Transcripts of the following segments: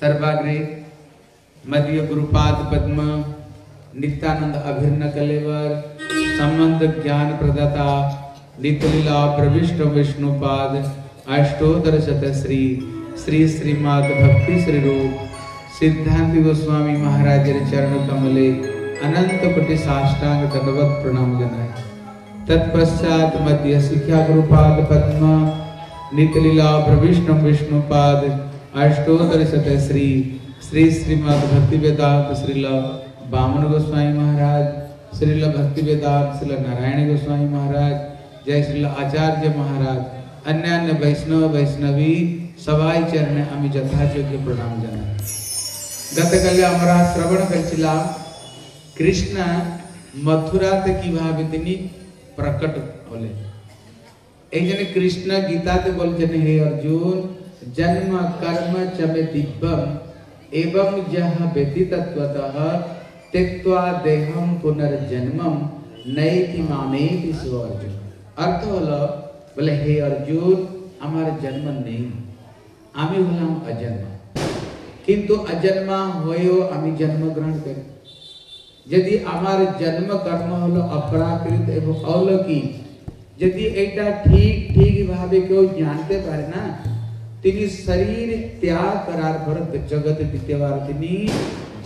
सर्वाग्रे मध्य गुरुपाद पद्म, नित्यानंद अभिन्न कलेवर संबंध ज्ञान प्रदाता नितलीला प्रविष्ट विष्णुपाद, अष्टोत्तर शत श्री श्री श्रीमाद भक्ति श्री रूप सिद्धांत गोस्वामी महाराज चरण कमले अनंत कोटि साष्टांग दंडवत प्रणाम जनाए तत्पश्चात मध्य शिक्षा गुरुपाद पद्म नितलीला प्रविष्णु विष्णुपाद अष्टोत्तर शत श्री श्री श्रीमद भक्ति वेदांत श्रील बामन गोस्वामी महाराज श्रील भक्ति वेदांत श्रील नारायण गोस्वामी महाराज जय श्रील आचार्य महाराज अन्य अन्य वैष्णव वैष्णवी সবাই চরণে আমি যথাযোগ্য প্রণাম জানাই গতকালে আমরা শ্রবণ করছিলাম কৃষ্ণ মথুরাতে কিভাবে তিনি প্রকট হলেন এই জন্য কৃষ্ণ গীতাতে বলছেন হে অর্জুন জন্ম কর্ম চমে দিব্যম এবং যহ ব্যতীতত্বতঃ त्यक्त्वा দেহম পুনর্জন্মম নৈতি মামেতি সো অর্জুন অর্থ হলো বলে হে অর্জুন আমার জন্ম নেই আমি হলাম অজন্মা কিন্তু অজন্মা হয়েও আমি জন্মগ্রহণ করি যদি আমার জন্ম কর্ম হলো অপ্রাকৃত এবং অলৌকিক যদি এটা ঠিক ঠিক ভাবে কেউ জানতে পারে না তিনি শরীর ত্যাগ করার পর জগৎ দ্বিতীয়বার তিনি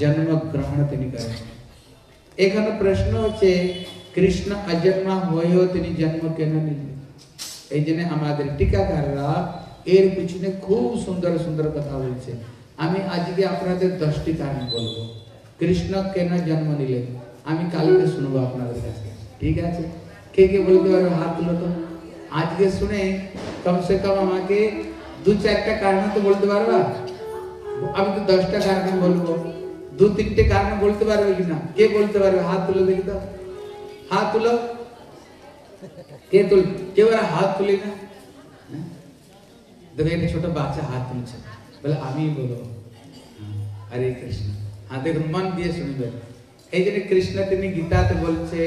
জন্ম গ্রহণ তিনি করেন এখানে প্রশ্ন হচ্ছে কৃষ্ণ অজন্মা হয়েও তিনি জন্ম কেন নিলেন এই জন্য আমাদের টিকাকাররা এর পিছনে খুব সুন্দর সুন্দর কথা বলছে আমি আজকে আপনাদের দশটি কারণ বলবো কৃষ্ণ কেন জন্ম নিলেন আমি কালকে শুনবো আপনাদের কাছে ঠিক আছে কে কে বলতে পারবে হাত তুলো তো আজকে শুনে কমসে কম আমাকে দু চারটা কারণ তো বলতে পারবা আমি তো দশটা কারণ বলবো দু তিনটে কারণ বলতে পারবে কিনা কে বলতে পারবে হাত তুলে দেখি তো হাত তুলো কে তুল কেউ আর হাত তুলি না হ্যাঁ? দেখো একটা ছোট বাচ্চা হাত তুলছে বলে আমি বলো হ্যাঁ, হরে কৃষ্ণ হ্যাঁ দেখুন মন দিয়ে শুনবেন এই জন্য কৃষ্ণ তিনি গীতাতে বলছে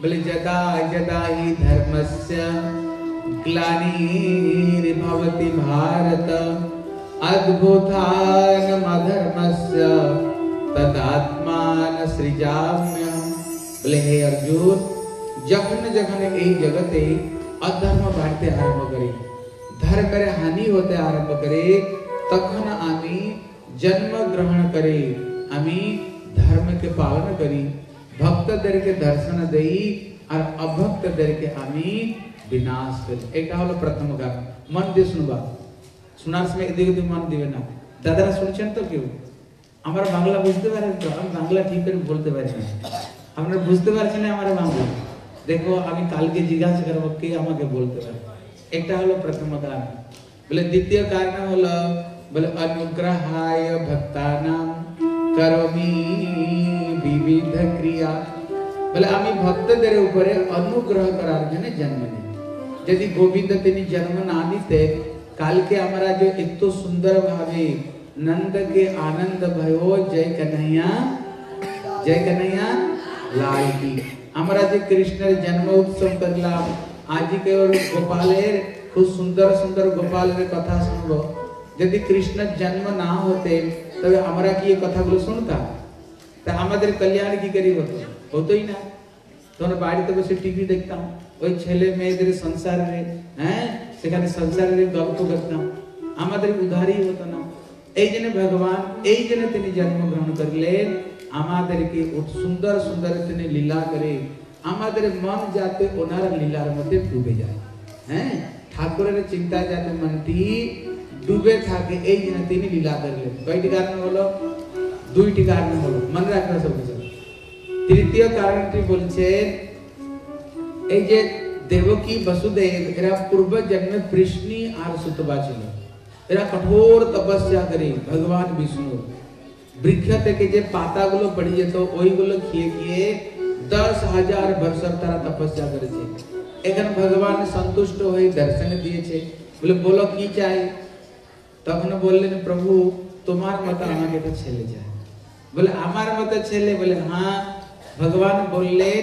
বলে যদা যদা হি ধর্মস্য ग्लानिर्भवति भारत। अद्भुतान अद्भुतानमधर्मस्य तदात्मान सृजाम्यहं बोले, हे अर्जुन जखन जखन ए जगते अधर्म बांटते आरंभ करे। धर करे, हानि होते आरंभ करे। तखन आमी जन्म ग्रहण करे। आमी धर्म के पालन करी। भक्त दर के दर्शन दई और अभक्त दर के आमी করি এটা হলো প্রথম কারণ মন দিয়ে শুনবা শোনার সময় এদিকে ওদিকে মন দিবে না দাদারা শুনছেন তো কেউ আমার বাংলা বুঝতে পারেন তো আমি বাংলা ঠিক করে বলতে পারি না আপনারা বুঝতে পারছেন না আমার বাংলা দেখো আমি কালকে জিজ্ঞাসা করবো কে আমাকে বলতে পারে এটা হলো প্রথম কারণ বলে দ্বিতীয় কারণ হলো বলে অনুগ্রহায় ভক্তানাম করমি বিবিধ ক্রিয়া বলে আমি ভক্তদের উপরে অনুগ্রহ করার জন্য জন্ম নিই যদি গোবিন্দ তিনি জন্ম না নিতে কালকে আমরা যে এত সুন্দর ভাবে নন্দ के आनंद भयो जय कन्हैया जय कन्हैया लाल की আমরা যে কৃষ্ণের জন্ম উৎসব করলাম আজকে ওর গোপালের খুব সুন্দর সুন্দর গোপালের কথা শুনবো যদি কৃষ্ণের জন্ম না হতে তবে আমরা কি এই কথাগুলো শুনতাম তা আমাদের কল্যাণ কি করি হতো হতোই না তখন বাড়িতে বসে টিভি দেখতাম ওই ছেলে মেয়েদের সংসারে হ্যাঁ? সেখানে সংসারের গল্প করতাম। আমাদের উদ্ধারই হতো না। এই জন্য ভগবান, এই জন্য তিনি জন্মগ্রহণ করলেন। আমাদেরকে সুন্দর সুন্দর তিনি লীলা করে, আমাদের মন যাতে ওনার লীলার মধ্যে ডুবে যায়। হ্যাঁ? ঠাকুরের চিন্তা যাতে মনটি ডুবে থাকে, এই জন্য তিনি লীলা করলেন। কয়টি কারণ হলো? দুইটি কারণ হলো। মনে রাখবে সব কিছু। তৃতীয় কারণটি বলছে এই যে দেবকী বসুদেব এরা পূর্ব জন্মে কৃষ্ণী আর সুতবা ছিল এরা কঠোর তপস্যা করে ভগবান বিষ্ণু বৃক্ষ থেকে যে পাতাগুলো পড়ে যেত ওইগুলো খেয়ে খেয়ে দশ হাজার বছর তারা তপস্যা করেছে এখানে ভগবান সন্তুষ্ট হয়ে দর্শন দিয়েছে বলে বলো কি চাই তখন বললেন প্রভু তোমার মতো আমাকে তো ছেলে যায় বলে আমার মতো ছেলে বলে হ্যাঁ ভগবান বললেন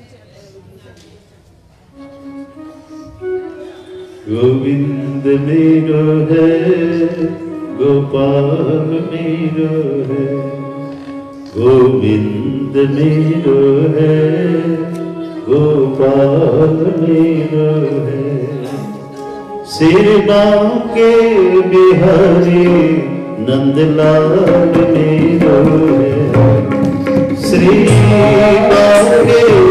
गोविंद मेरो है, गोपाल मेरो है। गोविंद मेरो है, गोपाल मेरो है। सिर के बिहारी नंदलाल मेरो है। श्री के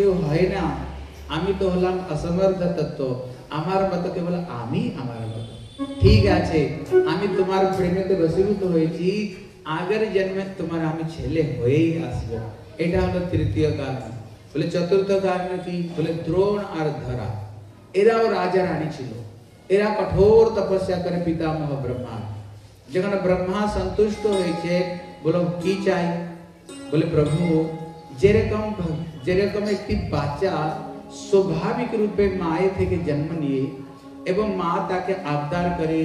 কেউ হয় না আমি তো হলাম অসমর্থ তত্ত্ব আমার মতো কেবল আমি আমার মতো ঠিক আছে আমি তোমার প্রেমেতে বসীভূত হয়েছি আগের জন্মে তোমার আমি ছেলে হয়েই আসবো এটা হলো তৃতীয় কারণ বলে চতুর্থ কারণ কি বলে দ্রোণ আর ধরা এরাও রাজা রানী ছিল এরা কঠোর তপস্যা করে পিতামহ ব্রহ্মা যখন ব্রহ্মা সন্তুষ্ট হয়েছে বলো কি চাই বলে প্রভু যেরকম ভ- যেরকম একটি বাচ্চা স্বাভাবিক রূপে মায়ের থেকে জন্ম নিয়ে এবং মা তাকে আবদার করে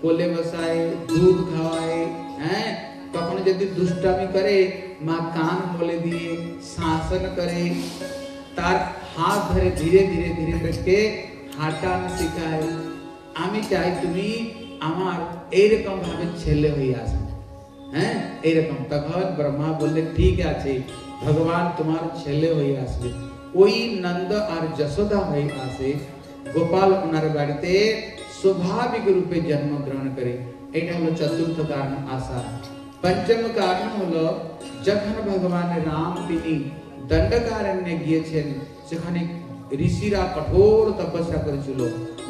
কোলে বসায় দুধ খাওয়ায় হ্যাঁ কখনো যদি দুষ্টামি করে মা কান বলে দিয়ে শাসন করে তার হাত ধরে ধীরে ধীরে ধীরে থেকে হাঁটানো শেখায় আমি চাই তুমি আমার এইরকম ভাবে ছেলে হয়ে আসবে হ্যাঁ এইরকম তখন ব্রহ্মা বললে ঠিক আছে ভগবান তোমার ছেলে হয়ে আসবে ওই নন্দ আর যশোদা হয়ে আসে গোপাল ওনার বাড়িতে স্বাভাবিক রূপে জন্মগ্রহণ করে এটা হলো চতুর্থ কারণ আশা পঞ্চম কারণ হলো যখন ভগবান রাম তিনি দণ্ডকারণ্যে গিয়েছেন সেখানে ঋষিরা কঠোর তপস্যা করেছিল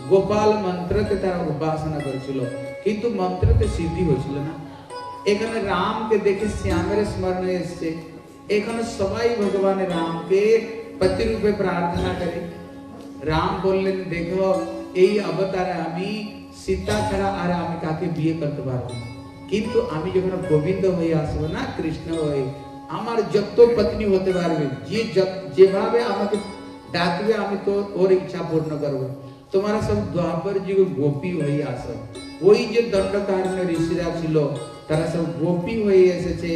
গোপাল মন্ত্রতে তারা উপাসনা করেছিল কিন্তু মন্ত্রতে সিদ্ধি হয়েছিল না এখানে রামকে দেখে শ্যামের স্মরণে এসছে এখানে সবাই ভগবান রামকে পতি রূপে প্রার্থনা করে রাম বললেন দেখো এই অবতারে আমি সীতা ছাড়া আর আমি কাকে বিয়ে করতে পারবো না। কিন্তু আমি যখন গোবিন্দ হয়ে আসবো না কৃষ্ণ হয়ে আমার যত পত্নী হতে পারবে যে যত- যেভাবে আমাকে ডাকবে আমি তো ওর ইচ্ছা পূর্ণ করবো তোমরা সব দ্বাপর যুগ গোপী হয়ে আসো ওই যে দণ্ডকারণ্য ঋষিরা ছিল তারা সব গোপী হয়ে এসেছে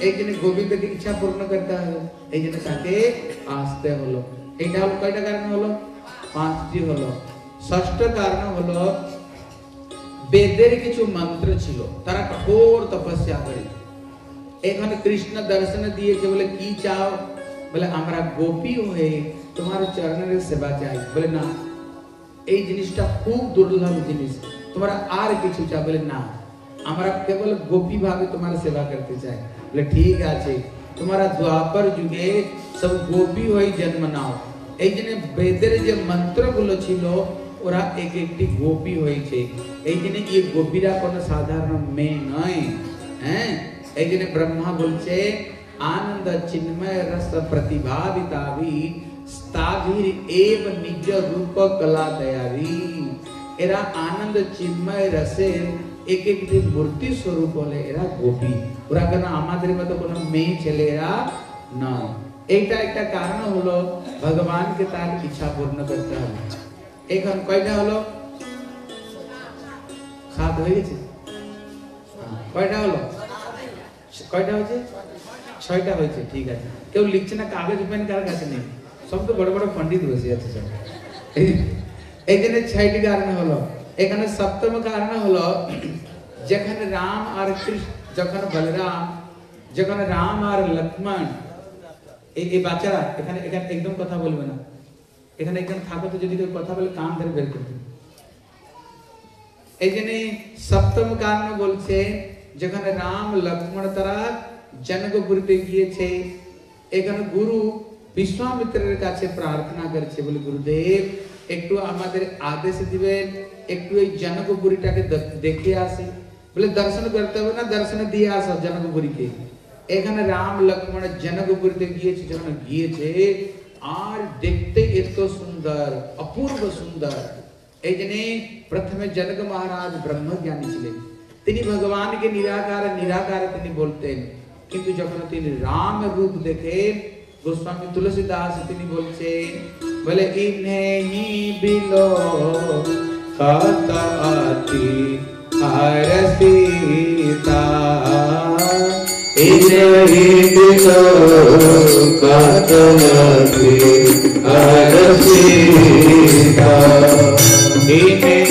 এই জন্য গোবিন্দকে ইচ্ছা পূর্ণ করতে হবে। এই জন্য তাকে আসতে হলো। এইটা হলো কয়টা কারণ হলো? পাঁচটি হলো। ষষ্ঠ কারণ হলো, বেদের কিছু মন্ত্র ছিল, তারা কঠোর তপস্যা করে। এখানে কৃষ্ণ দর্শন দিয়েছে বলে কি চাও? বলে, আমরা গোপী হয়ে তোমার চরণের সেবা চাই। বলে, না। এই জিনিসটা খুব দুর্লভ জিনিস। তোমরা আর কিছু চাও? বলে, না। আমরা কেবল গোপী ভাবে তোমার সেবা করতে চাই। বলে ঠিক আছে তোমরা দ্বাপর যুগে সব গোপী হয়ে জন্ম নাও এই জন্য বেদের যে মন্ত্রগুলো ছিল ওরা এক একটি গোপী হয়েছে এই জন্য এই গোপীরা কোনো সাধারণ মেয়ে নয় হ্যাঁ এই জন্য ব্রহ্মা বলছে আনন্দ চিন্ময় রস প্রতিভাবিতাভি স্তাভির এব নিজ রূপ কলা দয়াবি এরা আনন্দ চিন্ময় রসের এক একটি মূর্তি স্বরূপ হলে এরা গোপী ওরা কেন আমাদের মতো কোনো মেয়ে ছেলে এরা নয়। এইটা একটা কারণ হলো ভগবানকে তার ইচ্ছা পূর্ণ করতে হবে। এখন কয়টা হলো? সাত হয়ে গেছে? হ্যাঁ, কয়টা হলো? কয়টা হয়েছে? ছয়টা হয়েছে ঠিক আছে। কেউ লিখছে না কাগজ পেন কার কাছে নেই? সব তো বড় বড় পণ্ডিত বসে আছে সব। এই- জন্য ছয়টি কারণ হলো। এখানে সপ্তম কারণ হলো, যেখানে রাম আর কৃষ্ণ, যখন বলরাম, যখন রাম আর লক্ষ্মণ, এই বাচ্চারা, এখানে এখানে একদম কথা বলবে না। এখানে এখানে থাকো তো যদি কেউ কথা বলে, কান ধরে বের করতে এই জন্য সপ্তম কারণ বলছে, যেখানে রাম, লক্ষ্মণ তারা জনকপুরীতে গিয়েছে, এখানে গুরু বিশ্বামিত্রের কাছে প্রার্থনা করছে বলে গুরুদেব একটু আমাদের আদেশ দিবেন একটু এই জনকপুরীটাকে দে- দেখে আসি বলে দর্শন করতে হবে না দর্শন দিয়ে আসো জনকপুরীকে এখানে রাম লক্ষ্মণ জনকপুরীতে গিয়েছে যখন গিয়েছে আর দেখতে এত সুন্দর অপূর্ব সুন্দর এই জন্যে প্রথমে জনক মহারাজ ব্রহ্মজ্ঞানী ছিলেন তিনি ভগবানকে নিরাকার নিরাকার তিনি বলতেন কিন্তু যখন তিনি রাম রূপ দেখেন গোস্বামী তুলসীদাস তিনি বলছেন बोले, इन्हें ही बिलो खाता आती हर सीता। इन्हें ही बिलो आती हर सीता। इन्हें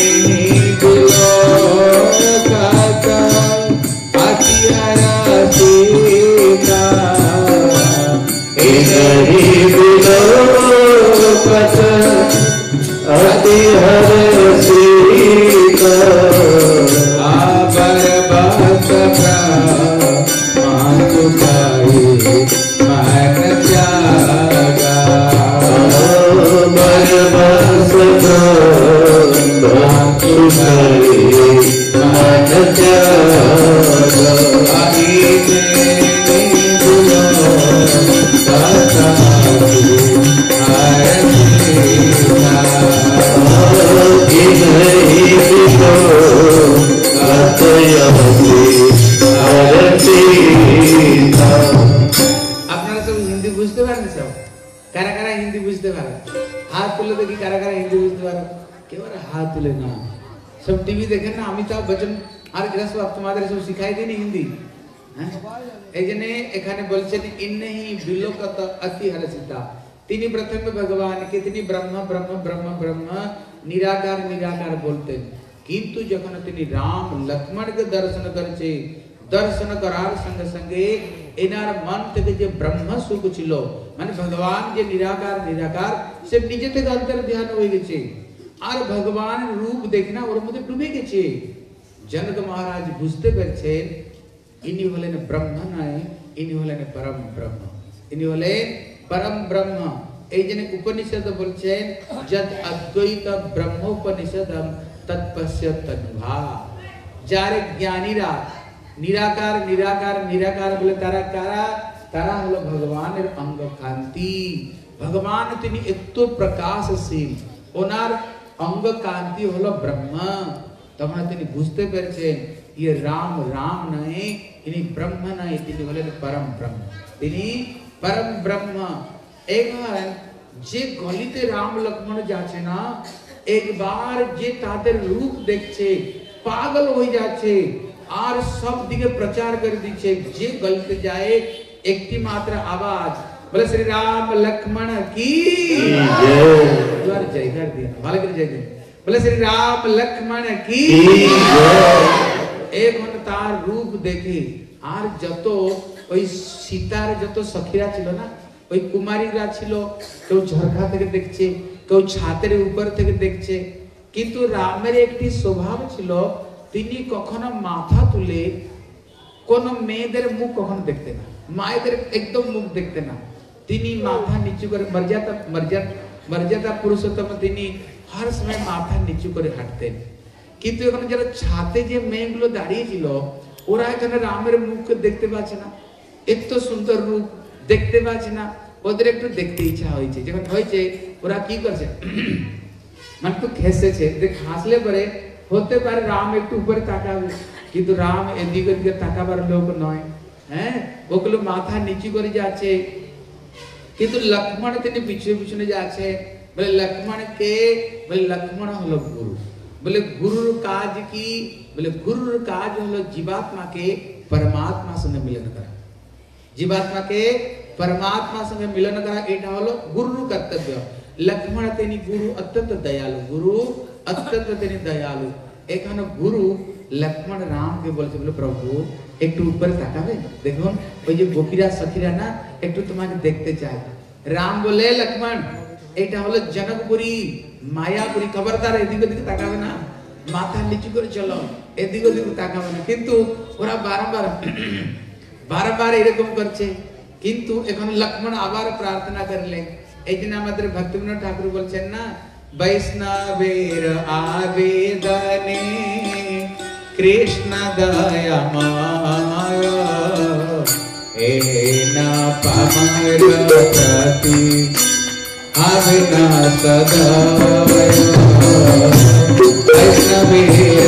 হরসিতা তিনি প্রথমে ভগবানকে তিনি ব্রহ্ম ব্রহ্ম ব্রহ্ম ব্রহ্ম নিরাকার নিরাকার বলতেন কিন্তু যখন তিনি রাম লক্ষ্মণকে দর্শন করেছে দর্শন করার সঙ্গে সঙ্গে এনার মন থেকে যে ব্রহ্ম সুখ ছিল মানে ভগবান যে নিরাকার নিরাকার সে নিজে থেকে অন্তর ধ্যান হয়ে গেছে আর ভগবান রূপ দেখনা ওর মধ্যে ডুবে গেছে জনক মহারাজ বুঝতে পেরেছেন ইনি হলেন ব্রহ্ম নয় ইনি হলেন পরম ব্রহ্ম ইনি হলেন পরম ব্রহ্ম এই জন্য উপনিষদ বলছেন যদ অদ্বৈত ব্রহ্মোপনিষদম তৎপশ্য তদ্ভা যারে জ্ঞানীরা নিরাকার নিরাকার নিরাকার বলে তারা কারা তারা হলো ভগবানের অঙ্গ কান্তি ভগবান তিনি এত প্রকাশশীল ওনার অঙ্গ কান্তি হলো ব্রহ্ম তখন তিনি বুঝতে পেরেছেন ইয়ে রাম রাম নয় ইনি ব্রহ্ম নয় তিনি হলেন পরম ব্রহ্ম তিনি পরম ব্রহ্ম এখন যে গলিতে রাম লক্ষ্মণ যাচ্ছে না একবার যে তাদের রূপ দেখছে পাগল হয়ে যাচ্ছে আর সব দিকে প্রচার করে দিচ্ছে যে গলিতে যায় একটি মাত্র আওয়াজ বলে শ্রী রাম লক্ষ্মণ কি জয়। দুয়ার জয় कर दिया ভালো করে জয় দিন बोले श्री राम लक्ष्मण की की जय। এখন তার রূপ দেখে আর যত ওই সীতার যত সখীরা ছিল না, ওই কুমারীরা ছিল, কেউ ঝরখা থেকে দেখছে, কেউ ছাতের উপর থেকে দেখছে। কিন্তু রামের একটি স্বভাব ছিল, তিনি কখনো মাথা তুলে কোন মেয়েদের মুখ কখনো দেখতে না, মায়েদের একদম মুখ দেখতে না। তিনি মাথা নিচু করে, মর্যাদা মর্যাদা মর্যাদা পুরুষোত্তম তিনি হর সময় মাথা নিচু করে হাঁটতেন। কিন্তু এখন যারা ছাতে যে মেয়েগুলো দাঁড়িয়েছিল ওরা এখানে রামের মুখ দেখতে পাচ্ছে না। এত সুন্দর রূপ দেখতে পাচ্ছে না ওদের একটু দেখতে ইচ্ছা হয়েছে। যখন হয়েছে, ওরা কি করছে? মানে তো খেসেছে হাসলে পরে হতে পারে রাম একটু উপরে তাকাবে, কিন্তু রাম এদিক ওদিকে তাকাবার লোক নয়। হ্যাঁ? ওগুলো মাথা নিচু করে যাচ্ছে। কিন্তু লক্ষ্মণ তিনি পিছনে পিছনে যাচ্ছে। বলে, লক্ষ্মণ কে? বলে, লক্ষ্মণ হলো গুরু। বলে, গুরুর কাজ কি? বলে, গুরুর কাজ হলো জীবাত্মাকে जीवात्मा के परमात्मा संगे मिलन करा एटा होलो गुरु कर्तव्य। लक्ष्मण तेनी गुरु अत्यंत दयालु, गुरु अत्यंत तेनी दयालु। एक गुरु लक्ष्मण राम के बोले बोले, प्रभु एक टू ऊपर तकावे, देखो, वो ये बोकिरा सखीरा ना एक टू तुम्हारे देखते चाहे। राम बोले, लक्ष्मण, एटा होलो जनकपुरी, मायापुरी खबरदार, एदिको दिके तकावे ना। माथा नीचे कर चलो, एदिको दिके तकावे ना। किंतु, ओरा बारंबार বারবার এরকম করছে। কিন্তু এখন লক্ষ্মণ আবার প্রার্থনা করলেন। এই জন্য আমাদের ভক্তিবিনোদ ঠাকুর বলছেন না, বৈষ্ণবের আবেদনে কৃষ্ণ দয়া মায়া না পামর প্রতি সদয়। বৈষ্ণবের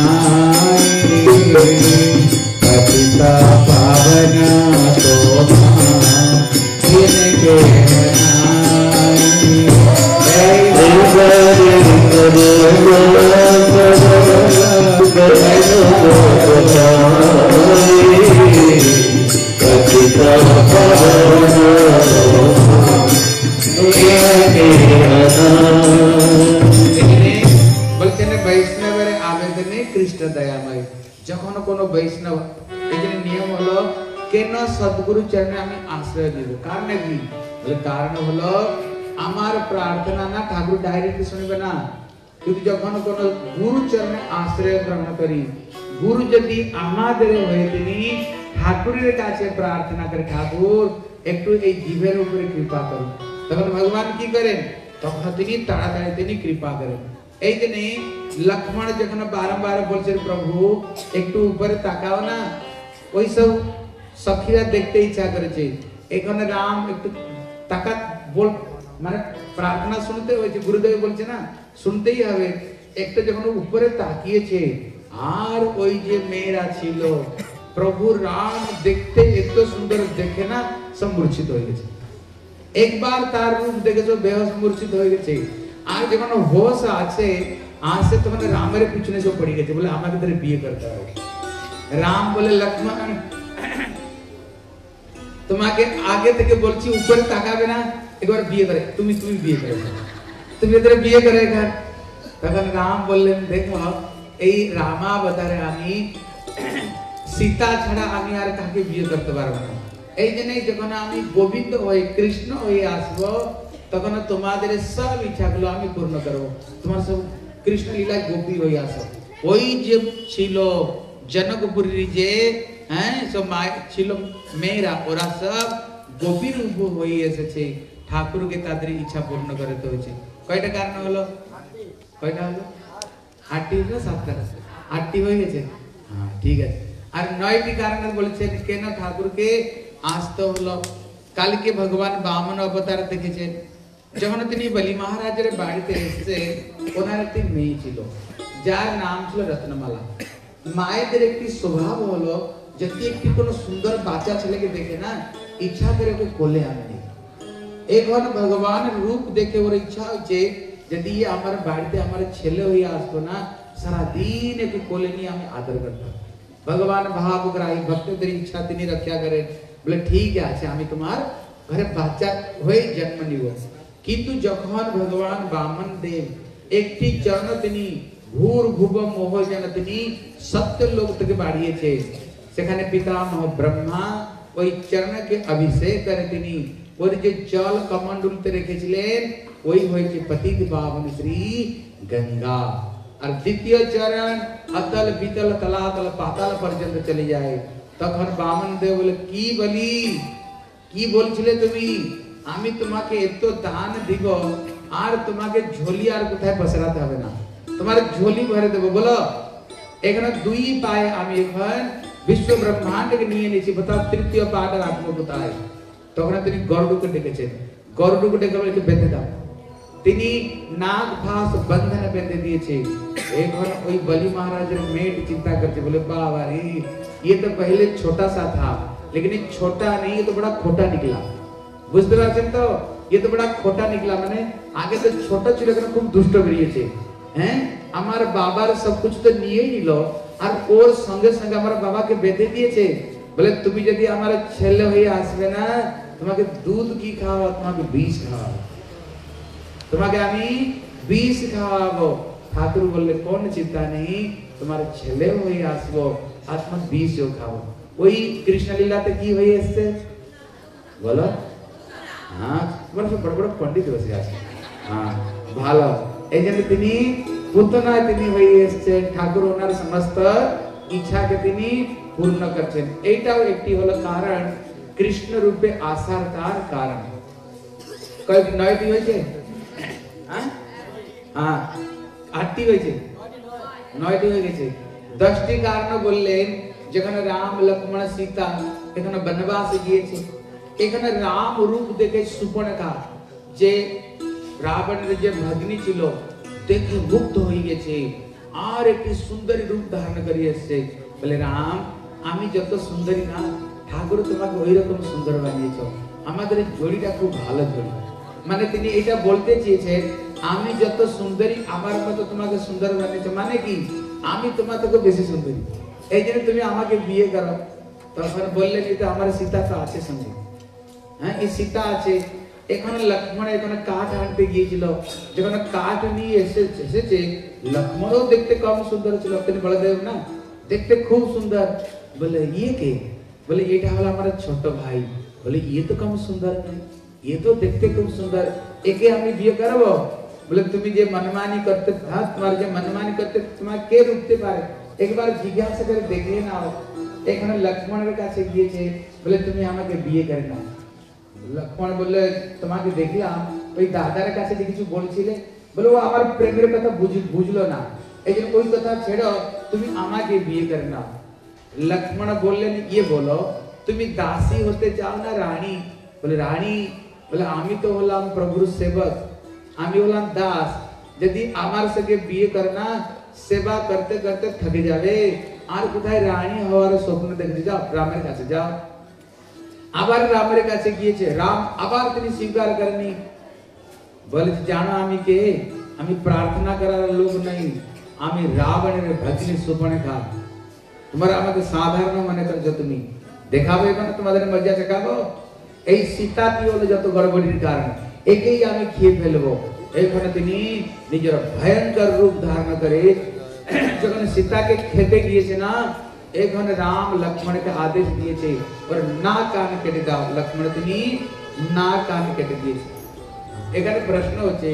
কৃষ্ণ দয়াময় যখন কোন বৈষ্ণব এখানে নিয়ম হলো কেন সদ্গুরু চরণে আমি আশ্রয় দিব কারণ কি বলে কারণ হলো আমার প্রার্থনা না ঠাকুর ডাইরেক্ট শুনবে না কিন্তু যখন কোন গুরু চরণে আশ্রয় গ্রহণ করি গুরু যদি আমাদের হয়ে তিনি ঠাকুরের কাছে প্রার্থনা করে ঠাকুর একটু এই জীবের উপরে কৃপা করুন তখন ভগবান কি করেন তখন তিনি তাড়াতাড়ি তিনি কৃপা করেন এই জন্য লক্ষ্মণ যখন বারম্বার বলছেন, প্রভু, একটু উপরে তাকাও না। ওই সব সখীরা দেখতে ইচ্ছা করেছে। এখানে রাম একটু তাকা বল মানে প্রার্থনা শুনতে হয়েছে গুরুদেব বলছে না, শুনতেই হবে। একটা যখন উপরে তাকিয়েছে, আর ওই যে মেয়েরা ছিল, প্রভু রাম দেখতে এত সুন্দর দেখে না সব মূর্ছিত হয়ে গেছে। একবার তার রূপ দেখেছ বেহস মূর্ছিত হয়ে গেছে। আর যখন হোশ আছে আসে তখন রামের পিছনে সব পড়ে গেছে বলে আমাকে ধরে বিয়ে করতে হবে রাম বলে লক্ষ্মণ তোমাকে আগে থেকে বলছি উপরে তাকাবে না একবার বিয়ে করে তুমি তুমি বিয়ে করে তুমি এদের বিয়ে করে এখান তখন রাম বললেন দেখো এই রামাবতারে আমি সীতা ছাড়া আমি আর কাকে বিয়ে করতে পারব না এই জন্যই যখন আমি গোবিন্দ হয়ে কৃষ্ণ হয়ে আসব তখন তোমাদের সব ইচ্ছাগুলো আমি পূর্ণ করব তোমার সব কৃষ্ণ লীলা গোপী হয়ে আসো। ওই যে ছিল জনকপুরীর যে হ্যাঁ সব ছিল মেয়েরা, ওরা সব গোপীর রূপ হয়ে এসেছে। ঠাকুরকে তাদের ইচ্ছা পূর্ণ করতে হয়েছে কয়টা কারণ হলো? কয়টা হলো? আটটি হলো সাতটা? আটটি হয়ে গেছে? হ্যাঁ ঠিক আছে। আর নয়টি কারণে বলেছেন কেন ঠাকুরকে আসতে হলো? কালকে ভগবান বামন অবতার দেখেছেন। যখন তিনি বলি মহারাজের বাড়িতে এসেছে ওনার একটি মেয়ে ছিল যার নাম ছিল রত্নমালা মায়েদের একটি স্বভাব হলো যদি একটি কোনো সুন্দর বাচ্চা ছেলেকে দেখে না ইচ্ছা করে ওকে কোলে আননি এখন ভগবান রূপ দেখে ওর ইচ্ছা হচ্ছে যদি ইয়ে আমার বাড়িতে আমার ছেলে হয়ে আসতো না সারা দিন একে কোলে নিয়ে আমি আদর করতাম ভগবান ভাবগ্রাহী ভক্তদের ইচ্ছা তিনি রক্ষা করেন বলে ঠিক আছে আমি তোমার ঘরে বাচ্চা হয়ে জন্ম নিব কিন্তু যখন ভগবান বামন দেব একটি চরণ তিনি ভূর ভুব মোহ যেন তিনি সত্য লোক থেকে বাড়িয়েছে সেখানে পিতামহ ব্রহ্মা ওই চরণকে অভিষেক করে তিনি ওর যে জল কমণ্ডলতে রেখেছিলেন ওই হয়েছে পতিত পাবন শ্রী গঙ্গা আর দ্বিতীয় চরণ অতল বিতল তলাতল পাতাল পর্যন্ত চলে যায় তখন বামন দেব বলে কি বলি কি বলছিলে তুমি আমি তোমাকে এত দান দিব আর তোমাকে ঝোলি আর কোথায় পসরাতে হবে না তোমার ঝোলি ভরে দেবো বলো এখানে দুই পায়ে আমি এখন বিশ্ব ব্রহ্মাণ্ডকে নিয়ে নিয়েছি বতাও তৃতীয় পাটা রাখবো কোথায় তখন তিনি গরুড়কে ডেকেছেন গরুড়কে ডেকে বলে বেঁধে দাও তিনি নাগ ফাঁস বন্ধন বেঁধে দিয়েছে এখন ওই बलि महाराज ने मेट चिंता करते बोले बाबा रे ये तो पहले छोटा सा था लेकिन ये छोटा नहीं ये तो बड़ा खोटा निकला বুঝতে পারছেন তো? এ তো বড় খোটা নিকলা মানে আগে তো ছোট ছিল, এখন খুব দুষ্ট বেরিয়েছে। হ্যাঁ? আমার বাবার সব কিছু তো নিয়েই নিল, আর ওর সঙ্গে সঙ্গে আমার বাবাকে বেঁধে দিয়েছে। বলে, তুমি যদি আমার ছেলে হয়ে আসবে না, তোমাকে দুধ কি খাওয়াবো? তোমাকে বিষ খাওয়াবো। তোমাকে আমি বিষ খাওয়াবো। ঠাকুর বললে, কোন চিন্তা নেই, তোমার ছেলে হয়ে আসব, আর তোমার বিষও খাব। ওই কৃষ্ণলীলাতে কি হয়ে এসছে? বলো। হ্যাঁ? তোমার সব বড় বড় পণ্ডিত বসে আছে। হ্যাঁ ভালো। এই জন্য তিনি পুতনায় তিনি হয়ে এসছেন। ঠাকুর ওনার সমস্ত ইচ্ছাকে তিনি পূর্ণ করছেন। এইটাও একটি হলো কারণ। কৃষ্ণ রূপে আসার তার কারণ। কয়েক নয়টি হয়েছে? হ্যাঁ? হ্যাঁ আটটি হয়েছে? নয়টি হয়ে গেছে। দশটি কারণ বললেন, যেখানে রাম, লক্ষ্মণ, সীতা, এখানে বনবাসে গিয়েছে। এখানে রাম রূপ দেখে সুপর্ণকা যে রাবণের যে ভগ্নি ছিল, দেখে মুগ্ধ হয়ে গেছে। আর একটি সুন্দরী রূপ ধারণ করে এসছে। বলে, রাম, আমি যত সুন্দরী না, ঠাকুর তোমাকে ওই রকম সুন্দর বানিয়েছ। আমাদের জড়িটা খুব ভালো জড়ি। মানে তিনি এটা বলতে চেয়েছেন, আমি যত সুন্দরী, আমার মতো তোমাকে সুন্দর বানিয়েছ। মানে কি? আমি তোমার থেকে বেশি সুন্দরী। এই জন্য তুমি আমাকে বিয়ে করো। তখন বললেন যে আমার সীতা তো আছে সঙ্গে। হ্যাঁ কি সীতা আছে এখানে লক্ষ্মণ এখানে কাঠ আনতে গিয়েছিল যখন কাঠ নিয়ে এসেছে এসেছে লক্ষ্মণও দেখতে কম সুন্দর ছিল তিনি বলদেব না দেখতে খুব সুন্দর বলে ইয়ে কে বলে এটা হলো আমার ছোট ভাই বলে ইয়ে তো কম সুন্দর নয় ইয়ে তো দেখতে খুব সুন্দর একে আমি বিয়ে করব বলে তুমি যে মনমানি করতে হ্যাঁ তোমার যে মনমানি করতে তোমার কে রুখতে পারে একবার জিজ্ঞাসা করে দেখে নাও এখানে লক্ষ্মণের কাছে গিয়েছে বলে তুমি আমাকে বিয়ে করে নাও লক্ষ্মণ বললে তোমাকে দেখলাম ওই দাদার কাছে যে কিছু বলছিলে বলে ও আমার প্রেমের কথা বুঝ বুঝলো না এই জন্য ওই কথা ছেড়ো তুমি আমাকে বিয়ে করে নাও লক্ষ্মণ বললেন ইয়ে বলো তুমি দাসী হতে চাও না রানী বলে রানী বলে আমি তো হলাম প্রভুর সেবক আমি হলাম দাস যদি আমার সঙ্গে বিয়ে করনা সেবা করতে করতে থকে যাবে আর কোথায় রানী হওয়ার স্বপ্ন দেখতে যাও রামের কাছে যাও আবার রামের কাছে গিয়েছে রাম আবার তিনি স্বীকার করেনি বলে জানো আমি কে আমি প্রার্থনা করার লোক নাই আমি রাবণের ভগ্নি সুপর্ণখা তোমরা আমাকে সাধারণ মনে করছো তুমি দেখাবো এখানে তোমাদের মজা দেখাবো এই সীতাটি হলো যত গড়বড়ির কারণ একেই আমি খেয়ে ফেলবো এইখানে তিনি নিজের ভয়ঙ্কর রূপ ধারণ করে যখন সীতাকে খেতে গিয়েছে না এখানে রাম লক্ষ্মণকে আদেশ দিয়েছে ওর না কান কেটে দাও লক্ষ্মণ তিনি না কান কেটে দিয়েছে এখানে প্রশ্ন হচ্ছে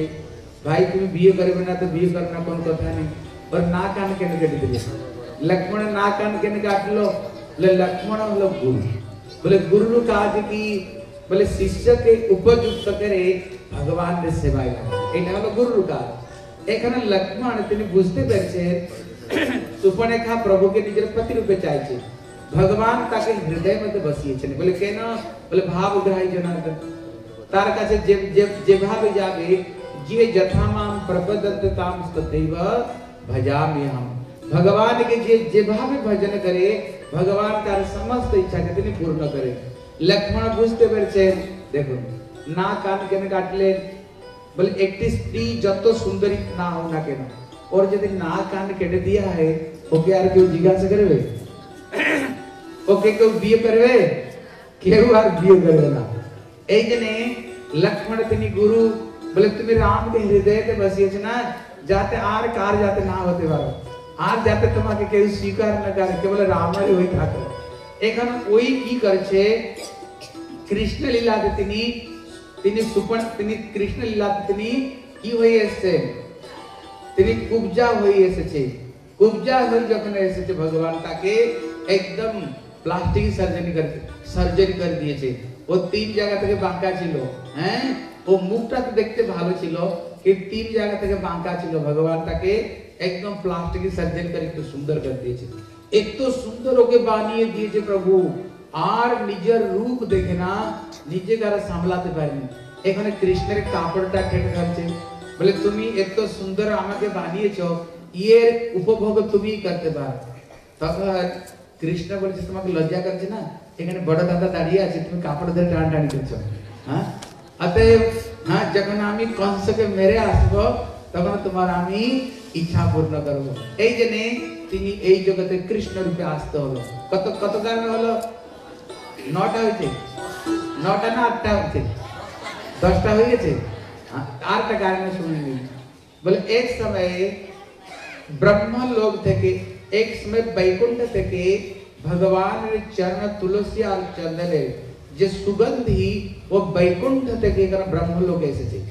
ভাই তুমি বিয়ে করবে না তো বিয়ে করনা কোন কথা নেই ওর না কান কেন কেটে দিলে লক্ষ্মণ না কান কেন কাটলো বলে লক্ষ্মণ হলো গুরু বলে গুরুর কাজ কি বলে শিষ্যকে উপযুক্ত করে ভগবানের সেবায় লাগা এটা হলো গুরুর কাজ এখানে লক্ষ্মণ তিনি বুঝতে পেরেছেন সুপর্ণেখা প্রভুকে নিজের পতি রূপে চাইছে ভগবান তাকে হৃদয় মধ্যে বসিয়েছেন বলে কেন বলে ভাব গ্রাহী জনার্দন তার কাছে যে যে- যেভাবে যাবে যে যথামাম প্রপদন্ত তাম তথৈব ভজামি हम ভগবান के যে যেভাবে ভজন করে ভগবান তার সমস্ত ইচ্ছাকে তিনি পূর্ণ করে লক্ষ্মণ বুঝতে পেরেছেন দেখুন না কান কেন কাটলেন বলে একটি স্ত্রী যত সুন্দরী না হোক না কেন ওর যদি না কান কেটে দিয়া হয় ওকে আর কেউ জিজ্ঞাসা করবে ওকে কেউ বিয়ে করবে কেউ আর বিয়ে করবে না এই জন্যে লক্ষ্মণ তিনি গুরু বলে তুমি রামকে হৃদয়তে বসিয়েছে না যাতে আর কার যাতে না হতে পারো আর যাতে তোমাকে কেউ স্বীকার না করে কেবল রামারই হয়ে থাকো এখানে ওই কি করছে কৃষ্ণ লীলাতে তিনি তিনি সুপন তিনি কৃষ্ণ লীলাতে তিনি কি হয়ে এসেছেন তিনি কুবজা হয়ে এসেছে কুবজা হয়ে যখন এসেছে ভগবান তাকে একদম প্লাস্টিক সার্জারি করে সার্জারি করে দিয়েছে ও তিন জায়গা থেকে বাঁকা ছিল হ্যাঁ ও মুখটা তো দেখতে ভালো ছিল কিন্তু তিন জায়গা থেকে বাঁকা ছিল ভগবান তাকে একদম প্লাস্টিক সার্জারি করে একটু সুন্দর করে দিয়েছে এত সুন্দর ওকে বানিয়ে দিয়েছে প্রভু আর নিজের রূপ দেখে না নিজে তারা সামলাতে পারেনি এখানে কৃষ্ণের কাপড়টা ঠেকে থাকছে বলে, তুমি এত সুন্দর আমাকে বানিয়েছ, ইয়ের উপভোগ তুমি করতে পারো। তখন কৃষ্ণ বলছে, তোমাকে লজ্জা করছে না? এখানে বড় দাদা দাঁড়িয়ে আছে, তুমি কাপড় ধরে টান টানি করছ। হ্যাঁ? অতএব হ্যাঁ যখন আমি কংসকে মেরে আসব, তখন তোমার আমি ইচ্ছা পূর্ণ করব। এই জন্যে তিনি এই জগতে কৃষ্ণ রূপে আসতে হলো। কত কত কারণে হলো? নটা হয়েছে। নটা না আটটা হচ্ছে দশটা হয়ে গেছে? हाँ, में बोले, एक समय ब्रह्म लोग थे कि, एक समय थे कि, भगवान चरण, तुलसी और चंदन जो सुगंध ही वो थे कि ब्रह्म लोग ऐसे थे।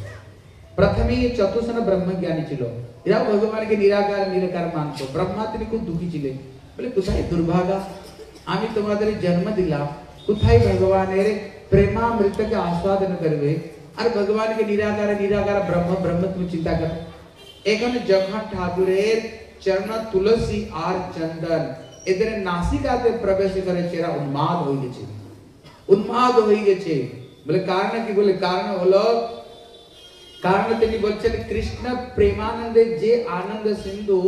प्रथम ये ब्रह्म ज्ञानी चिलो। भगवान के निराकार निराकार ब्रह्मा दुखी चिले। बोले दुर्भागा? जन्म दिला। कुठाई भगवान रे प्रेमामृत के आस्वादन करवे? আর ভগবানকে নিরাকার নিরাকার ব্রহ্ম ব্রহ্ম চিন্তা করো। এখানে যখন ঠাকুরের চরণ তুলসী আর চন্দন, এদের নাসিকাতে প্রবেশ করেছে এরা উন্মাদ হয়ে গেছে। উন্মাদ হয়ে গেছে। বলে কারণ কি? বলে কারণ হলো, কারণ তিনি বলছেন, কৃষ্ণ প্রেমানন্দে যে আনন্দ সিন্ধু,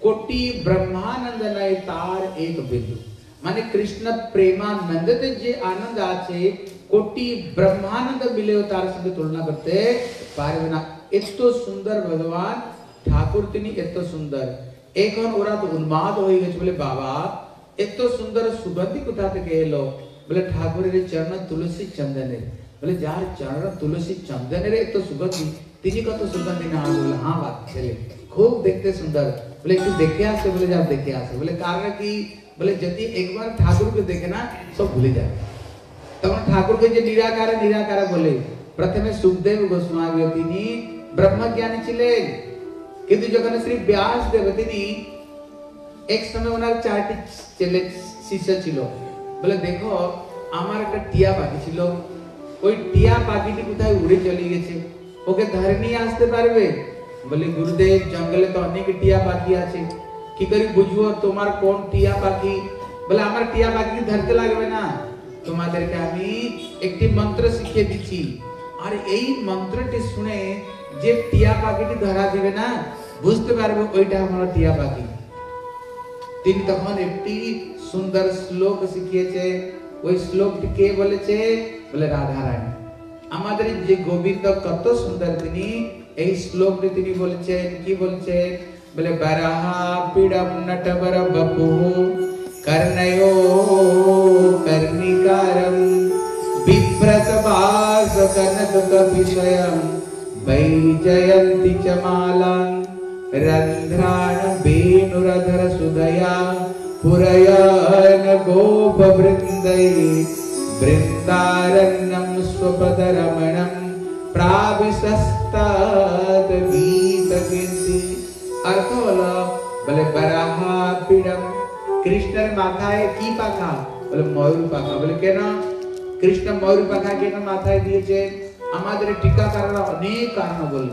কোটি ব্রহ্মানন্দ নয় তার এক বিন্দু। মানে কৃষ্ণ প্রেমানন্দতে যে আনন্দ আছে कोटि ब्रह्मानंद मिले अवतार से तुलना करते पारिवना इतो सुंदर भगवान, ठाकुर तिनी इतो सुंदर। एक और ओरा तो उन्माद होई गए बोले, बाबा इतो सुंदर सुगंधि कुथा तक लो। बोले, ठाकुर रे चरण तुलसी चंदन रे। बोले जार चरण तुलसी चंदन रे तो सुगंधि। तिनी का तो सुगंधि ना बोले, हाँ बात चले। खूब देखते सुंदर। बोले तू देखे आसे, बोले, जा देखे आसे। बोले, कारण की, बोले जति एक बार ठाकुर को देखे ना, सब भूल जाए ভুলে যায় তখন ঠাকুরকে যে নিরাকার নিরাকার বলে প্রথমে সুখদেব গোস্বামী তিনি ব্রহ্মজ্ঞানী ছিলেন কিন্তু যখন শ্রী ব্যাস দেব তিনি এক সময় ওনার চারটি ছেলে শিষ্য ছিল বলে দেখো আমার একটা টিয়া পাখি ছিল ওই টিয়া পাখিটি কোথায় উড়ে চলে গেছে ওকে ধরে নিয়ে আসতে পারবে বলে গুরুদেব জঙ্গলে তো অনেক টিয়া পাখি আছে কি করে বুঝবো তোমার কোন টিয়া পাখি বলে আমার টিয়া পাখি ধরতে লাগবে না তোমাদেরকে আমি একটি মন্ত্র শিখিয়ে দিচ্ছি। আর এই মন্ত্রটি শুনে যে টিয়া পাখিটি ধরা দেবে না, বুঝতে পারবে ওইটা আমার টিয়া পাখি। তিনি তখন একটি সুন্দর শ্লোক শিখিয়েছে। ওই শ্লোকটি কে বলেছে? বলে রাধা রানী আমাদের যে গোবিন্দ কত সুন্দর তিনি, এই শ্লোকটি তিনি বলেছেন, কি বলছেন বলে, বরাহা পিড়ম নটবর বপু कर्णयो कर्णिकारं बिभ्रतभासकनकविषयं वैजयन्ति च माला रन्ध्राणवेणुरधरसुधया पुरयान गोपवृन्दै वृन्दारण्यं स्वपदरमणं प्राविशस्ताद् गीतगिन्ति अतोल बलबरहा पिडम् কৃষ্ণের মাথায় কি পাখা বলে ময়ূর পাখা বলে কেন কৃষ্ণ ময়ূর পাখা কেন মাথায় দিয়েছে আমাদের টিকাকাররা অনেক কারণ বলে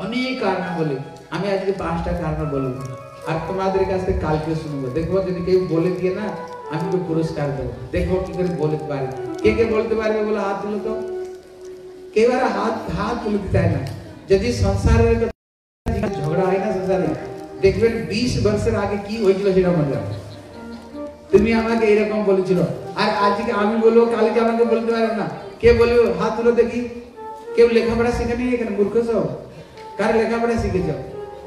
অনেক কারণ বলে আমি আজকে পাঁচটা কারণ বলবো আর তোমাদের কাছ থেকে কালকে শুনবো দেখবো যদি কেউ বলে দিয়ে না আমি তো পুরস্কার দেবো দেখবো কি করে বলতে পারে কে কে বলতে পারবে বলে হাত তুলো তো কেউ আর হাত হাত তুলতে চায় না যদি সংসারের কথা ঝগড়া হয় না সংসারে দেখবেন বিশ বছর আগে কি হয়েছিল সেটা মনে রাখো তুমি আমাকে এরকম বলেছিল। আর আজকে আমি বলব, কালকে আমাকে বলতে পারবে না। কে বলবে, হাত তুলো দেখি। কেউ লেখাপড়া শিখে নেই এখানে, মূর্খ সব। কার লেখাপড়া শিখেছ?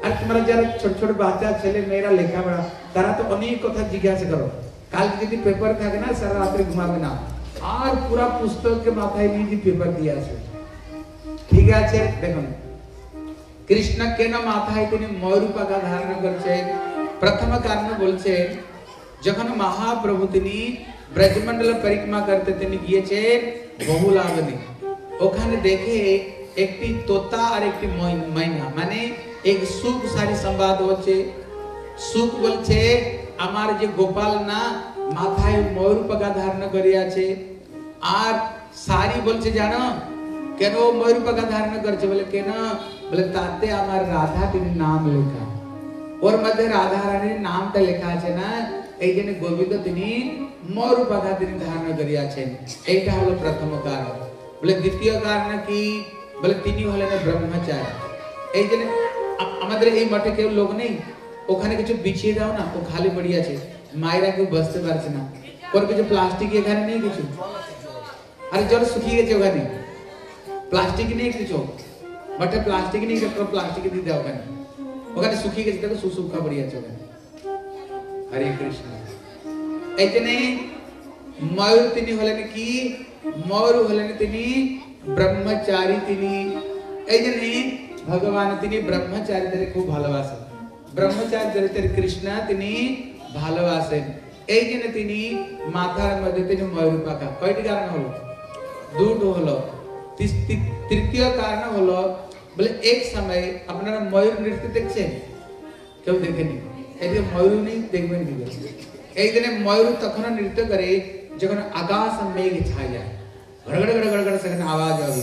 আর তোমরা যারা ছোট ছোট বাচ্চা, ছেলে, মেয়েরা লেখাপড়া, তারা তো অনেক কথা জিজ্ঞাসা করো। কালকে যদি পেপার থাকে না, সারা রাত্রে ঘুমাবে না। আর পুরা পুস্তককে মাথায় নিয়ে পেপার দিয়ে আসবে। ঠিক আছে, দেখুন। কৃষ্ণ কেন মাথায় তিনি ময়ূরপাকা ধারণ করছেন প্রথম কারণ বলছেন যখন মহাপ্রভু তিনি ব্রজমন্ডল পরিক্রমা করতে তিনি গিয়েছেন বহুলাবনে ওখানে দেখে একটি তোতা আর একটি ময়- ময়না মানে এক সুখ সারি সংবাদ হচ্ছে সুখ বলছে আমার যে গোপাল না মাথায় ময়ূর পাকা ধারণ করিয়াছে আর সারি বলছে জানো কেন ও ময়ূর পাকা ধারণ করছে বলে কেন বলে তাতে আমার রাধা তিনি নাম লেখা ওর মধ্যে রাধা রানীর নামটা লেখা আছে না এই জন্য গোবিন্দ তিনি ময়ূর পাখা তিনি ধারণ করিয়াছেন। এইটা হলো প্রথম কারণ। বলে দ্বিতীয় কারণ কি? বলে তিনি হলেন ব্রহ্মচারী। এই জন্য আমাদের এই মঠে কেউ লোক নেই? ওখানে কিছু বিছিয়ে দাও না, ও খালি পড়ে আছে। মায়েরা কেউ বসতে পারছে না। ওর কিছু প্লাস্টিক এখানে নেই কিছু? আরে জল শুকিয়ে গেছে ওখানে। প্লাস্টিক নেই কিছু? মঠে প্লাস্টিক নেই প্লাস্টিক দিয়ে দাও ওখানে। ওখানে শুকিয়ে গেছে দেখো সুসুখা পড়ে আছে ওখানে। হরে কৃষ্ণ এই জন্য ময়ূর তিনি হলেন কি ময়ূর হলেন তিনি ব্রহ্মচারী তিনি এই জন্য ভগবান তিনি ব্রহ্মচারীদের খুব ভালোবাসেন ব্রহ্মচারী চরিত্রের কৃষ্ণ তিনি ভালোবাসেন এই জন্য তিনি মাথার মধ্যে তিনি ময়ূর পাখা কয়টি কারণ হলো দুটো হলো তিস- তি- তৃতীয় কারণ হলো বলে এক সময় আপনারা ময়ূর নৃত্য দেখছেন কেউ দেখেনি এদিকে ময়ূর নেই দেখবেন কি করে? এই দিনে ময়ূর তখন নৃত্য করে যখন আকাশ মেঘ ছায় যায় গড়গড় গড়গড় গড়গড় সেখানে আওয়াজ হবে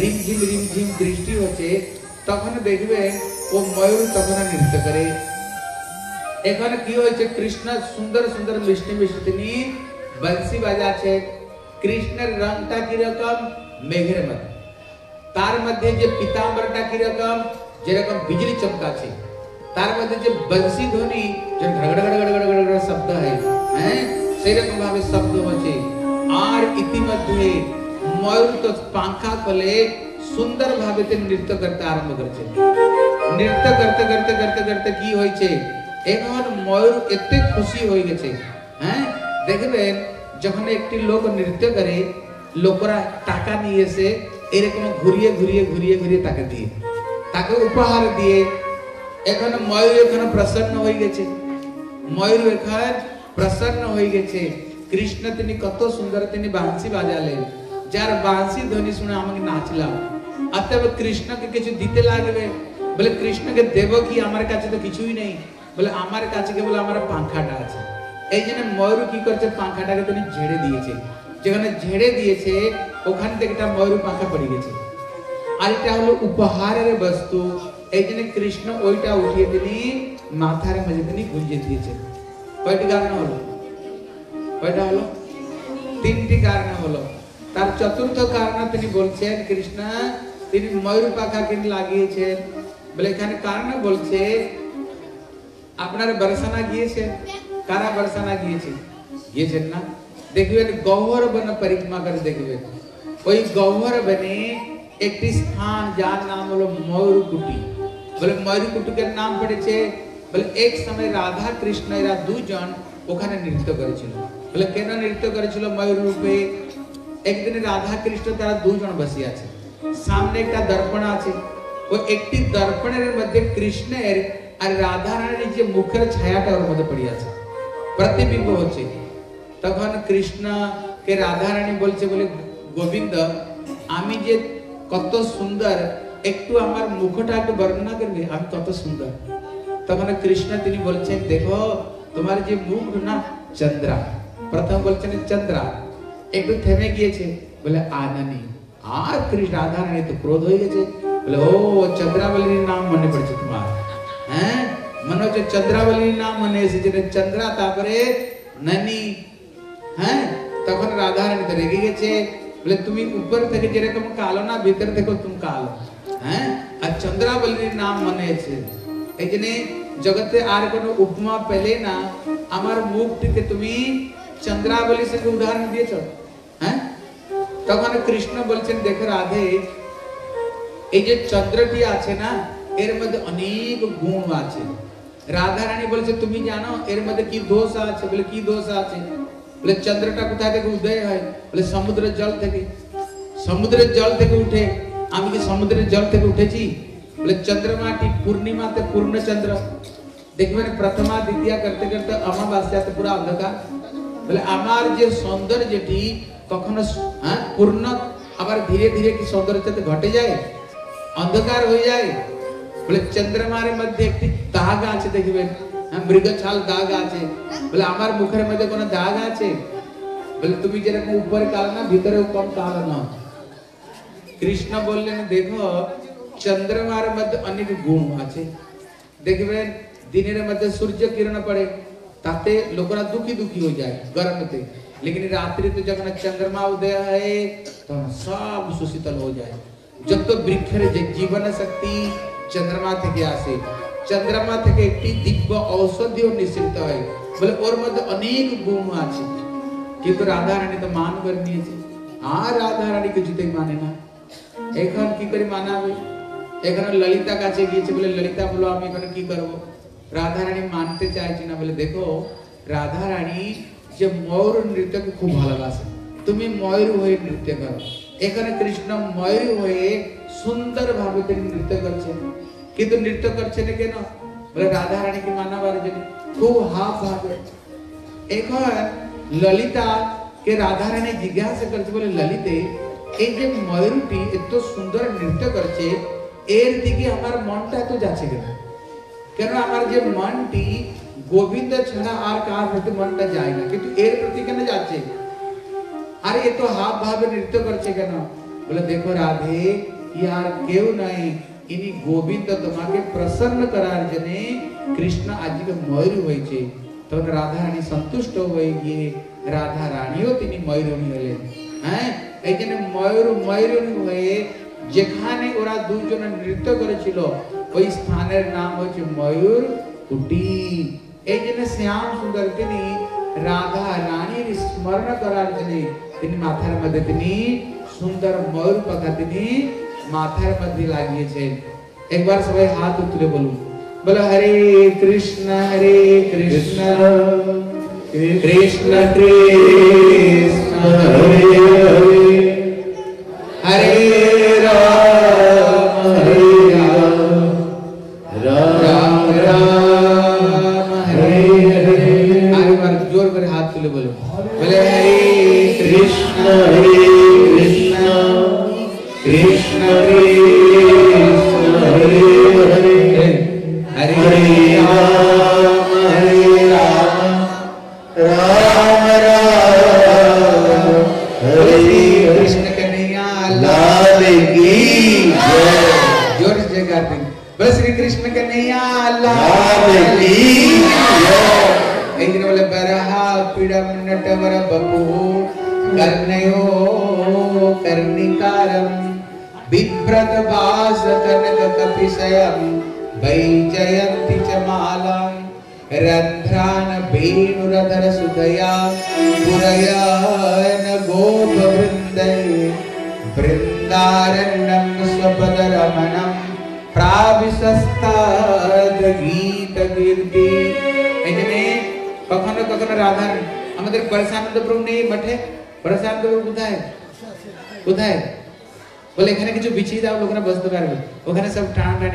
রিমঝিম রিমঝিম বৃষ্টি হচ্ছে তখন দেখবে ও ময়ূর তখন নৃত্য করে এখানে কি হয়েছে কৃষ্ণ সুন্দর সুন্দর মিষ্টি মিষ্টি তিনি বংশী বাজাচ্ছে কৃষ্ণের রংটা কিরকম মেঘের মতো তার মধ্যে যে পিতাম্বরটা কিরকম যেরকম বিজলি চমকাছে তার মধ্যে যে বংশী ধ্বনি যে ঘড়ঘড় শব্দ হয় হ্যাঁ সেরকম ভাবে শব্দ হচ্ছে আর ইতিমধ্যে ময়ূর তো পাখা খোলে সুন্দর ভাবে নৃত্য করতে আরম্ভ করেছে নৃত্য করতে করতে করতে করতে কি হয়েছে এখন ময়ূর এতে খুশি হয়ে গেছে হ্যাঁ দেখবেন যখন একটি লোক নৃত্য করে লোকরা টাকা নিয়ে এসে এরকম ঘুরিয়ে ঘুরিয়ে ঘুরিয়ে ঘুরিয়ে তাকে দিয়ে তাকে উপহার দিয়ে এখন ময়ূর এখানে প্রসন্ন হয়ে গেছে। ময়ূর এখন প্রসন্ন হয়ে গেছে। কৃষ্ণ তিনি কত সুন্দর তিনি বাঁশি বাজালেন। যার বাঁশি ধ্বনি শুনে আমাকে নাচলাম। অতএব কৃষ্ণকে কিছু দিতে লাগবে। বলে, কৃষ্ণকে দেব কি? আমার কাছে তো কিছুই নেই। বলে, আমার কাছে কেবল আমার পাখাটা আছে। এই জন্য ময়ূর কি করছে? পাখাটাকে তিনি ঝেড়ে দিয়েছে। যেখানে ঝেড়ে দিয়েছে, ওখান থেকে একটা ময়ূর পাখা পড়ে গেছে। আর এটা হলো উপহারের বস্তু। এই জন্য কৃষ্ণ ওইটা উঠিয়ে তিনি মাথার মাঝে তিনি গুঞ্জে দিয়েছেন কয়টি কারণ হলো কয়টা হলো তিনটি কারণ হলো তার চতুর্থ কারণ তিনি বলছেন কৃষ্ণ তিনি ময়ূর পাখা তিনি লাগিয়েছেন বলে এখানে কারণ বলছে আপনার বরসানা গিয়েছেন কারা বরসানা গিয়েছে গিয়েছেন না দেখবেন গহ্বর বন পরিক্রমা করে দেখবেন ওই গহ্বর বনে একটি স্থান যার নাম হলো ময়ূরকুটি বলে ময়ূরকুটিকের নাম পড়েছে বলে এক সময় রাধা কৃষ্ণ এরা দুজন ওখানে নৃত্য করেছিল বলে কেন নৃত্য করেছিল ময়ূর রূপে একদিন রাধা কৃষ্ণ তারা দুজন বসে আছে সামনে একটা দর্পণ আছে ও একটি দর্পণের মধ্যে কৃষ্ণের আর রাধা রানীর যে মুখের ছায়াটা ওর মধ্যে পড়ে আছে প্রতিবিম্ব হচ্ছে তখন কৃষ্ণ কে রাধা রানী বলছে বলে গোবিন্দ আমি যে কত সুন্দর একটু আমার মুখটা একটু বর্ণনা করবে আমি কত সুন্দর তখন কৃষ্ণ তিনি বলছেন দেখো তোমার যে মুখ না চন্দ্রা প্রথম বলছেন চন্দ্রা একটু থেমে গিয়েছে বলে আনানি আর কৃষ্ণ রাধা রানী তো ক্রোধ হয়ে গেছে বলে ও চন্দ্রাবলীর নাম মনে পড়ছে তোমার হ্যাঁ মনে হচ্ছে চন্দ্রাবলীর নাম মনে এসেছে চন্দ্রা তারপরে ননি হ্যাঁ তখন রাধা রানী তো রেগে গেছে বলে তুমি উপর থেকে যেরকম কালো না ভিতর থেকে তুমি কালো হ্যাঁ আর চন্দ্রাবলীর নাম মনে আছে এই জন্য জগতে আর কোনো উপমা পেলে না আমার মুখ থেকে তুমি চন্দ্রাবলী সে উদাহরণ দিয়েছ হ্যাঁ তখন কৃষ্ণ বলছেন দেখো রাধে এই যে চন্দ্রটি আছে না এর মধ্যে অনেক গুণ আছে রাধা রানী বলছে তুমি জানো এর মধ্যে কি দোষ আছে বলে কি দোষ আছে বলে চন্দ্রটা কোথা থেকে উদয় হয় বলে সমুদ্রের জল থেকে সমুদ্রের জল থেকে উঠে আমি কি সমুদ্রের জল থেকে উঠেছি? বলে চন্দ্রমাটি পূর্ণিমাতে পূর্ণ চন্দ্র দেখবেন, প্রথমা, দ্বিতীয় করতে করতে অমাবাস্যাতে পুরো অন্ধকার। বলে, আমার যে সৌন্দর্যটি কখনো হ্যাঁ পূর্ণ, আবার ধীরে ধীরে কি সৌন্দর্যতে ঘটে যায়? অন্ধকার হয়ে যায়? বলে, চন্দ্রমার মধ্যে একটি দাগ আছে, দেখবেন। হ্যাঁ মৃগ ছাল দাগ আছে। বলে, আমার মুখের মধ্যে কোনো দাগ আছে? বলে, তুমি যেরকম উপরে কালো না, ভিতরেও কম কালো না কৃষ্ণ বললেন দেখো চন্দ্রমার মধ্যে অনেক গুণ আছে দেখবেন দিনের মধ্যে সূর্য কিরণ পড়ে তাতে লোকরা দুঃখী দুঃখী হয়ে যায় গরমতে लेकिन রাত্রিতে যখন চন্দ্রমা উদয় হয় তখন সব সুশীতল হয়ে যায় যত বৃক্ষের যে জীবন শক্তি চন্দ্রমা থেকে আসে চন্দ্রমা থেকে একটি দিব্য ঔষধিও নিঃসৃত হয় বলে ওর মধ্যে অনেক গুণ আছে কিন্তু রাধা রানী তো মান করে নিয়েছে আর রাধা রানী কিছুতেই মানে না এখন কি করে মানাবে? এখানে ললিতা কাছে গিয়েছে বলে, ললিতা বলো, আমি এখন কি করব? রাধা রানী মানতে চাইছে না বলে, দেখো রাধা রানী যে ময়ূর নৃত্যকে খুব ভালোবাসে। তুমি ময়ূর হয়ে নৃত্য করো। এখানে কৃষ্ণ ময়ূর হয়ে সুন্দর ভাবে তিনি নৃত্য করছেন। কিন্তু নৃত্য করছেন কেন? বলে রাধা রানীকে মানাবার জন্য? খুব হাফ ভাবে এখন ললিতা কে রাধা রানী জিজ্ঞাসা করছে বলে, ললিতে এই যে ময়ূরটি এত সুন্দর নৃত্য করছে এর দিকে আমার মনটা এত যাচ্ছে কেন কেন আমার যে মনটি গোবিন্দ ছাড়া আর কার প্রতি মনটা যায় না কিন্তু এর প্রতি কেন যাচ্ছে আরে এ তো হাব ভাবে নৃত্য করছে কেন বলে দেখো রাধে ইয়ার কেউ নাই ইনি গোবিন্দ তোমাকে প্রসন্ন করার জন্য কৃষ্ণ আজকে ময়ূর হয়েছে তখন রাধা রানী সন্তুষ্ট হয়ে গিয়ে রাধা রানীও তিনি ময়ূরণী হলেন হ্যাঁ জন্য ময়ূর ময়ূরণী হয়ে যেখানে ওরা দুজন নৃত্য করেছিল ওই স্থানের নাম হচ্ছে ময়ূর কুটি। এই জন্য শ্যাম সুন্দর তিনি রাধা রানীর স্মরণ করার জন্য তিনি মাথার মধ্যে তিনি সুন্দর ময়ূর পাখা তিনি মাথার মধ্যে লাগিয়েছেন। একবার সবাই হাত তুলে বলুন। বলো হরে কৃষ্ণ হরে কৃষ্ণ কৃষ্ণ কৃষ্ণ হরে হরে।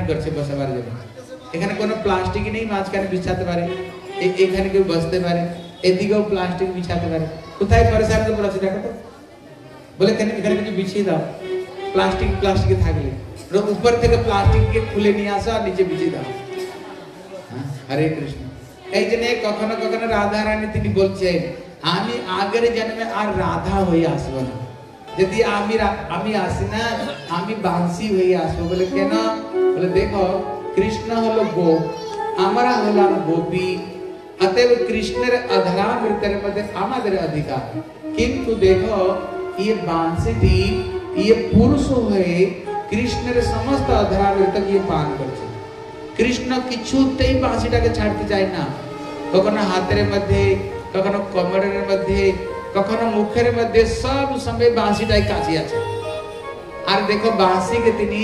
করছে বসাবার জন্য এখানে কোনো প্লাস্টিক নেই মাঝখানে বিছাতে পারে। এখানে কেউ বসতে পারে। এদিকেও প্লাস্টিক বিছাতে পারে। কোথায় পরেশান তো আছে দেখো তো। বলে এখানে এখানে কিছু বিছিয়ে দাও। প্লাস্টিক প্লাস্টিকে থাকলে। উপর থেকে প্লাস্টিককে খুলে নিয়ে আসো আর নিচে বিছিয়ে দাও। হ্যাঁ, হরে কৃষ্ণ। এই জন্য কখনো কখনো রাধা রানী তিনি বলছেন আমি আগের জন্মে আর রাধা হয়ে আসব না। যদি আমি আমি আসি না আমি বাংশী হয়ে আসব। বলে কেন? বলে দেখো কৃষ্ণ হলো গো আমরা হলাম গোপী অতএব কৃষ্ণের অধরা মৃতের মধ্যে আমাদের অধিকার কিন্তু দেখো ইয়ে বাংশীটি ইয়ে পুরুষ হয়ে কৃষ্ণের সমস্ত অধরা মৃতক ইয়ে পান করছে কৃষ্ণ কিছুতেই বাঁশিটাকে ছাড়তে চায় না কখনো হাতের মধ্যে কখনো কোমরের মধ্যে কখনো মুখের মধ্যে সব সময় বাঁশিটাই কাছে আছে আর দেখো বাঁশিকে তিনি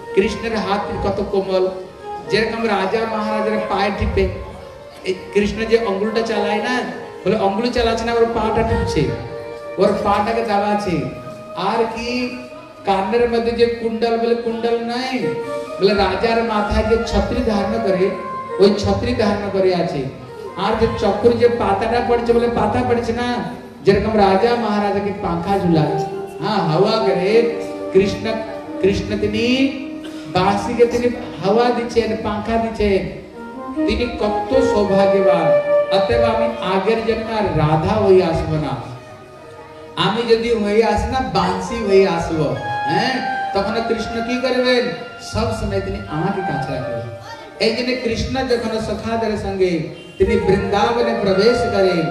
কৃষ্ণের হাত কত কোমল। যেরকম রাজা মহারাজার পায়ে টিপে। কৃষ্ণ যে অঙ্গুলটা চালায় না, বলে অঙ্গুল চালাচ্ছে না, ওর পাটা টিপছে। ওর পাটাকে চালাচ্ছে। আর কি কানের মধ্যে যে কুণ্ডল বলে কুণ্ডল নাই বলে রাজার মাথায় যে ছত্রি ধারণ করে, ওই ছত্রি ধারণ করে আছে। আর যে চক্র যে পাতাটা পড়ছে বলে পাতা পড়ছে না, যেরকম রাজা মহারাজাকে পাখা ঝুলায় হ্যাঁ হাওয়া করে কৃষ্ণ কৃষ্ণ তিনি বাঁশিকে তিনি হাওয়া দিচ্ছেন পাখা দিচ্ছেন তিনি কত সৌভাগ্যবান অতএব আমি আগের জন্মে আর রাধা হয়ে আসবো না আমি যদি হয়ে আসি না বাঁশি হয়ে আসবো হ্যাঁ তখন কৃষ্ণ কি করবেন সব সময় তিনি আমাকে কাছে রাখবেন এই জন্য কৃষ্ণ যখন সখাদের সঙ্গে তিনি বৃন্দাবনে প্রবেশ করেন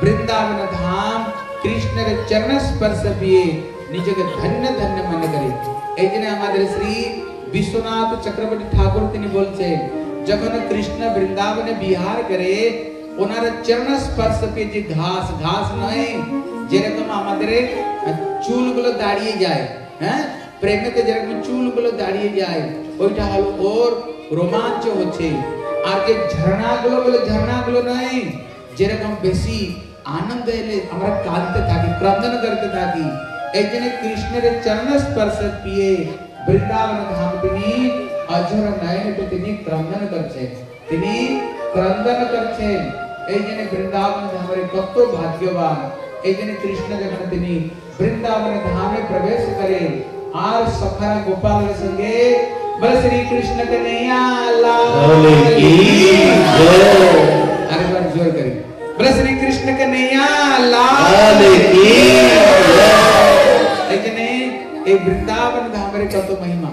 বৃন্দাবন ধাম কৃষ্ণের চরণ স্পর্শ পেয়ে নিজেকে ধন্য ধন্য মনে করে এই জন্য আমাদের শ্রী বিশ্বনাথ চক্রবর্তী ঠাকুর তিনি বলছেন যখন কৃষ্ণ বৃন্দাবনে বিহার করে ওনার চরণ স্পর্শ পেয়ে যে ঘাস ঘাস নয় যেরকম আমাদের চুলগুলো দাঁড়িয়ে যায় হ্যাঁ প্রেমেতে যেরকম চুলগুলো দাঁড়িয়ে যায় ওইটা হলো ওর রোমাঞ্চ হচ্ছে আর যে ঝর্ণাগুলো বলে ঝর্ণাগুলো নয় যেরকম বেশি আনন্দ এলে আমরা কাঁদতে থাকি ক্রন্দন করতে থাকি এই জন্য কৃষ্ণের চরণ স্পর্শ পেয়ে वृंदावन धाम तिनी અજર નયન એટલે તેની ક્રંદન કરશે તેની ક્રંદન કરશે એ જેને વૃંદાવન ધામરે ભક્તો ભાગ્યવાન એ જેને કૃષ્ણ જેમણે તેની વૃંદાવન ધામે પ્રવેશ કરે આર સખા ગોપાલ સંગે બસ શ્રી કૃષ્ણ કનૈયા લાલ કી જય અરે બાર જોર કરી બસ શ્રી કૃષ્ણ કનૈયા લાલ કી જય એ જેને এই বৃন্দাবন ধামের কত মহিমা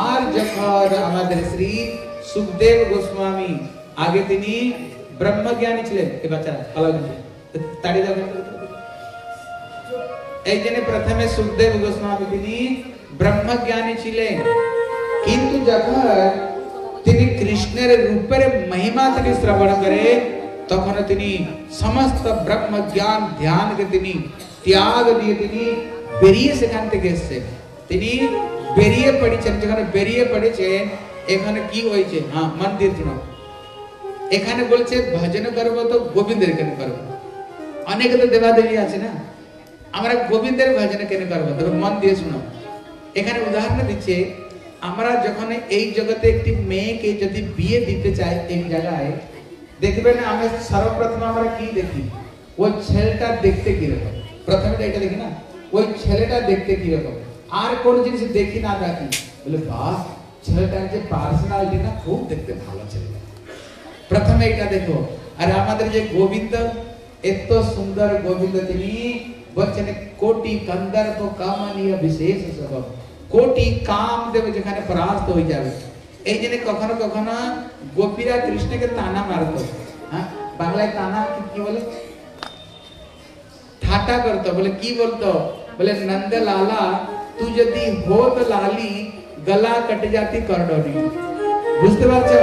আর যখন আমাদের শ্রী সুখদেব গোস্বামী আগে তিনি ব্রহ্মজ্ঞানী ছিলেন এ বাচ্চা আলাদা তাড়ি যাবেন এই জন্য প্রথমে সুখদেব গোস্বামী তিনি ব্রহ্মজ্ঞানী ছিলেন কিন্তু যখন তিনি কৃষ্ণের রূপের মহিমা তিনি শ্রবণ করে তখন তিনি সমস্ত ব্রহ্ম জ্ঞান ধ্যানকে তিনি ত্যাগ দিয়ে তিনি বেরিয়ে সেখান থেকে এসেছেন তিনি বেরিয়ে পড়েছেন, যেখানে বেরিয়ে পড়েছেন এখানে কি হয়েছে? হ্যাঁ মন্দির শুনো। এখানে বলছে, ভজন করব তো গোবিন্দের কেন করব? অনেক তো দেবাদেবী আছে না? আমরা গোবিন্দের ভজন কেন করব? তবে মন দিয়ে শুনো। এখানে উদাহরণ দিচ্ছে, আমরা যখন এই জগতে একটি মেয়েকে যদি বিয়ে দিতে চাই এই জায়গায় দেখবেন আমি সর্বপ্রথম আমরা কি দেখি? ও ছেলেটা দেখতে কীরকম? প্রথমে এটা দেখি না? ওই ছেলেটা দেখতে কীরকম? আর কোন জিনিস দেখি না দেখি। বলে বাহ ছেলেটার যে পার্সোনালিটি না খুব দেখতে ভালো ছেলেটা। প্রথমে এটা দেখো। আর আমাদের যে গোবিন্দ, এত সুন্দর গোবিন্দ তিনি বলছেন, কোটি কন্দর তো কামনীয় বিশেষ সব কোটি কাম দেব যেখানে পরাস্ত হয়ে যাবে। এই জন্য কখনো কখনো গোপীরা কৃষ্ণকে তানা মারতো। হ্যাঁ? বাংলায় তানা কি বলে? ঠাটা করতো। বলে, কি বলতো? বলে নন্দ লালা তু যদি হোত লালি গলা কটে যাতি করডনি বুঝতে পারছো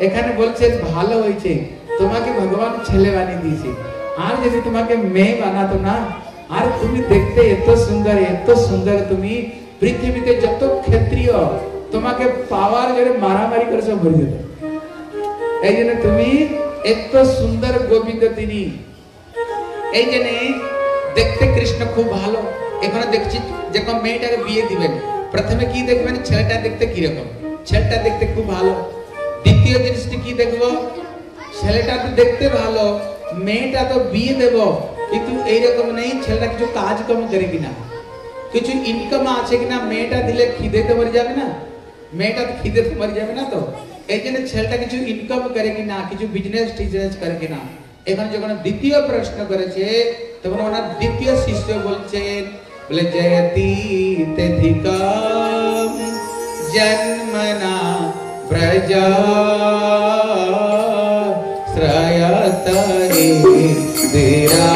এখানে বলছে ভালো হয়েছে তোমাকে ভগবান ছেলে বানিয়ে দিয়েছে আর যদি তোমাকে মেয়ে বানাতো না আর তুমি দেখতে এত সুন্দর এত সুন্দর তুমি পৃথিবীতে যত ক্ষত্রিয় তোমাকে পাওয়ার জন্য মারামারি করে সব ভরে যেত এই জন্য তুমি এত সুন্দর গোবিন্দ তিনি এই জন্য দেখতে কৃষ্ণ খুব ভালো। এখানে দেখছি যখন মেয়েটাকে বিয়ে দিবেন। প্রথমে কি দেখবেন? ছেলেটা দেখতে কীরকম? ছেলেটা দেখতে খুব ভালো। দ্বিতীয় জিনিসটি কি দেখব? ছেলেটা তো দেখতে ভালো, মেয়েটা তো বিয়ে দেব। কিন্তু এইরকম নেই, ছেলেটা কিছু কাজ কর্ম করে কিনা। কিছু ইনকাম আছে কিনা? মেয়েটা দিলে খিদেতে মরে যাবে না। মেয়েটা তো খিদেতে মরে যাবে না তো। এই জন্য ছেলেটা কিছু ইনকাম করে কিনা, কিছু বিজনেস টিজনেস করে কিনা। এখানে যখন দ্বিতীয় প্রশ্ন করেছে, তখন ওনার দ্বিতীয় শিষ্য বলছেন, বলে জয়তি তেধিকাম জন্মনা প্রজা শ্রয়তরে দেরা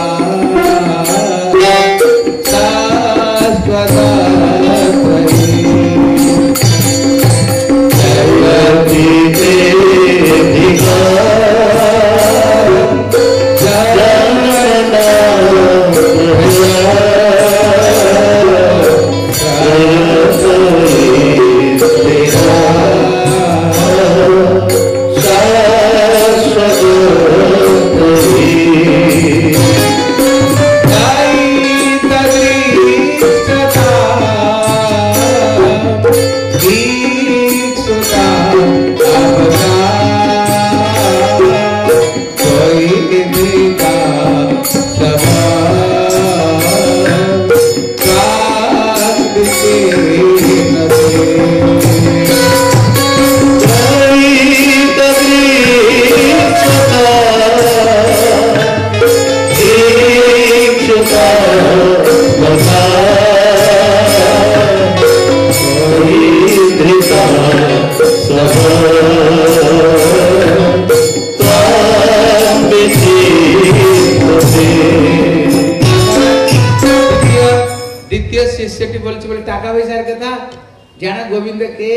জানা গোবিন্দ কে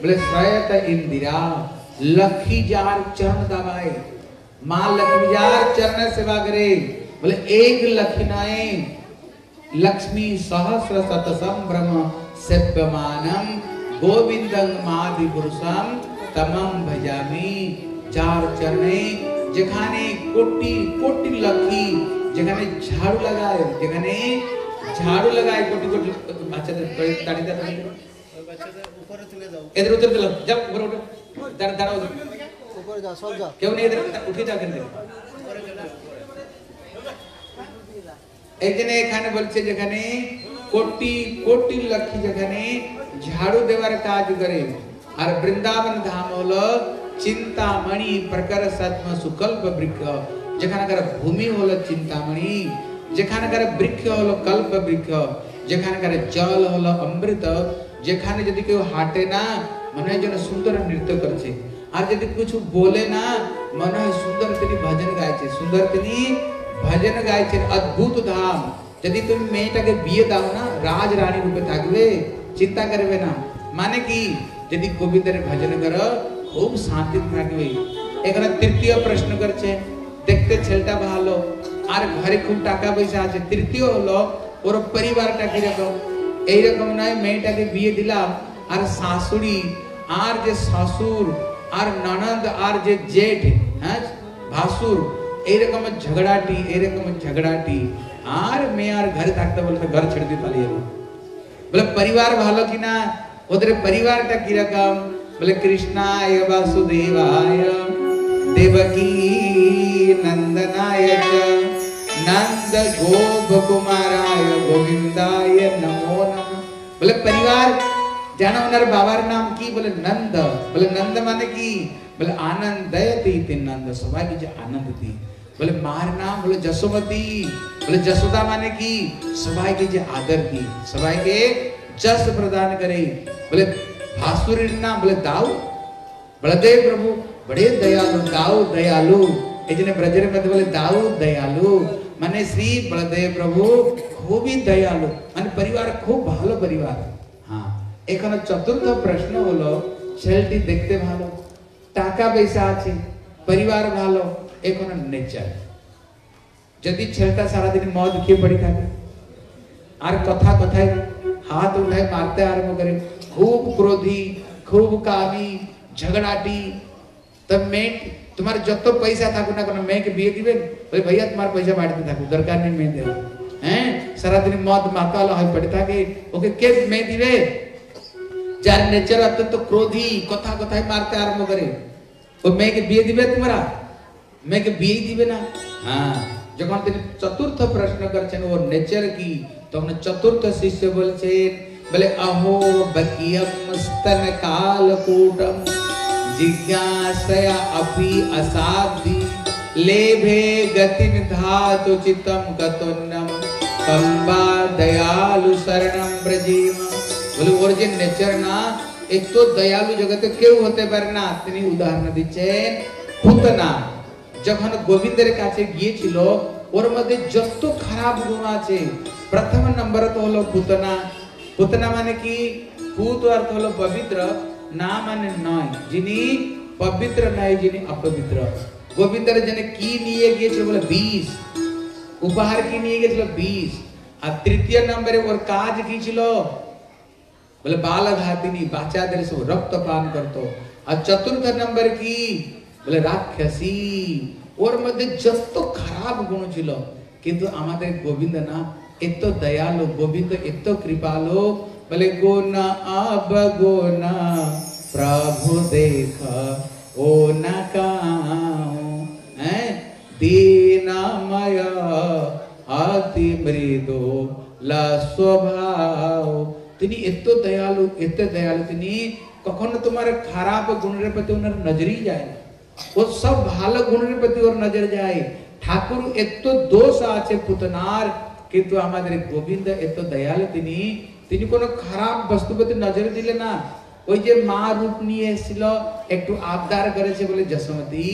বলে শ্রয়ত ইন্দিরা लखी जार चरण दबाए माँ लक्ष्मी जार चरण सेवा करे बोले एक लखनाए लक्ष्मी सहस्र शत संभ्रम सेव्यमानम गोविंदं मादि पुरुषम तमम भजामी চার চরণে যেখানে কোটি কোটি লক্ষ্মী যেখানে ঝাড়ু লাগায় যেখানে ঝাড়ু লাগায় কোটি কোটি বাচ্চাদের দাঁড়িয়ে দাঁড়িয়ে উপরে তুলে দাও এদের উত্তর দিলাম যাও উপরে উঠো দাঁড়া দাঁড়াও উপরে যাও সব যাও কেউ নেই এদের উঠে যাও কেন এই জন্য এখানে বলছে যেখানে কোটি কোটি লক্ষ্মী যেখানে ঝাড়ু দেওয়ার কাজ করে আর বৃন্দাবন ধাম হলো চিন্তামণি প্রকার সত্ম সুকল্প বৃক্ষ যেখানকার ভূমি হলো চিন্তামণি যেখানকার বৃক্ষ হলো কল্প বৃক্ষ যেখানকার জল হলো অমৃত যেখানে যদি কেউ হাঁটে না, মনে হয় যেন সুন্দর নৃত্য করছে। আর যদি কিছু বলে না, মনে হয় সুন্দর তিনি ভজন গাইছে। সুন্দর তিনি ভজন গাইছেন, অদ্ভুত ধাম। যদি তুমি মেয়েটাকে বিয়ে দাও না, রাজ রানী রূপে থাকবে চিন্তা করবে না। মানে কি? যদি গোবিন্দের ভজন করো, খুব শান্তি থাকবে। এখানে তৃতীয় প্রশ্ন করছে, দেখতে ছেলেটা ভালো। আর ঘরে খুব টাকা পয়সা আছে। তৃতীয় হলো, ওর পরিবারটা কীরকম? এইরকম নয় মেয়েটাকে বিয়ে দিলাম আর শাশুড়ি আর যে শ্বশুর আর ননদ আর যে জেঠ হ্যাঁ ভাসুর এইরকম ঝগড়াটি এইরকম ঝগড়াটি আর মেয়ে আর ঘরে থাকতে বলতে ঘর ছেড়ে দিয়ে পালিয়ে এলো বলে পরিবার ভালো কিনা ওদের পরিবারটা কিরকম বলে কৃষ্ণায় বাসুদেবায় দেবকী নন্দনায় চ नंद गोप कुमार गोविंदाय नमो नमः। बोले, परिवार, जाना नर बाबार नाम की? बोले, नंद। बोले, नंद माने की? बोले आनंद दयती नंद। की जो आनंद थी बोले, मार नाम, बोले, जसोमती। बोले, जसोदा माने की? सौभाग्य जो आदर थी की। के जस प्रदान करे। बोले, भासुर नाम, बोले, दाऊ। बलदेव प्रभु, बड़े दयालु, दाऊ, दयालु। इतने ब्रजर मत बोले, दाऊ, दयालु। मैंने श्री बलदेव प्रभु खूब ही दयालु, मैंने परिवार खूब भलो परिवार। हाँ एक चतुर्थ प्रश्न हलो ऐलटी देखते भलो, टाका पैसा अच्छे परिवार भलो एक नेचर। जदि ऐलटा सारा दिन मद किए पड़ी था आर कथा कथा हाथ उठाए मारते आरंभ करे, खूब क्रोधी, खूब कामी झगड़ाटी, तब मेट তোমার যত পয়সা থাকুক না কেন মেয়েকে বিয়ে দিবেন ওই ভাইয়া তোমার পয়সা বাড়িতে থাকুক দরকার নেই মেয়ে দেবো হ্যাঁ সারাদিন মদ মাতাল হয়ে পড়ে থাকে ওকে কে মেয়ে দিবে যার নেচার অত্যন্ত ক্রোধী কথা কথায় মারতে আরম্ভ করে ও মেয়েকে বিয়ে দিবে তোমরা মেয়েকে বিয়েই দিবে না হ্যাঁ যখন তিনি চতুর্থ প্রশ্ন করছেন ওর নেচার কি তখন চতুর্থ শিষ্য বলছেন বলে অহো বকিয়ম স্তন কালকূটম जिज्ञासया अपि असाधि लेभे गतिम धातु चितम गतोन्नम कंबा दयालु शरणम ब्रजीम বলে ওর যে নেচার না এত দয়ালু জগতে কেউ হতে পারে না তিনি উদাহরণ দিচ্ছেন পুতনা যখন গোবিন্দের কাছে গিয়েছিল ওর মধ্যে যত খারাপ গুণ আছে প্রথম নম্বর তো হলো পুতনা পুতনা মানে কি পুত অর্থ হলো পবিত্র না মানে নয় যিনি পবিত্র নয় যিনি অপবিত্র গোবিন্দের জন্য কি নিয়ে গিয়েছিল বলে বিষ উপহার কি নিয়ে গেছিল বিষ আর তৃতীয় নম্বরে ওর কাজ কি ছিল বলে বালঘাতিনী বাচ্চাদের সব রক্ত পান করতো আর চতুর্থ নম্বর কি বলে রাক্ষসী ওর মধ্যে যত খারাপ গুণ ছিল কিন্তু আমাদের গোবিন্দ না এত দয়ালু গোবিন্দ এত কৃপালু बोले गुना आब गुना, प्रभु देखा, ओ न दीना मया अति मृदो, ला स्वभाव। तिनी इतो दयालु इतने दयालु, तिनी कखन तुम्हारे खराब गुण रे प्रति उनर नज़र ही जाए वो सब भाल गुण रे प्रति और नज़र जाए। ठाकुर एतो दोष आछे पुतनार, किंतु हमारे गोविंद एतो दयालु तिनी তিনি কোনো খারাপ বস্তু প্রতি নজর দিলে না। ওই যে মা রূপ নিয়ে এসেছিল, একটু আবদার করেছে বলে যশোমতী,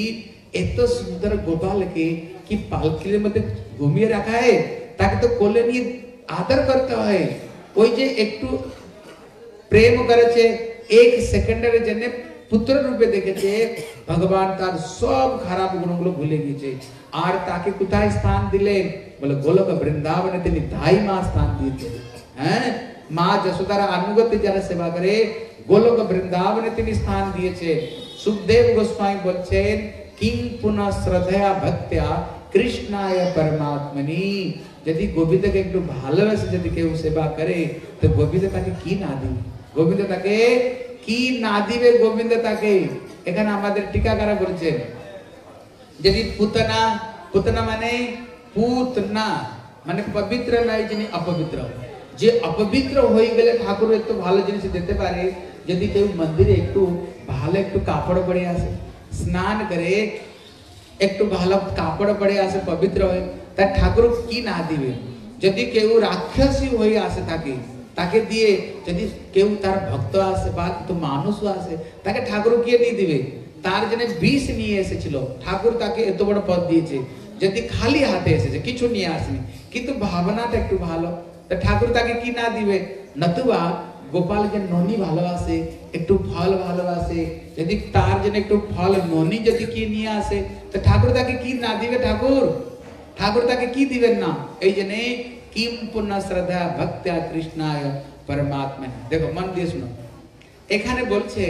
এত সুন্দর গোপালকে কি পালকির মধ্যে ঘুমিয়ে রাখা হয়? তাকে তো কোলে নিয়ে আদর করতে হয়। ওই যে একটু প্রেম করেছে, এক সেকেন্ডের জন্য পুত্র রূপে দেখেছে, ভগবান তার সব খারাপ গুণগুলো ভুলে গিয়েছে। আর তাকে কোথায় স্থান দিলেন বলে গোলক বৃন্দাবনে তিনি ধাই মা স্থান দিয়েছে হ্যাঁ? মা যশোদার আনুগত্য যারা সেবা করে গোলক বৃন্দাবনে তিনি স্থান দিয়েছে সুখদেব গোস্বামী বলছেন কিং পুনঃ শ্রদ্ধা ভক্ত্যা কৃষ্ণায় পরমাত্মনি যদি গোবিন্দকে একটু ভালোবেসে যদি কেউ সেবা করে তো গোবিন্দ তাকে কি না দিবে গোবিন্দ তাকে কি না দিবে গোবিন্দ তাকে এখানে আমাদের টিকাকারা বলছেন যদি পুতনা পুতনা মানে পুতনা মানে পবিত্র নয় যিনি অপবিত্র যে অপবিত্র হয়ে গেলে ঠাকুর একটু ভালো জিনিস দিতে পারে, যদি কেউ মন্দিরে একটু ভালো একটু কাপড় পরে আসে, স্নান করে, একটু ভালো কাপড় পরে আসে, পবিত্র হয়ে, তা ঠাকুর কি না দিবে? যদি কেউ রাক্ষসী হয়ে আসে তাকে তাকে দিয়ে যদি কেউ তার ভক্ত আসে বা তো মানুষও আসে, তাকে ঠাকুর কে দিয়ে দিবে? তার জন্য বিষ নিয়ে এসেছিল। ঠাকুর তাকে এত বড় পদ দিয়েছে। যদি খালি হাতে এসেছে, কিছু নিয়ে আসেনি। কিন্তু ভাবনাটা একটু ভালো। তা ঠাকুর তাকে কি না দিবে? নতুবা গোপালকে ননি ভালোবাসে, একটু ফল ভালোবাসে, যদি তার জন্য একটু ফল ননি যদি কি নিয়ে আসে, তো ঠাকুর তাকে কি না দিবে ঠাকুর? ঠাকুর তাকে কি দিবেন না? এই জন্যে কিম পুণ্য শ্রদ্ধা ভক্ত্যা কৃষ্ণায় পরমাত্মা। দেখো, মন দিয়ে শুনো। এখানে বলছে,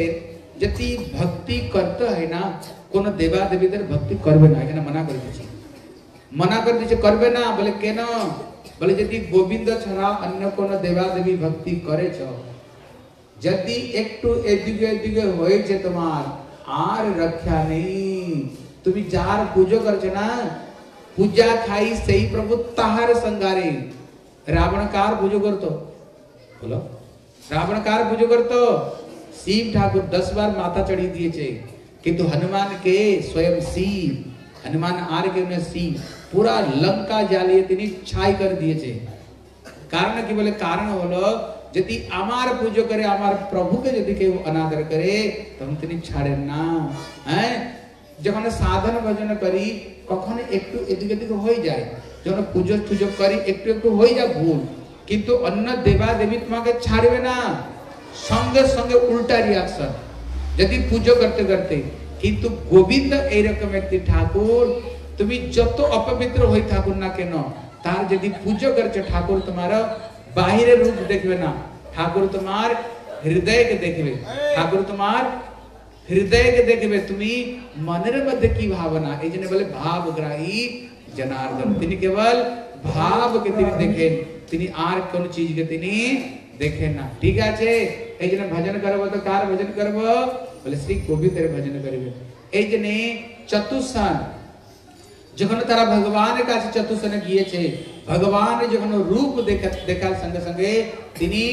যদি ভক্তি করতে হয় না, কোন দেবা দেবীদের ভক্তি করবে না। এখানে মানা করে দিচ্ছে। মানা করে দিচ্ছে, করবে না? বলে কেন? बोले जदी गोविंद छरा अन्य कोनो देवादेवी भक्ति करे छ जदी एक टू एदिगे एदिगे होए छ तुम्हार आर रख्या नहीं तुम्ही जार पूजो कर छ ना पूजा खाई सही प्रभु तहार संगारे रावणकार पूजो कर तो बोलो रावणकार पूजो कर शिव ठाकुर 10 बार माता चढ़ी दिए छे किंतु हनुमान के स्वयं शिव হনুমান আর কে উনি শিব পুরা লঙ্কা জ্বালিয়ে তিনি ছাই করে দিয়েছে কারণ কি বলে কারণ হলো যদি আমার পুজো করে আমার প্রভুকে যদি কেউ অনাদর করে তখন তিনি ছাড়েন না হ্যাঁ যখন সাধন ভজন করি কখনো একটু এদিকে এদিকে হয়ে যায় যখন পুজো টুজো করি একটু একটু হয়ে যায় ভুল কিন্তু অন্য দেবা দেবী তোমাকে ছাড়বে না সঙ্গে সঙ্গে উল্টা রিয়াকশন যদি পুজো করতে করতে কিন্তু গোবিন্দ এইরকম একটি ঠাকুর, তুমি যত অপবিত্র হয়ে থাকুন না কেন, তার যদি পুজো করছ, ঠাকুর তোমার বাহিরে রূপ দেখবে না। ঠাকুর তোমার হৃদয়কে দেখবে। ঠাকুর তোমার হৃদয়কে দেখবে। তুমি মনের মধ্যে কি ভাবনা? এই জন্য বলে ভাবগ্রাহী জনার্দন। তিনি কেবল ভাবকে তিনি দেখেন। তিনি আর কোন চিজকে তিনি দেখেন না। ঠিক আছে? এই জন্য ভজন করব তো, কার ভজন করব? বলে শ্রী গোবিন্দের ভজন করবে এই জন্য চতুস্থান যখন তারা ভগবানের কাছে চতুস্থানে গিয়েছে ভগবান যখন রূপ দেখার সঙ্গে সঙ্গে তিনি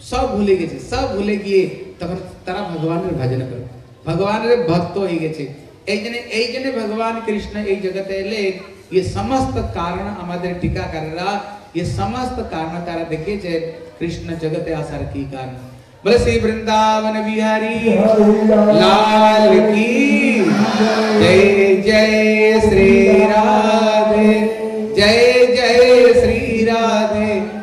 সব ভুলে গেছে সব ভুলে গিয়ে তখন তারা ভগবানের ভজন করে ভগবানের ভক্ত হয়ে গেছে এই জন্য এই জন্য ভগবান কৃষ্ণ এই জগতে এলে এ সমস্ত কারণ আমাদের টিকাকাররা এ সমস্ত কারণ তারা দেখিয়েছে কৃষ্ণ জগতে আসার কি কারণ बोले श्री वृंदावन बिहारी। लाल की। जय जय श्री राधे। जय जय श्री राधे।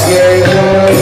भाग्य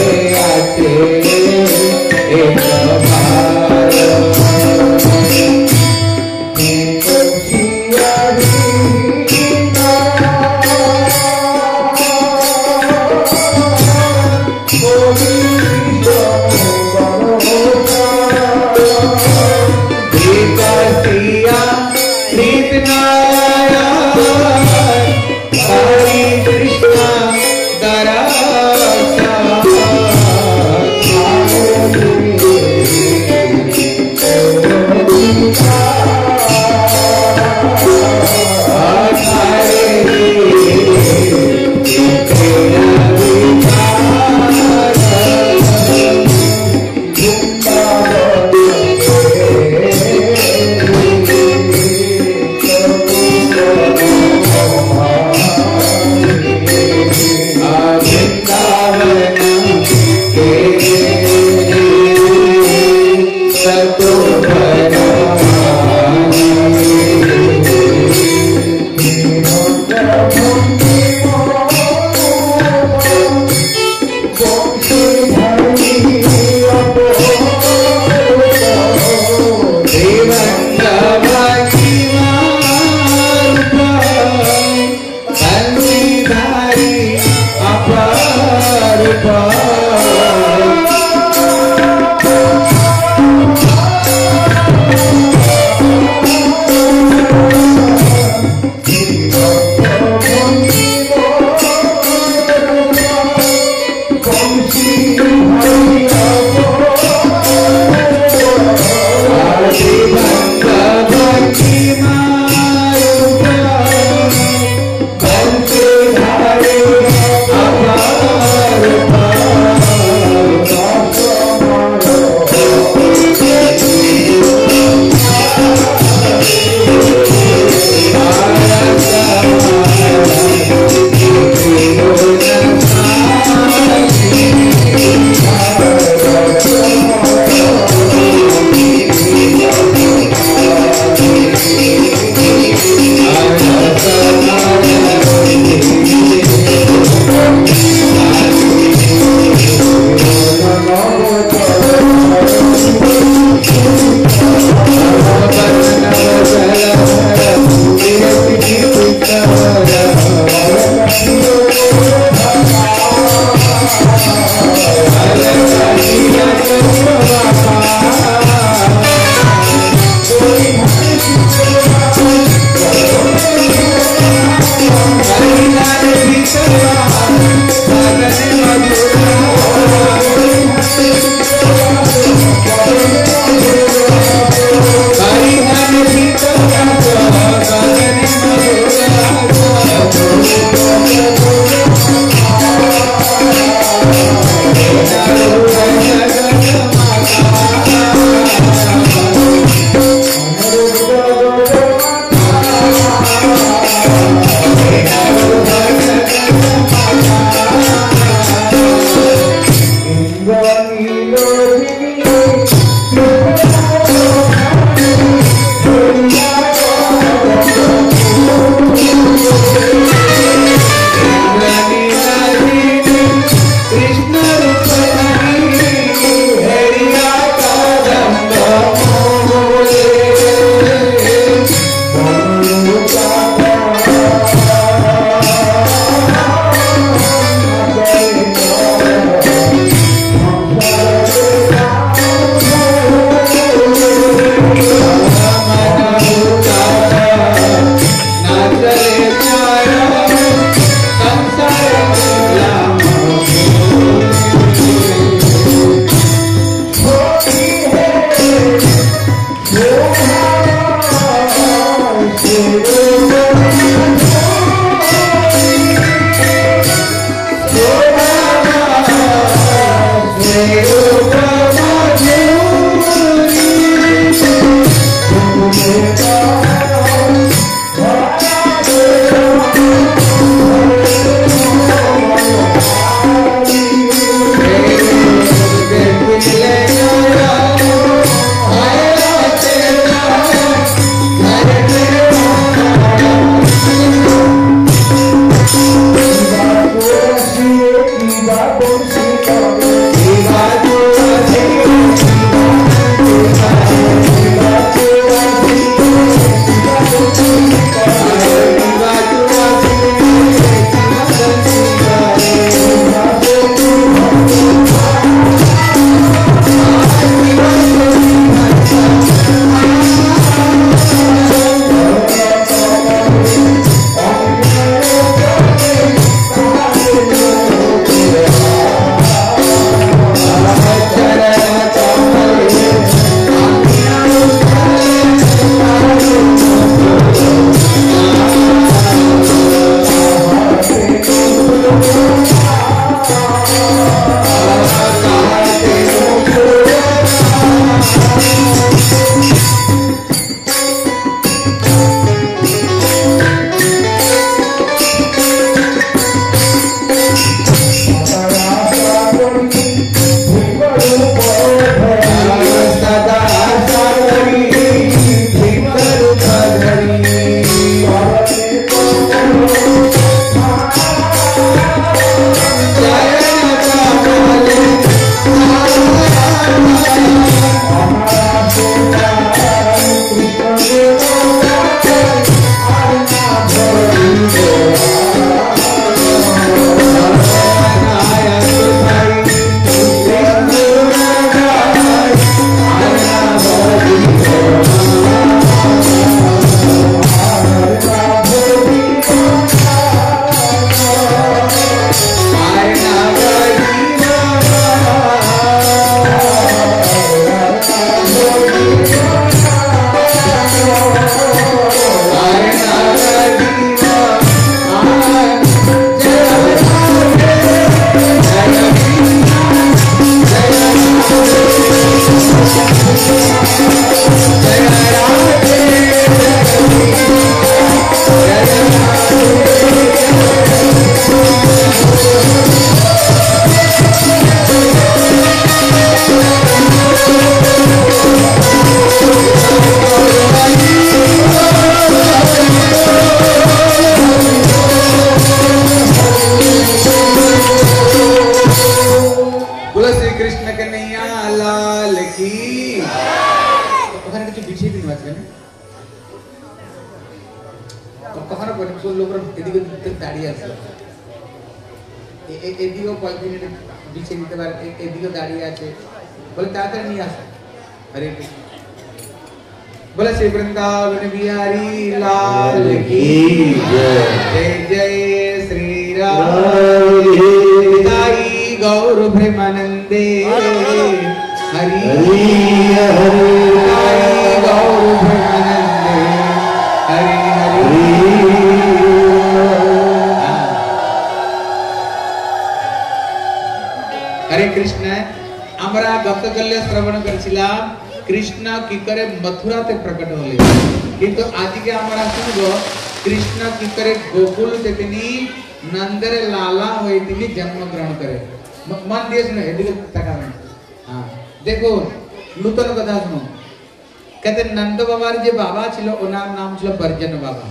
বাবার যে বাবা ছিল ওনার নাম ছিল বর্জন বাবা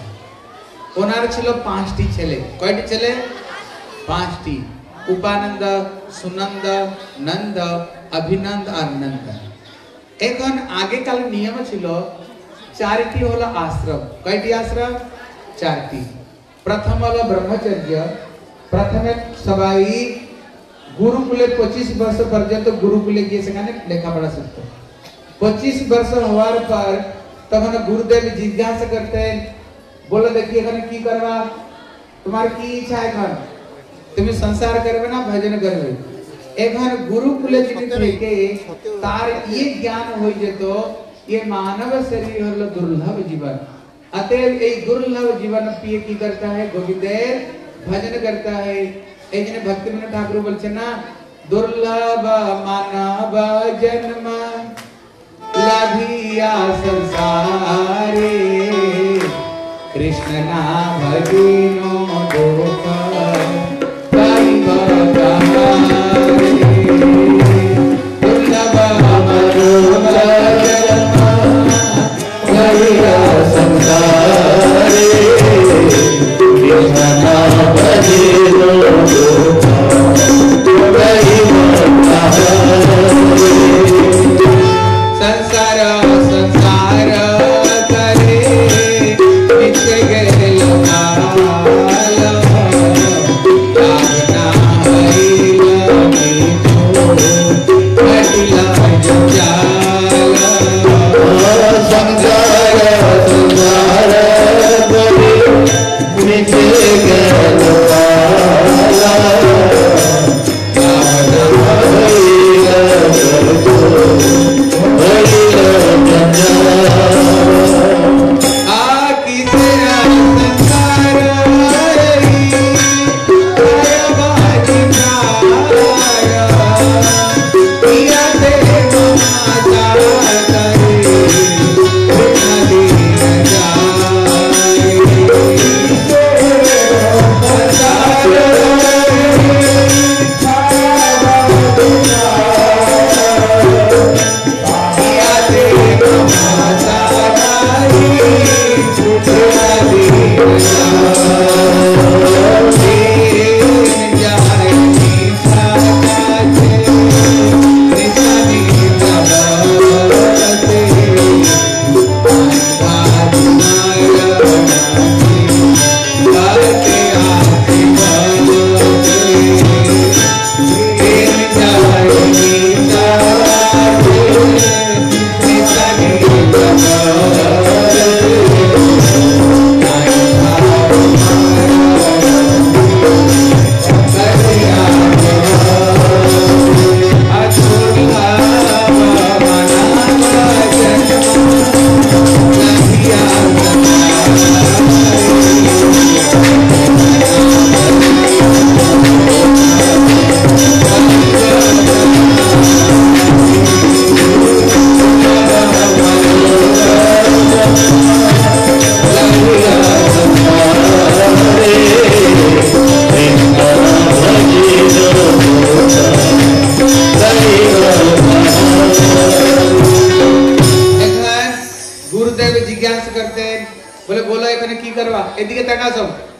ওনার ছিল পাঁচটি ছেলে কয়টি ছেলে পাঁচটি উপানন্দ সুনন্দ নন্দ অভিনন্দ আর নন্দ এখন আগেকাল নিয়ম ছিল চারটি হলো আশ্রম কয়টি আশ্রম চারটি প্রথম হলো ব্রহ্মচর্য প্রথমে সবাই গুরুকুলে পঁচিশ বর্ষ পর্যন্ত গুরুকুলে গিয়ে সেখানে লেখাপড়া শিখতো পঁচিশ বর্ষ হওয়ার পর তখন গুরুদেব জিজ্ঞাসা করতেন বলে দেখি এখানে কি করবা তোমার কি ইচ্ছা এখন তুমি সংসার করবে না ভজন করবে এখন গুরুকুলে যদি থেকে তার ये ज्ञान হয়ে যেত ये मानव शरीर হলো দুর্লভ জীবন अतएव এই দুর্লভ জীবন পিয়ে কি करता है গোবিন্দের ভজন करता है এই জন্য ভক্তিবিনোদ ঠাকুর বলছেন না দুর্লভ মানব लभिया संसारे कृष्ण नाम दीनो दुख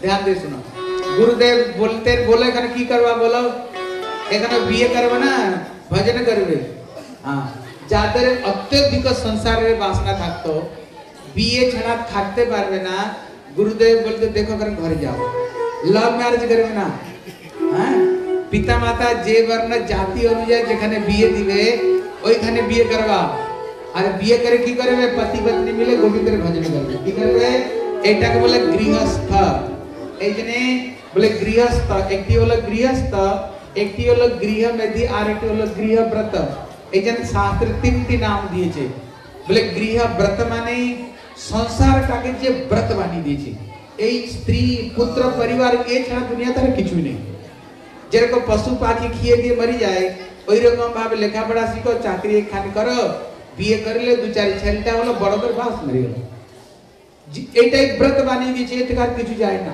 ধ্যান দিয়ে শোনো গুরুদেব বলতেন বলো এখানে কি করবা বলো এখানে বিয়ে করবে না ভজন করবে হ্যাঁ যাদের অত্যধিক সংসারের বাসনা থাকতো বিয়ে ছাড়া থাকতে পারবে না গুরুদেব বলতে দেখো করে ঘরে যাও লাভ ম্যারেজ করবে না হ্যাঁ পিতা মাতা যে বর্ণ জাতি অনুযায়ী যেখানে বিয়ে দিবে ওইখানে বিয়ে করবা আর বিয়ে করে কি করবে পতি পত্নী মিলে গোবিন্দের ভজন করবে কি করবে এটাকে বলে গৃহস্থ এই জন্য বলে গৃহস্থ একটি হলো গৃহস্থ একটি হলো গৃহ মেধি আর একটি হলো গৃহ ব্রত এই জন্য শাস্ত্রে তিনটি নাম দিয়েছে বলে গৃহ ব্রত মানে সংসারটাকে যে ব্রত বানিয়ে দিয়েছে এই স্ত্রী পুত্র পরিবার এ ছাড়া দুনিয়া তার কিছুই নেই যেরকম পশু পাখি খেয়ে দিয়ে মরি যায় ওই রকম ভাবে লেখাপড়া শিখো চাকরি এখানে করো বিয়ে করলে দু চারি ছেলেটা হলো বড় করে বাস মরে গেল জি- এইটাই ব্রত বানিয়ে দিয়েছে এতে আর কিছু যায় না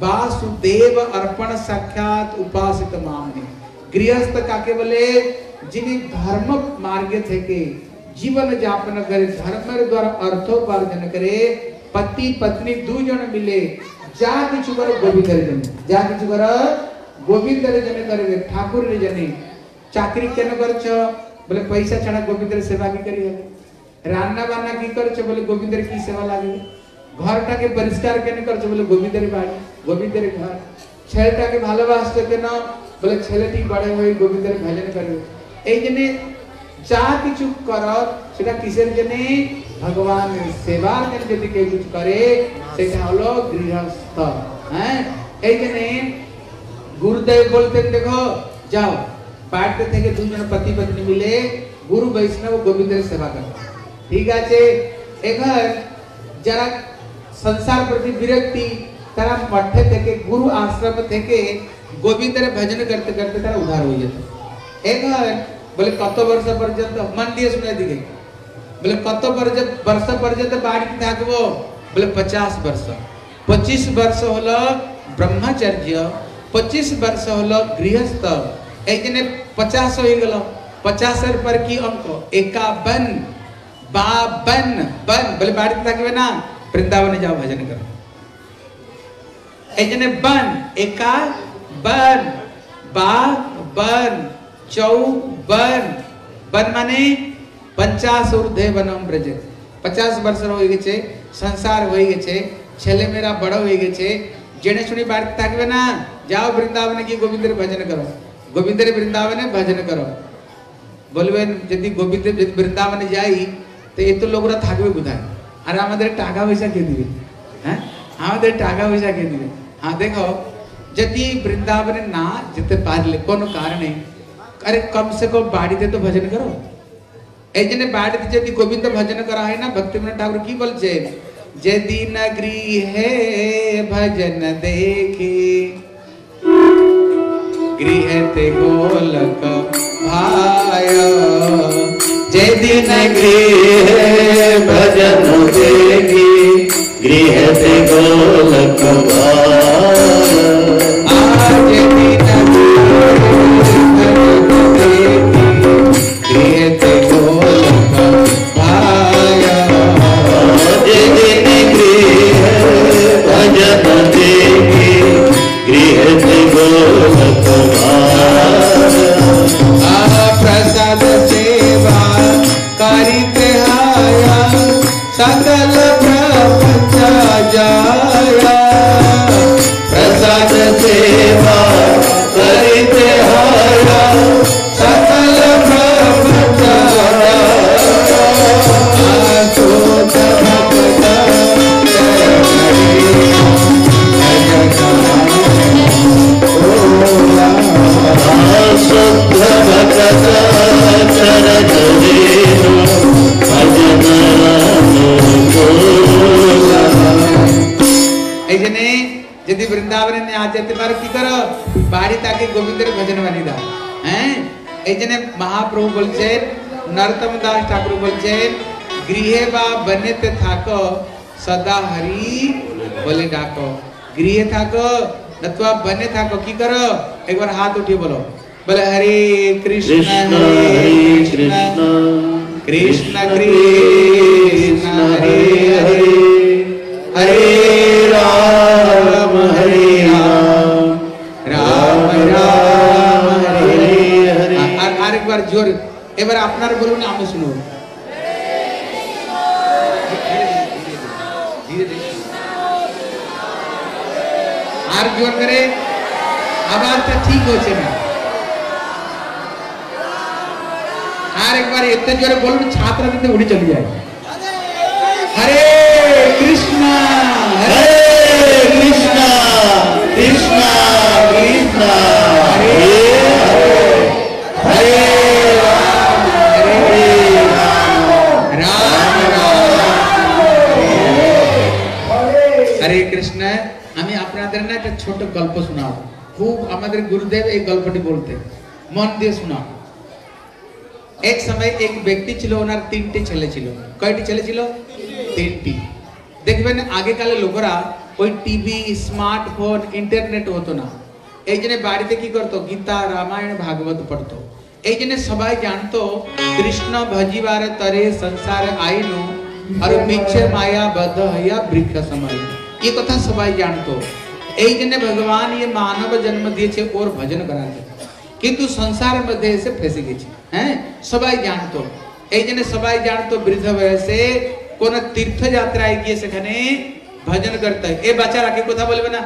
वासुदेव अर्पण सख्यात उपासित मामने। गृहस्थ काके बोले, जिन्हें धर्म मार्ग थे के, जीवन यापन करे, धर्म द्वारा अर्थोपार्जन करे, पति, पत्नी, दो जन मिले जा किछु कर गोविंद रे जने जा किछु कर गोविंद रे जने करे ठाकुर रे जने। चाकरी केन करछ बोले, पैसा छड़ा गोविंद रे सेवा की करी हले रान्ना बान्ना की करछ बोले गोविंद रे की सेवा लागे। घर टाके परिष्कार केन करछ बोले गोविंद रे बाड़ी। গোবিন্দের ঘর ছেলেটাকে ভালোবাসছো কেন বলে ছেলেটি বড় হয়ে গোবিন্দের ভজন করবে এই জন্য যা কিছু কর সেটা কিসের জন্য ভগবান সেবার জন্য যদি কেউ কিছু করে সেটা হলো গৃহস্থ হ্যাঁ এই জন্য গুরুদেব বলতেন দেখো যাও বাড়িতে থেকে দুজন পতি পত্নী মিলে গুরু বৈষ্ণব গোবিন্দের সেবা করো ঠিক আছে এবার যারা সংসার প্রতি বিরক্তি তারা মঠে থেকে গুরু আশ্রম থেকে গোবিন্দের ভজন করতে করতে তারা উদ্ধার হয়ে যেত এবার বলে কত বর্ষ পর্যন্ত মন দিয়ে শুনে দিকে বলে কত বর্ষ বর্ষ পর্যন্ত বাড়িতে থাকবো বলে পচাশ বর্ষ পঁচিশ বর্ষ হলো ব্রহ্মচর্য পঁচিশ বর্ষ হলো গৃহস্থ এই জন্য পচাশ হয়ে গেল পচাশের পর কি অঙ্ক একাবন বাবন বন বলে বাড়িতে থাকবে না বৃন্দাবনে যাও ভজন করো এই জন্য বন একা বন বা বন চৌ বন বন মানে পঞ্চাশ ঊর্ধ্বে বনম ব্রজ পচাশ বর্ষ হয়ে গেছে সংসার হয়ে গেছে ছেলে মেয়েরা বড় হয়ে গেছে জেনে শুনি বাড়িতে থাকবে না যাও বৃন্দাবনে গিয়ে গোবিন্দের ভজন করো গোবিন্দের বৃন্দাবনে ভজন করো বলবেন যদি গোবিন্দ যদি বৃন্দাবনে যাই তো এত লোকরা থাকবে কোথায় আর আমাদের টাকা পয়সা কে দিবে হ্যাঁ আমাদের টাকা পয়সা কে দিবে हाँ देखो यदि वृंदावन ना, जिते पारे कोनो कारण अरे कम से कम बाड़ी दे तो भजन करो। ऐसे बाड़ी दे यदि गोविंद भजन करा है ना भक्ति मोहन ठाकुर की बोल जे यदि नगरी है भजन देखे, गृह ते गोलक भाय। यदि नगरी है भजन देखे गृह से गोलक बार যেতে পারো কি করো বাড়ি তাকে গোবিন্দের ভজন বানিয়ে দাও হ্যাঁ এই জন্য মহাপ্রভু বলছেন নরতম দাস ঠাকুর বলছেন গৃহে বা বনেতে থাকো सदा हरि बोले डाको गृह थाको नतवा बने थाको की करो एक बार हाथ उठिए बोलो बोले हरे कृष्ण कृष्ण हरे हरे कृष्ण कृष्ण कृष्ण कृष्ण জোর এবার আপনার বলুন আমি শুনুন। আর জোর করে আবারটা ঠিক হয়েছে না। আর একবার এত জোরে বলুন ছাত্র দিতে উড়ে চলে যায়। হরে কৃষ্ণ হরে কৃষ্ণ কৃষ্ণ কৃষ্ণ। হরে আপনাদের না একটা ছোট গল্প শোনাবো খুব আমাদের গুরুদেব এই গল্পটি বলতে মন দিয়ে শোনাও এক সময় এক ব্যক্তি ছিল ওনার তিনটি ছেলে ছিল কয়টি ছেলে ছিল তিনটি দেখবেন আগেকালে লোকেরা ওই টিভি স্মার্টফোন ইন্টারনেট হতো না এই জন্য বাড়িতে কি করতো গীতা রামায়ণ ভাগবত পড়তো এই জন্য সবাই জানতো কৃষ্ণ ভজিবার তরে সংসার আইনো আর মিছে মায়া বদ্ধ হইয়া বৃক্ষ সময় এই কথা সবাই জানতো भगवान ये मानव जन्म दिए और भजन कराते किंतु संसार मध्य से फेसि गई हैं? सबाई जान तो। ये सबाई जान तो वृद्ध वयसे को तीर्थ जात्रा किए से खाने भजन करता है। ए बच्चा राके कथा बोलबे ना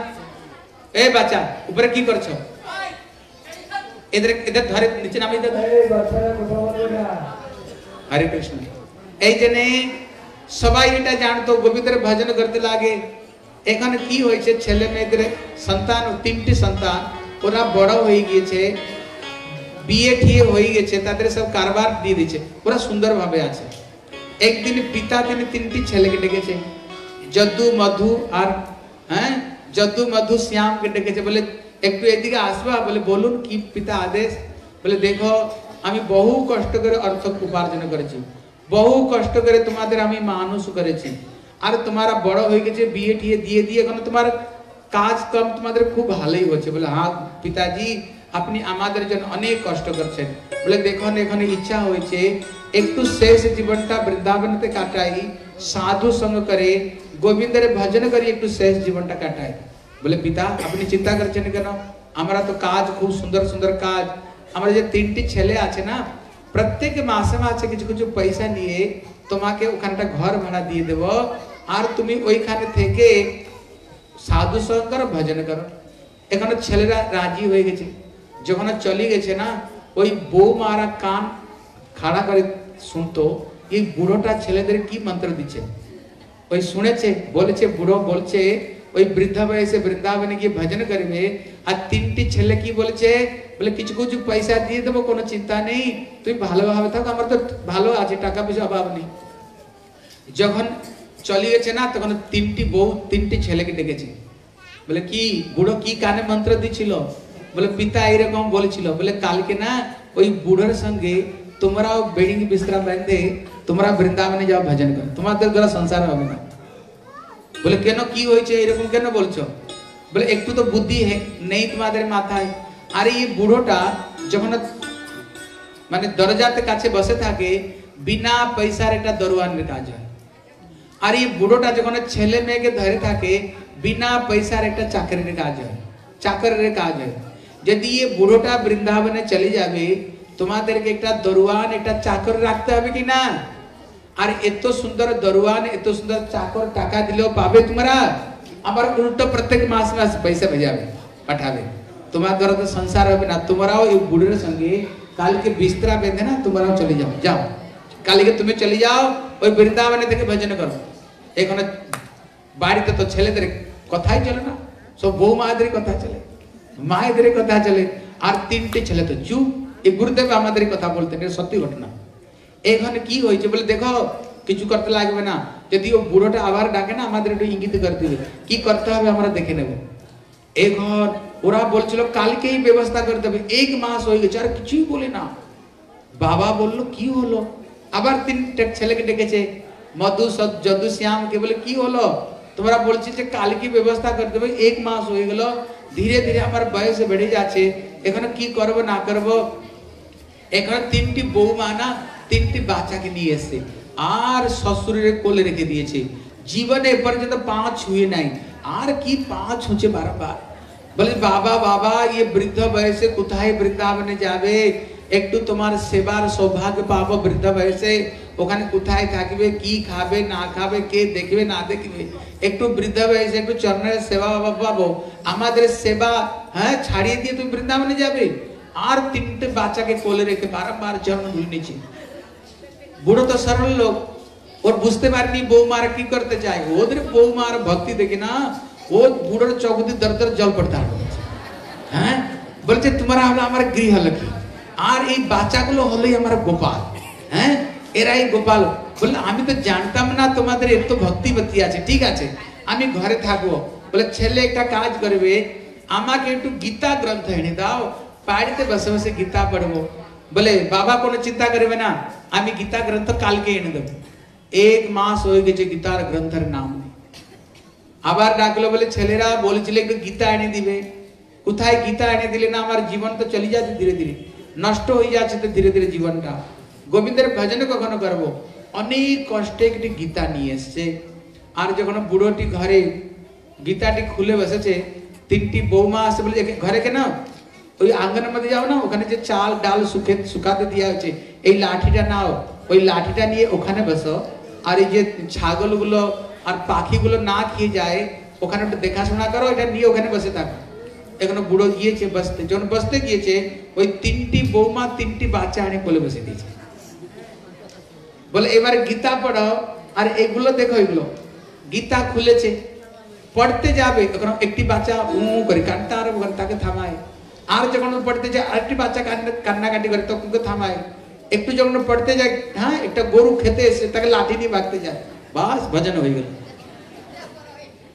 ए बच्चा ऊपर की कर इधर इधर धरे नीचे नाम इधर ए बच्चा राके बोलबे ना हरे कृष्ण। ए जने सबाई इटा जान तो गोविंद रे भजन करते लागे। এখানে কি হয়েছে? ছেলে মেয়েদের সন্তান তিনটি সন্তান, ওরা বড় হয়ে গিয়েছে, বিয়ে ঠিয়ে হয়ে গেছে, তাদের সব কারবার দিয়ে দিয়েছে, ওরা সুন্দর ভাবে আছে। একদিন পিতা তিনি তিনটি ছেলেকে ডেকেছে, যদু, মধু আর হ্যাঁ? যদু, মধু, শ্যামকে ডেকেছে, বলে একটু এদিকে আসবা, বলে বলুন কি পিতা আদেশ? বলে দেখো, আমি বহু কষ্ট করে অর্থ উপার্জন করেছি, বহু কষ্ট করে তোমাদের আমি মানুষ করেছি। আর তোমারা বড় হয়ে গেছে বিয়ে টিয়ে দিয়ে দিয়ে এখন তোমার কাজ কম তোমাদের খুব ভালোই হচ্ছে বলে হ্যাঁ পিতাজি আপনি আমাদের জন্য অনেক কষ্ট করছেন বলে দেখুন এখানে ইচ্ছা হয়েছে একটু শেষ জীবনটা বৃন্দাবনতে কাটাই সাধু সঙ্গ করে গোবিন্দের ভজন করে একটু শেষ জীবনটা কাটাই বলে পিতা আপনি চিন্তা করছেন কেন আমরা তো কাজ খুব সুন্দর সুন্দর কাজ আমরা যে তিনটি ছেলে আছে না প্রত্যেক মাসে মাসে কিছু কিছু পয়সা নিয়ে তোমাকে ওখানটা ঘর ভাড়া দিয়ে দেব আর তুমি ওইখানে থেকে সাধু সঙ্গ করো ভজন করো। এখানে ছেলেরা রাজি হয়ে গেছে। যখন চলে গেছে না, ওই বউ মারা কান খাড়া করে শুনতো, এই বুড়োটা ছেলেদের কি মন্ত্র দিচ্ছে? ওই শুনেছে, বলেছে, বুড়ো বলছে, ওই বৃদ্ধা বয়সে বৃন্দাবনে গিয়ে ভজন করবে। আর তিনটি ছেলে কি বলেছে? বলে, কিছু কিছু পয়সা দিয়ে দেবো, কোনো চিন্তা নেই। তুই ভালোভাবে থাকো, আমার তো ভালো আছে, টাকা পয়সা অভাব নেই। যখন চলে গেছে না, তখন তিনটি বউ, তিনটি ছেলেকে ডেকেছে। বলে, কি, বুড়ো কি কানে মন্ত্র দিছিল? বলে, পিতা এইরকম বলেছিল। বলে, কালকে না, ওই বুড়োর সঙ্গে তোমরাও বেডিং বিস্তরা বেঁধে তোমরা বৃন্দাবনে যাও ভজন করো। তোমাদের দ্বারা সংসার হবে না। বলে, কেন, কি হয়েছে? এরকম কেন বলছো? বলে, একটু তো বুদ্ধি নেই তোমাদের মাথায়। আর এই বুড়োটা যখন মানে দরজাতে কাছে বসে থাকে, বিনা পয়সার একটা দরওয়ানের কাজ হয়। আর এই বুড়োটা যখন ছেলে মেয়েকে ধরে থাকে বিনা পয়সার একটা চাকরির কাজ হয় চাকরের কাজ হয় যদি এই বুড়োটা বৃন্দাবনে চলে যাবে তোমাদেরকে একটা দরওয়ান একটা চাকর রাখতে হবে কি না আর এত সুন্দর দরওয়ান এত সুন্দর চাকর টাকা দিলেও পাবে তোমরা আবার উল্টো প্রত্যেক মাস মাস পয়সা ভেজাবে পাঠাবে তোমার দ্বারা তো সংসার হবে না তোমরাও এই বুড়ের সঙ্গে কালকে বিস্তরা বেঁধে না তোমরাও চলে যাও যাও কালকে তুমি চলে যাও ওই বৃন্দাবনে থেকে ভজন করো এখানে বাড়িতে তো ছেলেদের কথাই চলে না, সব বউ মায়েদের কথা চলে, মায়েদের কথা চলে, আর তিনটে ছেলে তো চুপ। এই গুরুদেব আমাদের কথা বলতেন, এটা সত্যি ঘটনা। এখানে কি হয়েছে বলে দেখো, কিছু করতে লাগবে না। যদি ও বুড়োটা আবার ডাকে না, আমাদের একটু ইঙ্গিত করতে হবে। কি করতে হবে আমরা দেখে নেব। এখন ওরা বলছিল, কালকেই ব্যবস্থা করতে হবে। এক মাস হয়ে গেছে, আর কিছুই বলে না। বাবা বলল, কি হলো? আবার তিনটে ছেলেকে ডেকেছে। মধু যদু শ্যাম কে বলে কি হলো তোমরা বলছি যে কালকে ব্যবস্থা করে দেবে এক মাস হয়ে গেল ধীরে ধীরে আমার বয়স বেড়ে যাচ্ছে এখন কি করব না করব এখন তিনটি বৌমা না তিনটি বাচ্চাকে নিয়ে এসছে আর শ্বশুরের কোলে রেখে দিয়েছে জীবনে এ পর্যন্ত পাঁচ ছুঁয়ে নাই আর কি পাঁচ হচ্ছে বারবার বলে বাবা বাবা ইয়ে বৃদ্ধ বয়সে কোথায় বৃন্দাবনে যাবে একটু তোমার সেবার সৌভাগ্য পাবো বৃদ্ধ বয়সে ওখানে কোথায় থাকবে, কি খাবে, না খাবে, কে দেখবে, না দেখবে? একটু বৃদ্ধ বয়সে একটু চরণের সেবা পাবো। আমাদের সেবা হ্যাঁ ছাড়িয়ে দিয়ে তুমি বৃন্দাবনে যাবে। আর তিনটে বাচ্চাকে কোলে রেখে বারবার চরণ ধুলে নিচ্ছে। বুড়ো তো সরল লোক, ওর বুঝতে পারেনি বৌমার কি করতে চায়। ওদের বৌমার ভক্তি দেখে না, ও বুড়োর চোখ দর দর জল পড়তে হ্যাঁ? বলছে, তোমরা হলো আমার গৃহ গৃহলক্ষ্মী। আর এই বাচ্চাগুলো হলোই আমার গোপাল। হ্যাঁ? এরাই গোপাল। বললে, আমি তো জানতাম না তোমাদের এত ভক্তিবতী আছে, ঠিক আছে। আমি ঘরে থাকব। বলে, ছেলে একটা কাজ করবে, আমাকে একটু গীতা গ্রন্থ এনে দাও, বাড়িতে বসে বসে গীতা পড়ব। বলে, বাবা কোনো চিন্তা করবে না, আমি গীতা গ্রন্থ কালকে এনে দেবো। এক মাস হয়ে গেছে গীতার গ্রন্থের নাম আবার ডাকলো, বলে, ছেলেরা বলেছিল একটু গীতা এনে দিবে। কোথায় গীতা এনে দিলে না আমার জীবন তো চলে যাচ্ছে ধীরে ধীরে? নষ্ট হয়ে যাচ্ছে তো ধীরে ধীরে জীবনটা। গোবিন্দের ভজন কখনো করব? অনেক কষ্টে একটি গীতা নিয়ে এসছে। আর যখন বুড়োটি ঘরে গীতাটি খুলে বসেছে, তিনটি বৌমা আসে বলে "একে ঘরে কেন? ওই আঙ্গনের মধ্যে যাও না, ওখানে যে চাল, ডাল শুকে শুকাতে দেওয়া হচ্ছে এই লাঠিটা নাও। ওই লাঠিটা নিয়ে ওখানে বসো। আর এই যে ছাগলগুলো আর পাখিগুলো না খেয়ে যায়, ওখানে একটু দেখাশোনা করো, এটা নিয়ে ওখানে বসে থাকো। এখনও বুড়ো গিয়েছে, বসতে যখন বসতে গিয়েছে, ওই তিনটি বৌমা তিনটি বাচ্চা আনে কোলে বসে দিয়েছে। বলে, এবার গীতা পড়াও, আর এগুলো দেখো, এগুলো। গীতা খুলেছে, পড়তে যাবে, তখন একটি বাচ্চা উ করে কান্না আরম্ভ করে, তাকে থামায়। আর যখন পড়তে যায়, আরেকটি বাচ্চা কান্না- কান্নাকাটি করে তখন থামায়। একটু যখন পড়তে যায় হ্যাঁ একটা গরু খেতে এসে তাকে লাঠি নিয়ে ভাগতে যায়। বাস ভজন হয়ে গেল।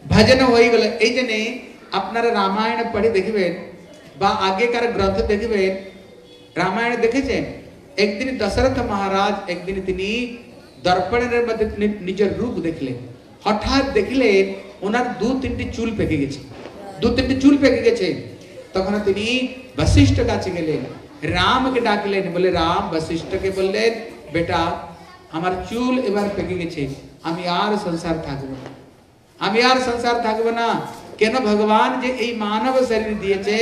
ভজন হয়ে গেল। এই জন্যে আপনারা রামায়ণ পড়ে দেখবেন, বা আগেকার গ্রন্থ দেখবেন, রামায়ণ দেখেছেন? একদিন দশরথ মহারাজ, একদিন তিনি দর্পণের মধ্যে নিজের রূপ দেখলেন। হঠাৎ দেখলেন ওনার দু তিনটি চুল পেকে গেছে। দু তিনটি চুল পেকে গেছে। তখন তিনি বশিষ্ঠ কাছে গেলেন। রামকে ডাকলেন, বলে, রাম, বশিষ্ঠকে বললেন, বেটা, আমার চুল এবার পেকে গেছে। আমি আর সংসার থাকব না। আমি আর সংসার থাকব না। কেন ভগবান যে এই মানব শরীর দিয়েছে?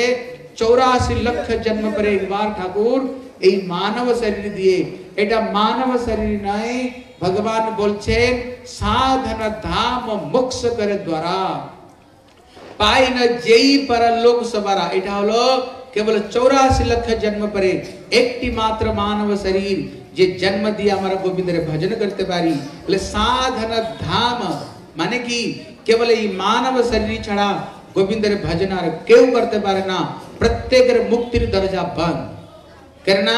চৌরাশি লক্ষ জন্ম পরে একবার ঠাকুর এই মানব শরীর দিয়ে এটা মানব শরীর নয় ভগবান বলছেন সাধন ধাম মোক্ষ করে দ্বারা পাই না যেই পরলোক সবারা এটা হলো কেবল চৌরাশি লক্ষ জন্ম পরে একটি মাত্র মানব শরীর যে জন্ম দিয়ে আমরা গোবিন্দের ভজন করতে পারি বলে সাধন ধাম মানে কি কেবল এই মানব শরীর ছাড়া গোবিন্দের ভজন আর কেউ করতে পারে না প্রত্যেকের মুক্তির দরজা বন্ধ करना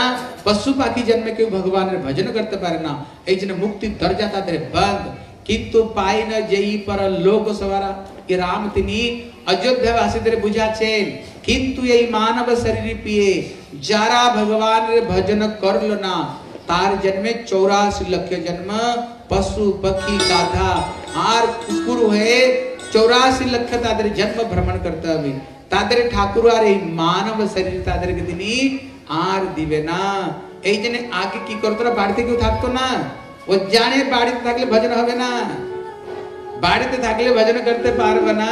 पशुपा की जन्म क्यों भगवान ने भजन करते पर ना? एजन मुक्ति दर जाता तेरे बंद। किंतु पाई न जई पर लोक सवारा ये राम तिनी अयोध्या वासी तेरे बुझा चेन। किंतु ये मानव शरीर पिए, जरा भगवान रे भजन कर लो ना। तार जन्म में चौरासी लक्ष्य जन्म, पशु पक्षी गाधा हार कुकुर है चौरासी लक्ष्य तादर जन्म भ्रमण करता हुई तादर ठाकुर आ मानव शरीर तादर के আর দিবে না। এই জন্য আগে কি করতো না? বাড়িতে কেউ থাকতো না। ও জানে বাড়িতে থাকলে ভজন হবে না। বাড়িতে থাকলে ভজন করতে পারবে না।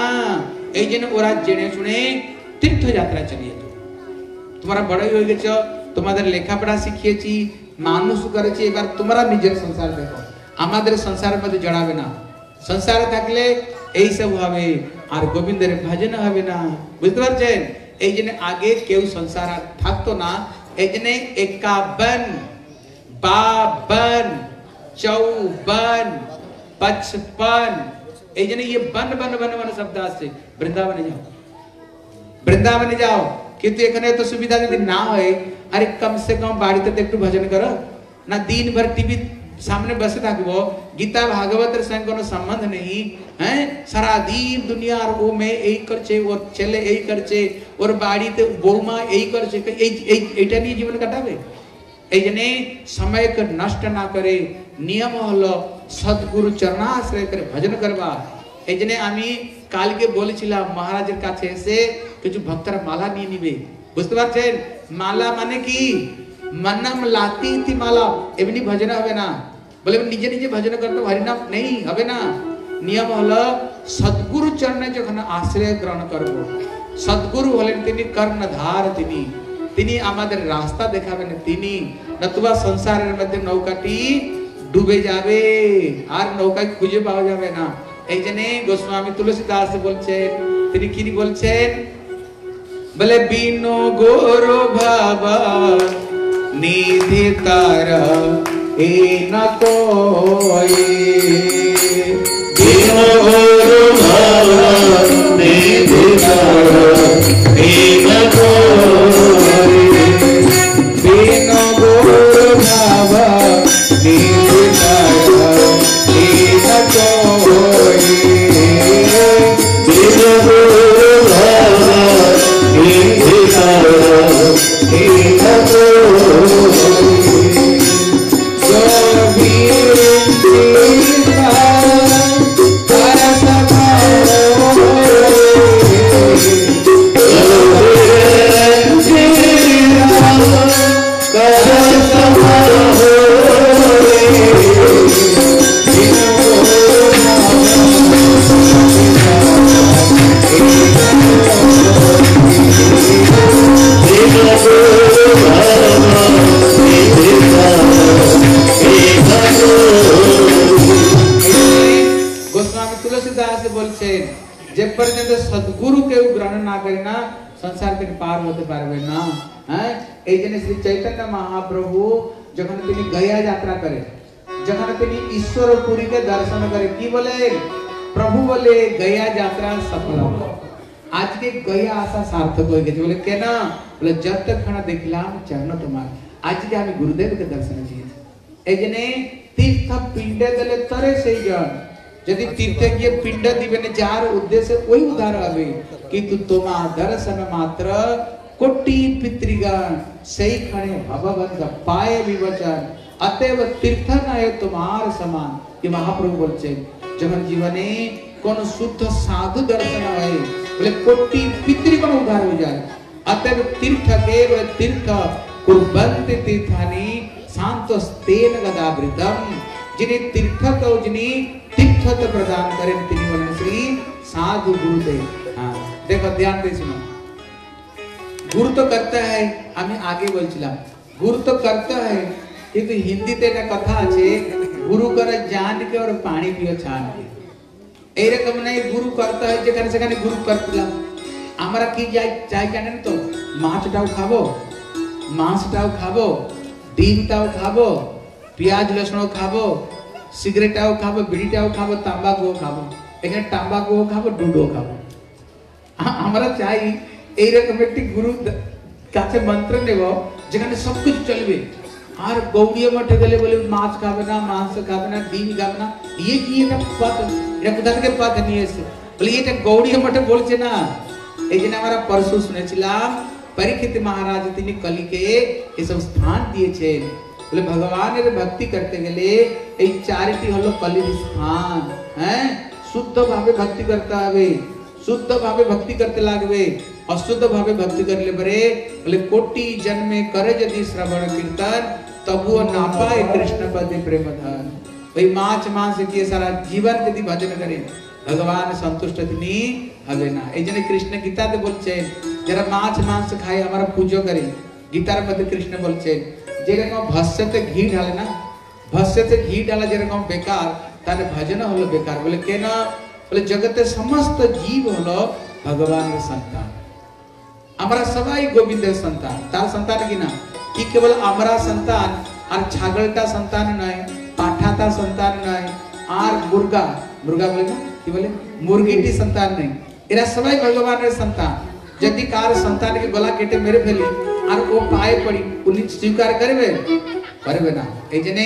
এই জন্য ওরা জেনে শুনে তীর্থযাত্রা চলে যেত তোমরা বড়ই হয়ে গেছো। তোমাদের লেখাপড়া শিখিয়েছি, মানুষ করেছি। এবার তোমরা নিজের সংসার দেখো। আমাদের সংসারের মধ্যে জড়াবে না। সংসারে থাকলে এই সব হবে। আর গোবিন্দের ভজন হবে না। বুঝতে পারছেন? এই জন্য আগে কেউ সংসার আর থাকতো না এই জন্য একাবন বাবন চৌবন পচপন এই জন্য ये बन बन बन बन शब्द আসছে বৃন্দাবনে যাও বৃন্দাবনে যাও কিন্তু এখানে তো সুবিধা যদি না হয় আরে কম সে কম বাড়িতে তো একটু ভজন করো না দিন ভর টিভি সামনে বসে থাকব। গীতা ভাগবতের সঙ্গে কোনো সম্বন্ধ নেই হ্যাঁ? সারা দিন দুনিয়ার ও মেয়ে এই করছে, ওর ছেলে এই করছে, ওর বাড়িতে বৌমা এই করছে। এই এই এইটা নিয়ে জীবন কাটাবে? এই জন্যে সময়কে নষ্ট না করে নিয়ম হলো সদ্গুরু চরণাশ্রয় করে ভজন করবা। এই জন্য আমি কালকে বলেছিলাম মহারাজের কাছে এসে কিছু ভক্তরা মালা নিয়ে নিবে। বুঝতে পারছেন? মালা মানে কি? মন্নম লাতি মালা এমনি ভজন হবে না বলে নিজে নিজে ভজন করতে হরিনাম নেই হবে না নিয়ম হলো সদ্গুরু চরণে যখন আশ্রয় গ্রহণ করব সদ্গুরু হলেন তিনি কর্ণধার তিনি তিনি আমাদের রাস্তা দেখাবেন তিনি নতুবা সংসারের মধ্যে নৌকাটি ডুবে যাবে আর নৌকায় খুঁজে পাওয়া যাবে না এই জন্য গোস্বামী তুলসী দাস বলছেন তিনি কি বলছেন বলে বিনো গোরো ভাবা निधि तर इन कोई निधि तर इन পর্যন্ত সদ্গুরু কেউ গ্রহণ না করে না সংসার থেকে পার হতে পারবে না হ্যাঁ এই জন্য শ্রী চৈতন্য মহাপ্রভু যখন তিনি গয়া যাত্রা করে যখন তিনি ঈশ্বর পুরীকে দর্শন করে কি বলে প্রভু বলে গয়া যাত্রা সফল হলো আজকে গয়া আসা সার্থক হয়ে গেছে বলে কেন বলে যতক্ষণ দেখলাম চরণ তোমার আজকে আমি গুরুদেবকে দর্শন দিয়েছি এই জন্য তীর্থ পিণ্ডে দিলে তরে সেই জন যদি তীর্থে গিয়ে পিণ্ড দিবেন যার উদ্দেশ্যে ওই উদ্ধার হবে কিন্তু তোমার দর্শন মাত্র কোটি পিতৃগণ সেইখানে ভগবন্ত পায়ে বিবচন অতএব তীর্থ নয় তোমার সমান কি মহাপ্রভু বলছেন যখন জীবনে কোন শুদ্ধ সাধু দর্শন হয় বলে কোটি পিতৃগণ উদ্ধার হয়ে যায় अतः तीर्थ देव तीर्थ कुर्बंत तीर्थानी शांत स्तेन गदावृतम जिन्हें तीर्थ को जिन्हें तीर्थत प्रदान करें তিনি বলেন শ্রী সাধু গুরুদেব হ্যাঁ দেখো ধ্যান দিয়ে শুনো গুরু তো করতে হয় আমি আগে বলছিলাম গুরু তো করতে হয় কিন্তু হিন্দিতে একটা কথা আছে গুরু করে জান কে আর পানি পিও ছান কে এইরকম নাই গুরু করতে হয় যেখানে সেখানে গুরু করলাম আমরা কি যাই চাই জানেন তো মাছটাও খাবো মাছটাও খাবো ডিমটাও খাবো পেঁয়াজ রসুনও খাবো সিগারেটটাও খাবো বিড়িটাও খাবো তাম্বাকুও খাবো এখানে তাম্বাকুও খাবো ডুডো খাবো আ- আমরা চাই এইরকম একটি গুরু দ- কাছে মন্ত্র নেব যেখানে সবকিছু চলবে আর গৌড়ীয় মঠে গেলে বলে মাছ খাবে না মাংস খাবে না ডিম খাবে না ইয়ে কি এটা পথ এটা কোথা থেকে পথ নিয়ে এসে বলে এটা গৌড়ীয় মঠে বলছে না এই জন্য আমরা পরশু শুনেছিলাম পরীক্ষিত মহারাজ তিনি কলিকে এসব স্থান দিয়েছেন बोले, भगवान रे भक्ति करते गले चारिटी हलो कलिर स्थान, है? शुद्ध भावे भक्ति करता है शुद्ध भावे भक्ति करते लागवे, अशुद्ध भावे भक्ति कर ले परे। बोले, कोटि जन्मे करे यदि श्रवण कीर्तन तब वो ना पाए कृष्ण पति प्रेम धन भाई, माच मास किए सारा जीवन यदि भजन करे, भगवान संतुष्ट थी हवे ना। ए जने कृष्ण गीता ते बोलचे, जरा माछ मांस खाए, हमारा पूजो करे। गीता रे मध्य कृष्ण बोलचे যেরকম ভস্যতে ঘি ঢালে না ভস্যতে ঘি ঢালা যেরকম বেকার তাহলে ভজন হলো বেকার বলে কেন বলে জগতের সমস্ত জীব হলো ভগবানের সন্তান আমরা সবাই গোবিন্দের সন্তান তার সন্তান কি না কি কেবল আমরা সন্তান আর ছাগলটা সন্তান নয় পাঠাটা সন্তান নয় আর মুরগা মুরগা বলে না কি বলে মুরগিটি সন্তান নেই এরা সবাই ভগবানের সন্তান যদি কার সন্তানকে গলা কেটে মেরে ফেলি আর ও পায়ে পড়ি উনি স্বীকার করবে পারবে না এই জন্য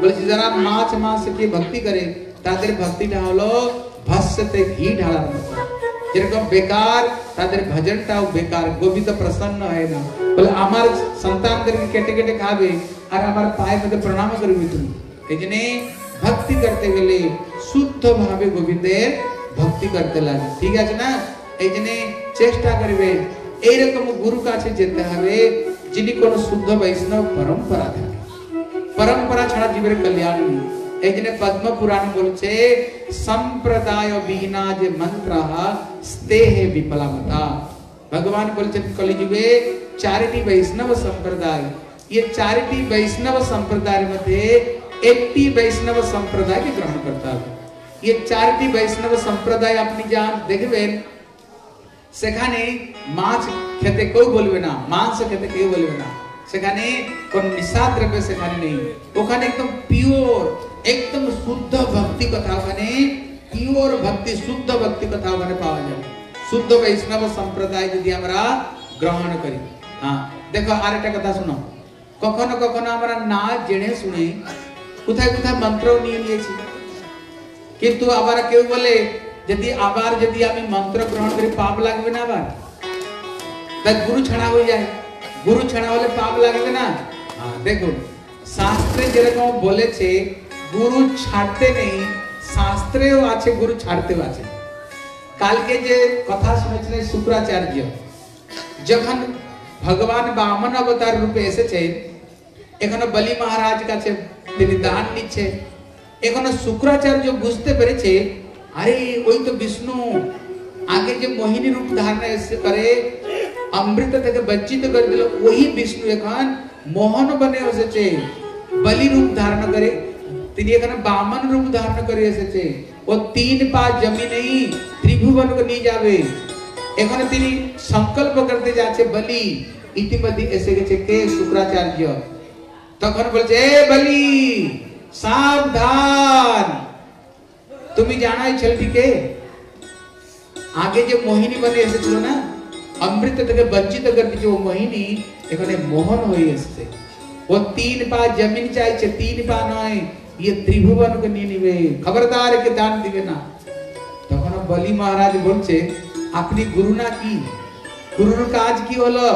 বলছি যারা মাছ মাছ দিয়ে ভক্তি করে তাদের ভক্তিটা হলো ভস্যতে ঘি ঢালার মতো যেরকম বেকার তাদের ভজনটাও বেকার গোবিন্দ প্রসন্ন হয় না বলে আমার সন্তানদেরকে কেটে কেটে খাবে আর আমার পায়ে মধ্যে প্রণাম করবি তুমি এই জন্য ভক্তি করতে গেলে শুদ্ধ ভাবে গোবিন্দের ভক্তি করতে লাগে ঠিক আছে না এই জন্য চেষ্টা করবে এইরকম গুরু কাছে যেতে হবে যিনি কোন শুদ্ধ বৈষ্ণব পরম্পরা থাকে পরম্পরা ছাড়া জীবের কল্যাণ নেই এই জন্য পদ্ম পুরাণ বলছে সম্প্রদায় বিহীনা যে মন্ত্র স্তেহে বিফলমতা भगवान बोलते कलियुगे चारिटी वैष्णव संप्रदाय ये चारिटी वैष्णव संप्रदाय मध्ये एकटी वैष्णव संप्रदाय के ग्रहण करतात ये चारिटी वैष्णव संप्रदाय আপনি যান দেখবেন সেখানে মাছ খেতে কেউ বলবে না মাংস খেতে কেউ বলবে না সেখানে কোন নিশা দ্রব্য সেখানে নেই ওখানে একদম পিওর একদম শুদ্ধ ভক্তি কথা ওখানে পিওর ভক্তি শুদ্ধ ভক্তি কথা ওখানে পাওয়া যাবে শুদ্ধ বৈষ্ণব সম্প্রদায় যদি আমরা গ্রহণ করি হ্যাঁ দেখো আর একটা কথা শোনো কখনো কখনো আমরা না জেনে শুনে কোথায় কোথায় মন্ত্র নিয়ে নিয়েছি কিন্তু আবার কেউ বলে যদি আবার যদি আমি মন্ত্র গ্রহণ করি পাপ লাগবে না আবার তা গুরু ছাড়া হয়ে যায় গুরু ছাড়া হলে পাপ লাগবে না দেখুন শাস্ত্রে যেরকম বলেছে গুরু ছাড়তে নেই শাস্ত্রেও আছে গুরু ছাড়তেও আছে কালকে যে কথা শুনেছিলেন শুক্রাচার্য যখন ভগবান বামন অবতার রূপে এসেছে এখানে বলি মহারাজ কাছে তিনি দান নিচ্ছে এখানে শুক্রাচার্য বুঝতে পেরেছে আরে ওই তো বিষ্ণু আগে যে মোহিনী রূপ ধারণ এসে করে অমৃত থেকে বঞ্চিত করে দিল ওই বিষ্ণু এখন মোহন বনে এসেছে বলি রূপ ধারণ করে তিনি এখানে বামন রূপ ধারণ করে এসেছে ও তিন পা জমি নেই ত্রিভুবন को নিয়ে যাবে এখানে তিনি সংকল্প করতে যাচ্ছে বলি ইতিমধ্যে এসে গেছে কে শুক্রাচার্য তখন বলছে এ বলি সাবধান তুমি জানো এই ছেলেটিকে আগে যে মোহিনী বনে এসেছিল না অমৃত থেকে বঞ্চিত করে দিয়েছে ও মোহিনী এখানে মোহন হয়ে এসেছে ও তিন পা জমিন চাইছে তিন পা নয় ইয়ে ত্রিভুবনকে নিয়ে নিবে খবরদার কে দান দিবে না তখন বলি মহারাজ বলছে আপনি গুরু না কি গুরুর কাজ কি হলো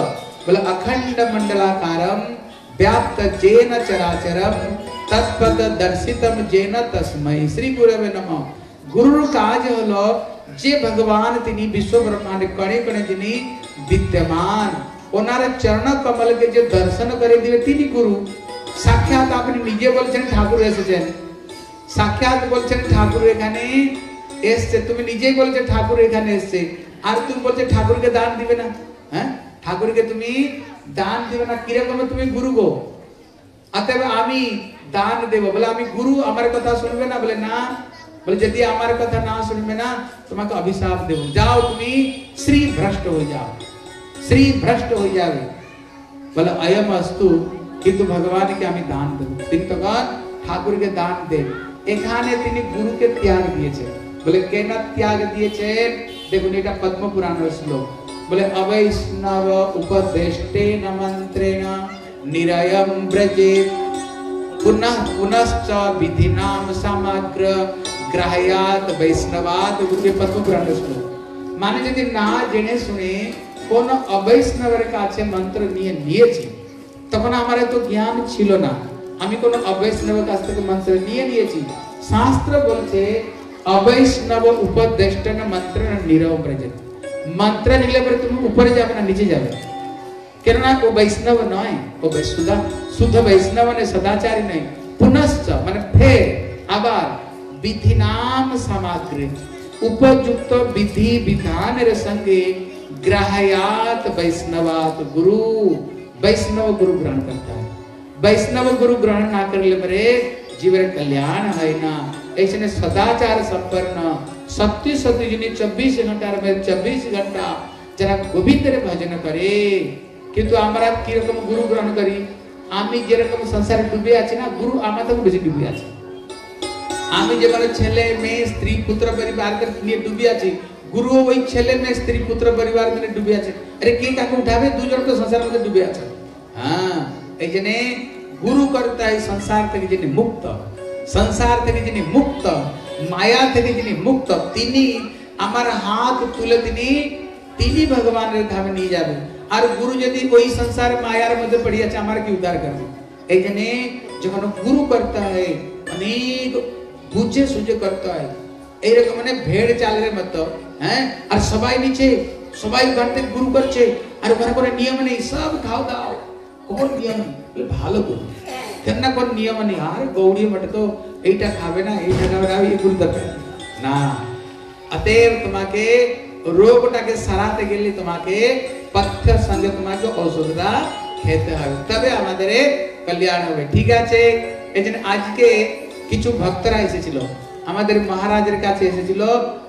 বলে অখণ্ড মন্ডলাকারম व्याप्त जेन चराचरम तत्पद दर्शितम जेन तस्मै श्री गुरवे नमः গুরুর কাজ হলো যে ভগবান তিনি বিশ্ব ব্রহ্মাণ্ড কণে কণে যিনি বিদ্যমান ওনার চরণ কমলকে যে দর্শন করে দিবে তিনি গুরু সাক্ষাৎ আপনি নিজে বলছেন ঠাকুর এসেছেন সাক্ষাৎ বলছেন ঠাকুর এখানে এসছে তুমি নিজেই বলছো ঠাকুর এখানে এসছে আর তুমি বলছো ঠাকুরকে দান দিবে না হ্যাঁ ঠাকুরকে তুমি দান দিবে না কিরকম তুমি গুরু গো অতএব আমি দান দেব বলে আমি গুরু আমার কথা শুনবে না বলে না বলে যদি আমার কথা না শুনবে না তোমাকে অভিশাপ দেব যাও তুমি শ্রী ভ্রষ্ট হয়ে যাও শ্রী ভ্রষ্ট হয়ে যাবে বলে অয়ম অস্তু কিন্তু ভগবানকে আমি দান দেব তিনি তখন ঠাকুরকে দান দেন এখানে তিনি গুরুকে ত্যাগ দিয়েছেন বলে কেন ত্যাগ দিয়েছেন দেখুন এটা পদ্ম পুরাণের শ্লোক বলে অবৈষ্ণব উপদেষ্টেন মন্ত্রেণ নিরয়ম ব্রজে पुनः पुनश्च विधिनाम समग्र গ্রাহ্যাত বৈষ্ণবাত গুরুকে পদ্ম পুরাণ শ্লোক মানে যদি না জেনে শুনে কোন অবৈষ্ণবের কাছে মন্ত্র নিয়ে নিয়েছি তখন আমার এত জ্ঞান ছিল না আমি কোন অবৈষ্ণবের কাছ থেকে মন্ত্র নিয়ে নিয়েছি শাস্ত্র বলছে অবৈষ্ণব উপদেষ্টন মন্ত্র নিরব ব্রজত মন্ত্র নিলে পরে তুমি উপরে যাবে না নিচে যাবে केरनाको वैष्णव नय ओ ઓ शुद्ध वैष्णव ने सदाचारी नय। पुनश्च, माने মানে आबार विधि नाम নাম उपयुक्त विधि विधान रे संगे ग्रहयात वैष्णवात गुरु। वैष्णव गुरु ग्रहण करता है। वैष्णव गुरु ग्रहण ना कर ले मरे, जीवन कल्याण है ना। ऐसे सदाचार संपन्न, सत्य सत्य जिन्हें चौबीस घंटा में चौबीस घंटा जरा गोविंद रे भजन करे। কিন্তু আমরা কীরকম গুরু গ্রহণ করি? আমি যেরকম সংসারে ডুবে আছি না, গুরু আমার থেকে বেশি ডুবে আছে। আমি যেমন ছেলে, মেয়ে, স্ত্রী, পুত্র, পরিবার নিয়ে ডুবে আছি গুরু ওই ছেলে, মেয়ে, স্ত্রী, পুত্র, পরিবার নিয়ে ডুবে আছে। আরে কে কাকে উঠাবে? দুজন তো সংসার মধ্যে ডুবে আছে। হ্যাঁ এই জন্য গুরু করতে হয় সংসার থেকে যিনি মুক্ত, সংসার থেকে যিনি মুক্ত, মায়া থেকে যিনি মুক্ত, তিনি আমার হাত তুলে তিনি তিনি ভগবানের ধামে নিয়ে যাবেন আর গুরু যদি ওই সংসার মায়ার মধ্যে পড়ি আছে আমার কি উদ্ধার করবে এই যখন গুরু করতে হয় অনেক বুঝে সুজে করতে হয় এইরকম মানে ভেড় চালের মত হ্যাঁ আর সবাই নিচে সবাই ঘর গুরু করছে আর ওখানে কোনো নিয়ম নেই সব খাও দাও কোন নিয়ম ভালো গুরু কেন কোন নিয়ম নেই আর গৌড়ি মঠে তো এইটা খাবে না এইটা খাবে না এই গুরু দরকার না অতএব তোমাকে রোগটাকে সারাতে গেলে তোমাকে পথ্য তোমাকে ঔষধটা খেতে হবে। তবে আমাদের কল্যাণ হবে। ঠিক আছে? এই জন্য আজকে কিছু ভক্তরা এসেছিল। আমাদের মহারাজের কাছে এসেছিল।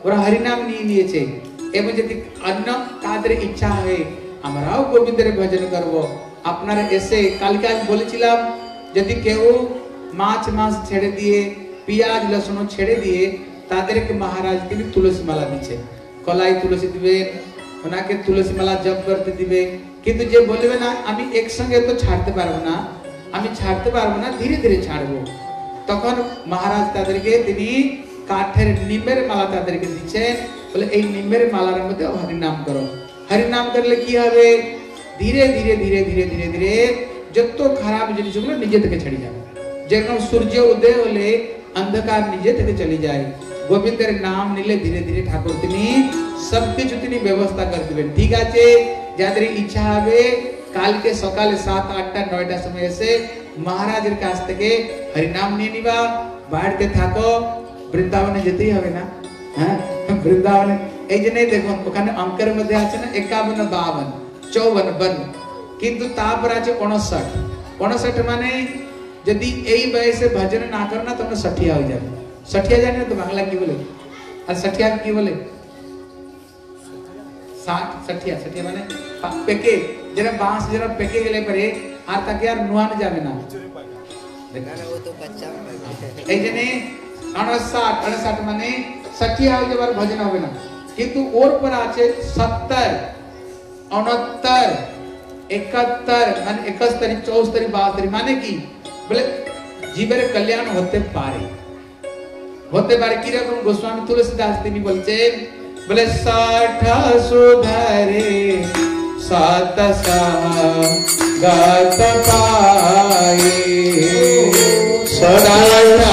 ওরা হরিনাম নিয়ে নিয়েছে। এবং যদি অন্য কাদের ইচ্ছা হয়, আমরাও গোবিন্দের ভজন করব। আপনারা এসে কালকে আজ বলেছিলাম, যদি কেউ মাছ মাছ ছেড়ে দিয়ে, পেঁয়াজ লসুন ছেড়ে দিয়ে, তাদেরকে মহারাজ তিনি তুলসী মালা দিচ্ছেন কলাই তুলসী দিবেন ওনাকে তুলসী মালা জপ করতে দিবে। কিন্তু যে বলবে না, আমি একসঙ্গে তো ছাড়তে পারব না, আমি ছাড়তে পারব না, ধীরে ধীরে ছাড়বো। তখন মহারাজ তাদেরকে, তিনি কাঠের নিমের মালা তাদেরকে দিচ্ছেন। বলে, এই নিমের মালার মধ্যে হরিনাম করো। হরিনাম করলে কি হবে? ধীরে ধীরে ধীরে ধীরে ধীরে ধীরে যত খারাপ জিনিসগুলো নিজে থেকে ছেড়ে যাবে। যেরকম সূর্য উদয় হলে অন্ধকার নিজে থেকে চলে যায়। গোবিন্দের নাম নিলে ধীরে ধীরে ঠাকুর তিনি সবকিছু তিনি ব্যবস্থা করে দিবেন ঠিক আছে যাদের ইচ্ছা হবে কালকে সকালে সাত আটটা নয়টার সময় এসে মহারাজের কাছ থেকে হরিনাম নিয়ে নিবা বাড়িতে থাকো বৃন্দাবনে যেতেই হবে না হ্যাঁ বৃন্দাবনে এই জন্যই দেখুন ওখানে অঙ্কের মধ্যে আছে না একাবন বাবন চৌবন বন কিন্তু তারপর আছে উনষট উনষট মানে যদি এই বয়সে ভজন না করো না তোমরা ষঠিয়া হয়ে যাবে ষঠিয়া জানি না তো বাংলা কি বলে আর ষঠিয়া কি বলে ষাট ষঠিয়া ষঠিয়া মানে পা- পেকে যেটা বাঁশ যেটা পেকে গেলে পরে আর তাকে আর নোয়ানো যাবে না এই জন্যে অনষাট অনষাট মানে ষঠিয়া হয়ে যাবার ভজন হবে না কিন্তু ওর পর আছে সত্তর উনত্তর একাত্তর মানে একাত্তরি চৌস্তরি বাহাত্তরি মানে কি বলে জীবের কল্যাণ হতে পারে হতে পারে কিরকম গোস্বামী তুলসীদাস তিনি বলছেন বলে ষাট সুধরে সাত গাত পায়ে আষাঢ়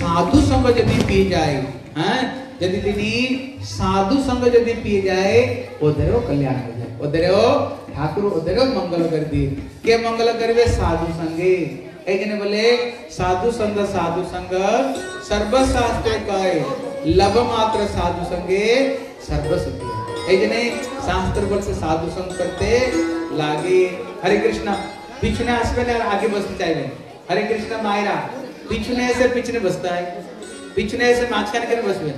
साधु संग यदि पी जाए हैं यदि तिनी साधु संग यदि पी जाए उधर कल्याण हो जाए उधर ठाकुर उधर मंगल कर दिए के मंगल करवे साधु संगे एक बोले साधु संग साधु संग सर्व शास्त्र कहे সঙ্গ সাধু সঙ্গ সর্বশাস্ত্র কয় লব মাত্র সাধু সঙ্গে সর্বসুদ্ধি এই জন্য শাস্ত্র বলছে সাধু সঙ্গ করতে লাগে হরে কৃষ্ণ পিছনে আসবেন আর আগে বসতে চাইবেন হরে কৃষ্ণ মায়েরা পিছনে এসে পিছনে বসতে হয় পিছনে এসে মাঝখানে কেন বসবেন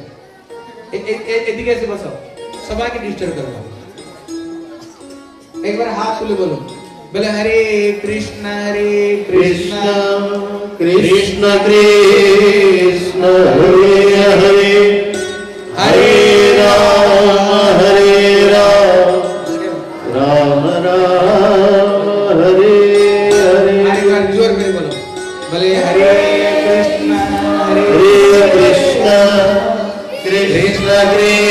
এ- এ- এ- এদিকে এসে বসো সবাইকে ডিস্টার্ব করবো একবার হাত তুলে বলুন बोले हरे कृष्ण हरे कृष्ण कृष्ण कृष्ण हरे हरे हरे राम हरे राम राम राम हरे हरे। ज़ोर में बोलो। बोले हरे कृष्ण हरे कृष्ण कृष्ण कृष्ण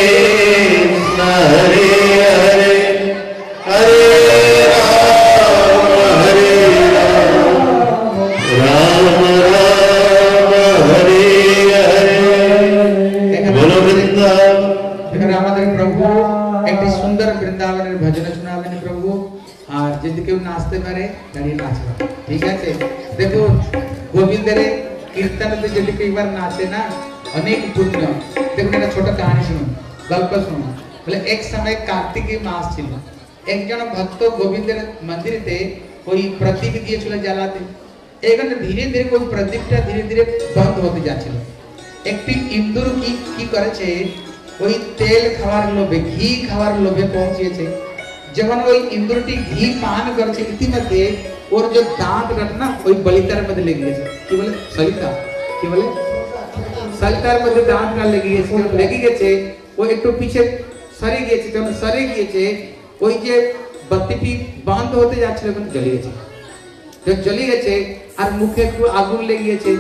নাচতে পারে দাঁড়িয়ে নাচবে ঠিক আছে? দেখুন, গোবিন্দের কীর্তনতে যদি একবার নাচে না, অনেক পুণ্য। দেখুন, একটা ছোট কাহিনী শুনুন, গল্প শুনুন। বলে, এক সময় কার্তিকী মাস ছিল একজন ভক্ত গোবিন্দের মন্দিরেতে ওই প্রদীপ দিয়েছিল জ্বালাতে। এখানে ধীরে ধীরে ওই প্রদীপটা ধীরে ধীরে বন্ধ হতে যাচ্ছিল। একটি ইন্দুর কি কি করেছে? ওই তেল খাওয়ার লোভে, ঘি খাওয়ার লোভে পৌঁছেছে যখন ওই ইন্দ্রটি ঘি পান করছে ইতিমধ্যে ওর যে দাঁত না ওই বলিতার মধ্যে লেগে গেছে কি বলে সলিতা কি বলে সলিতার মধ্যে দাঁত না লেগে গেছে যখন লেগে গেছে ও একটু পিছে সরে গিয়েছে যখন সরে গিয়েছে ওই যে বাতিটি বন্ধ হতে যাচ্ছিল তখন জ্বলে গেছে যখন জ্বলে গেছে আর মুখে একটু আগুন লেগে গেছে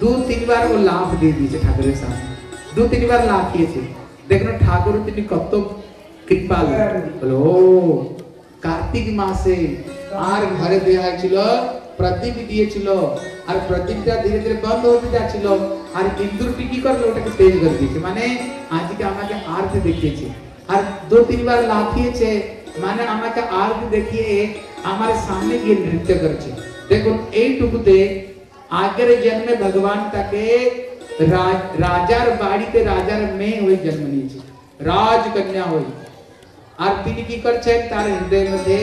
দু তিনবার ও লাভ দিয়ে দিয়েছে ঠাকুরের সামনে দু তিনবার লাফিয়েছে দেখুন ঠাকুর তিনি কত কৃপাল বলো ও কার্তিক মাসে আর ঘরে দেওয়া হয়েছিল প্রদীপ দিয়েছিল আর প্রদীপটা ধীরে ধীরে বন্ধ হতে যাচ্ছিল আর ইন্দুরটি কি করলো ওটাকে তেজ করে দিয়েছে মানে আজকে আমাকে আরতি দেখিয়েছে আর দু তিনবার লাফিয়েছে মানে আমাকে আরতি দেখিয়ে আমার সামনে গিয়ে নৃত্য করেছে দেখুন এইটুকুতে আগের জন্মে ভগবান তাকে রাজ- রাজার বাড়িতে রাজার মেয়ে হয়ে জন্ম নিয়েছে রাজকন্যা হয়ে আর তিনি কি করছেন তার হৃদয়ের মধ্যে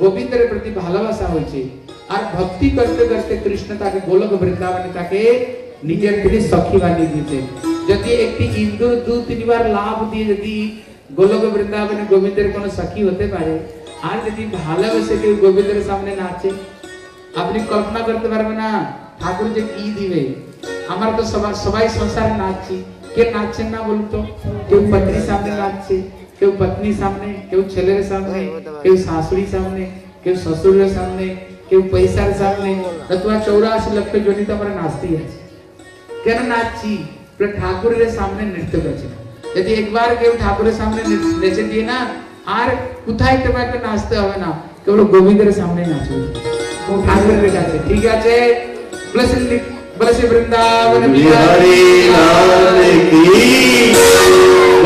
গোবিন্দের প্রতি ভালোবাসা হয়েছে আর ভক্তি করতে করতে কৃষ্ণ তাকে গোলক বৃন্দাবনে তাকে নিজের তিনি সখী বানিয়ে দিয়েছেন যদি একটি ইন্দুর দু তিনবার লাভ দিয়ে যদি গোলক বৃন্দাবনে গোবিন্দের কোনো সখী হতে পারে আর যদি ভালোবেসে কেউ গোবিন্দের সামনে নাচে আপনি কল্পনা করতে পারবেন না ঠাকুর যে কি দিবে আমার তো সবাই সবাই সংসারে নাচছি কে নাচছেন না বলুন তো কেউ পত্নী সামনে নাচছে কেউ পত্নী সামনে কেউ ছেলের সামনে কেউ শাশুড়ি সামনে কেউ শ্বশুরের সামনে কেউ পয়সার সামনে তোমার চৌরাশি লক্ষ জনি তো আমরা নাচতেই আছে কেন নাচছি বলে ঠাকুরের সামনে নৃত্য করছে যদি একবার কেউ ঠাকুরের সামনে নে- নেচে দিয়ে না আর কোথায় তোমাকে নাচতে হবে না কেবল গোবিন্দের সামনে নাচবে ঠাকুরের কাছে ঠিক আছে বলে শ্রী বলে শ্রী বৃন্দাবন बिहारी लाल की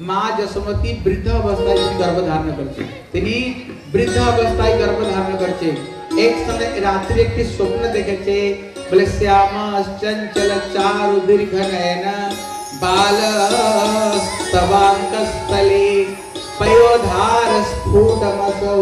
माँ जसमती वृद्ध अवस्था गर्भधारण करती। वृद्ध अवस्था गर्भधारण कर एक समय रात्रि एक स्वप्न देखे बोले श्यामा चंचल चारु दीर्घ नयन बाल सवांक स्थले पयोधार स्फुट मसो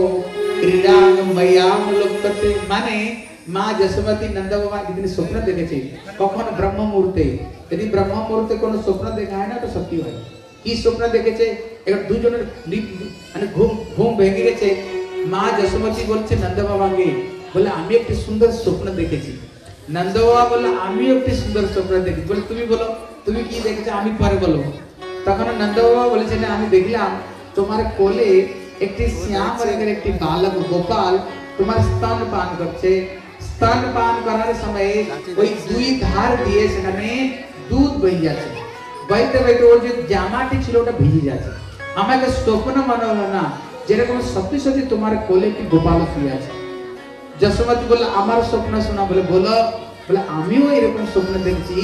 क्रीडांग मयाम लुप्तते माने माँ जसमती नंद बाबा एक दिन स्वप्न देखे कौन ब्रह्म मुहूर्ते? यदि ब्रह्म मुहूर्ते को स्वप्न देखा है ना तो सत्य है কি স্বপ্ন দেখেছে? এবার দুজনের মানে ঘুম ঘুম ভেঙে গেছে। মা যশোমতী বলছে নন্দ বাবাকে বলে আমি একটি সুন্দর স্বপ্ন দেখেছি। নন্দ বাবা বলল আমিও একটি সুন্দর স্বপ্ন দেখেছি। বলে তুমি বলো তুমি কি দেখেছ? আমি পরে বলব। তখন নন্দ বাবা বলেছে যে আমি দেখলাম তোমার কোলে একটি শ্যাম রঙের একটি বালক গোপাল তোমার স্তন পান করছে। স্তন পান করার সময় ওই দুই ধার দিয়ে সেখানে দুধ বই যাচ্ছে বইতে বইতে ওর যে জামাটি ছিল, ওটা ভিজে যাচ্ছে। আমাকে স্বপ্ন মনে হলো, না, যেরকম সত্যি সত্যি তোমার কোলে একটি গোপাল শুয়ে আছে। যশোমতী বলল, আমার স্বপ্ন শোনা। বলে, বলো। বলে, আমিও এরকম স্বপ্ন দেখছি।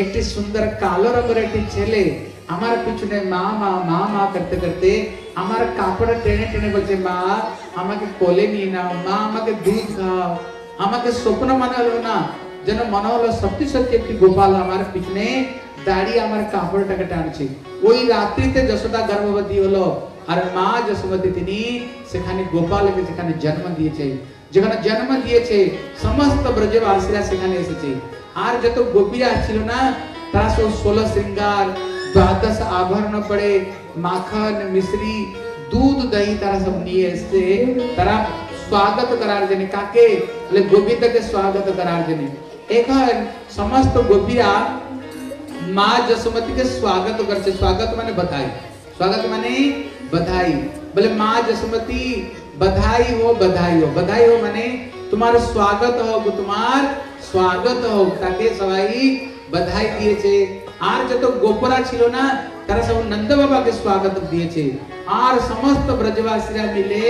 একটি সুন্দর কালো রঙের একটি ছেলে আমার পিছনে মা মা মা মা করতে করতে আমার কাপড় টেনে টেনে বলছে, মা, আমাকে কোলে নিয়ে নাও, মা, আমাকে দুধ খাও। আমাকে স্বপ্ন মনে হলো, না, যেন মনে হলো সত্যি সত্যি একটি গোপাল আমার পিছনে দাঁড়িয়ে আমার কাপড়টাকে টানছে ওই রাত্রিতে যশোদা গর্ভবতী হলো আর মা যশোমতী তিনি সেখানে গোপালকে সেখানে জন্ম দিয়েছে যেখানে জন্ম দিয়েছে সমস্ত ব্রজবাসীরা সেখানে এসেছে আর যত গোপীরা ছিল না তারা সব ষোলো শৃঙ্গার দ্বাদশ আভরণ পড়ে মাখন মিশ্রি দুধ দহি তারা সব নিয়ে এসছে তারা স্বাগত করার জন্য কাকে বলে গোবিন্দকে স্বাগত করার জন্য এখন সমস্ত গোপীরা माँ जसुमती के स्वागत कर स्वागत मैंने बधाई। स्वागत मैंने बधाई। बोले, माँ जसुमती, बधाई हो बधाई हो बधाई हो मैंने। तुम्हारे स्वागत हो तुम्हार स्वागत हो, ताकि सवाई बधाई दिए छे आर जो तो गोपरा छिलो ना, तर सब नंद बाबा के स्वागत दिए छे आर समस्त ब्रजवासी मिले,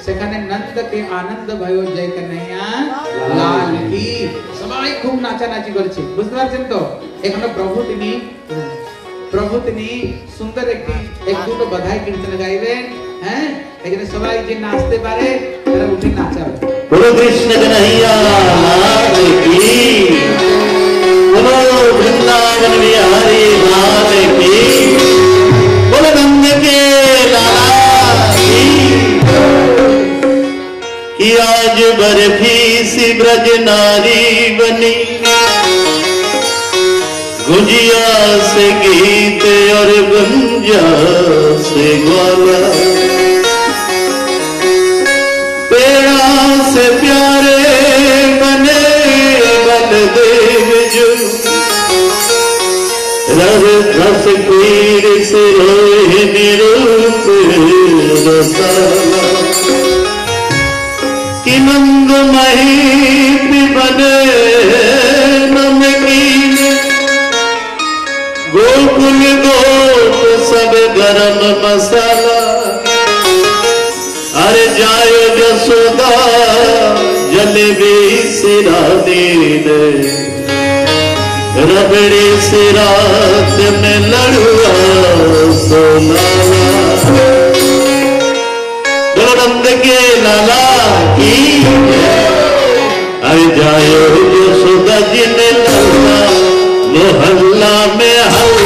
सेखने नंद के आनंद भयो। जय कन्हैया, लाल की। सवाई खूब नाचा नाची कर छे बुझवार छे तो? এখানে প্রভু তিনি প্রভুতিনি সুন্দর একটি এক দুটো বধাই কীর্তন গাইবেন হ্যাঁ এখানে সবাই যে নাচতে পারে তারা উঠে নাচাবে बोलो कृष्ण कन्हैया लाल की बोलो वृंदावन बिहारी लाल की बोलो नंद के लाल की कि आज बर्फी सी ब्रज नारी बनी गुजिया से गीत और गुंजा से ग्वाला। पेड़ा से प्यारे बने बलदेव जो। रस रस पीर से रोए निरूप रसाला कि नंद महीप बने गोप सब गरम मसाला। अरे जाय जसोदा, जलेबी सिरानी ने रबड़ी सिरात में लड़ुआ नंद के लाला की अरे जायो जसोदा मोहल्ला में हल्ला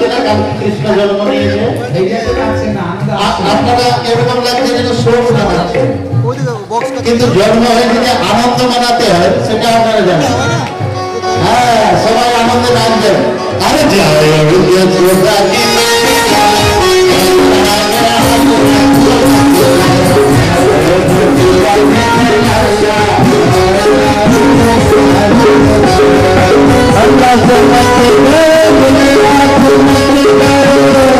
আনন্দ না কৃষ্ণ জন্ম নিয়েছে। আপনারা এরকম লাগছে যেন শোক মানাচ্ছে কিন্তু জন্ম হয়েছে যে আনন্দ মানাতে হয় সেটা আপনারা জানেন। হ্যাঁ সবাই আনন্দে নাচবেন আরে জয় যশোদা কি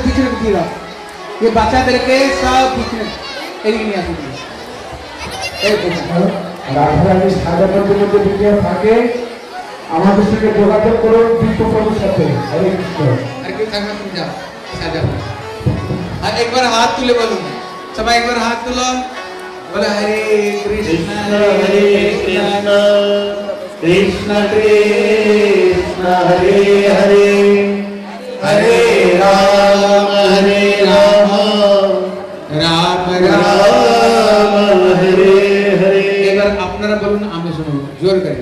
পিছনে পিছিয়ে দাও এই বাচ্চাদেরকে সব পিছনে এদিকে নিয়ে আসুন এই দেখুন। রাধারানী সাজানোর জন্য যদি কেউ থাকে আমাদের সঙ্গে যোগাযোগ করুন বিপ্লবের সাথে হরে কৃষ্ণ আর কেউ থাকবে তুমি যাও সাজাও আর একবার হাত তুলে বলুন সবাই একবার হাত তুলো বলে হরে কৃষ্ণ কৃষ্ণ হরে কৃষ্ণ কৃষ্ণ কৃষ্ণ হরে হরে হরে এবার আপনারা বলুন আমি শুনবো জোর করে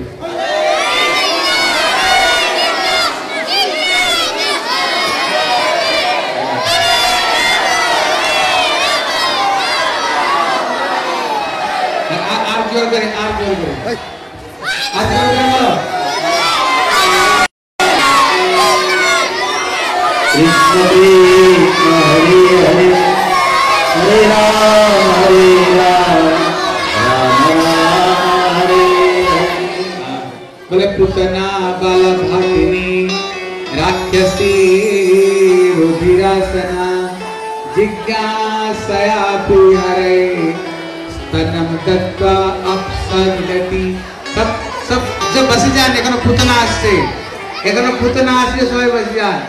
এখনো পুতনা আসছে সবাই বস যান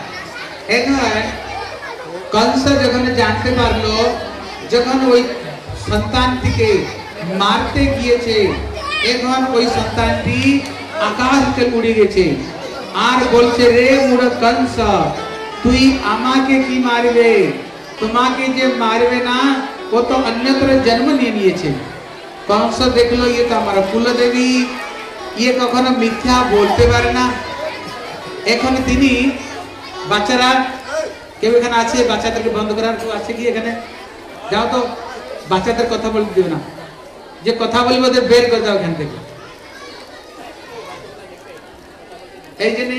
এখন কংস যখন জানতে পারলো যখন ওই সন্তানটিকে মারতে গিয়েছে এখন ওই সন্তানটি আকাশে উড়ে গেছে আর বলছে রে মুড় কংস তুই আমাকে কি মারবে তোমাকে যে মারবে না ও তো অন্যত্র জন্ম নিয়ে নিয়েছে কংস দেখলো ইয়ে তো আমার কুলদেবী ইয়ে কখনো মিথ্যা বলতে পারে না এখন তিনি, বাচ্চারা, কেউ এখানে আছে, বাচ্চাদেরকে বন্ধ করার কেউ আছে কি এখানে? যাও তো, বাচ্চাদের কথা বলতে দিও না। যে কথা বলবে ওদের বের করে দাও এখান থেকে। এই জন্য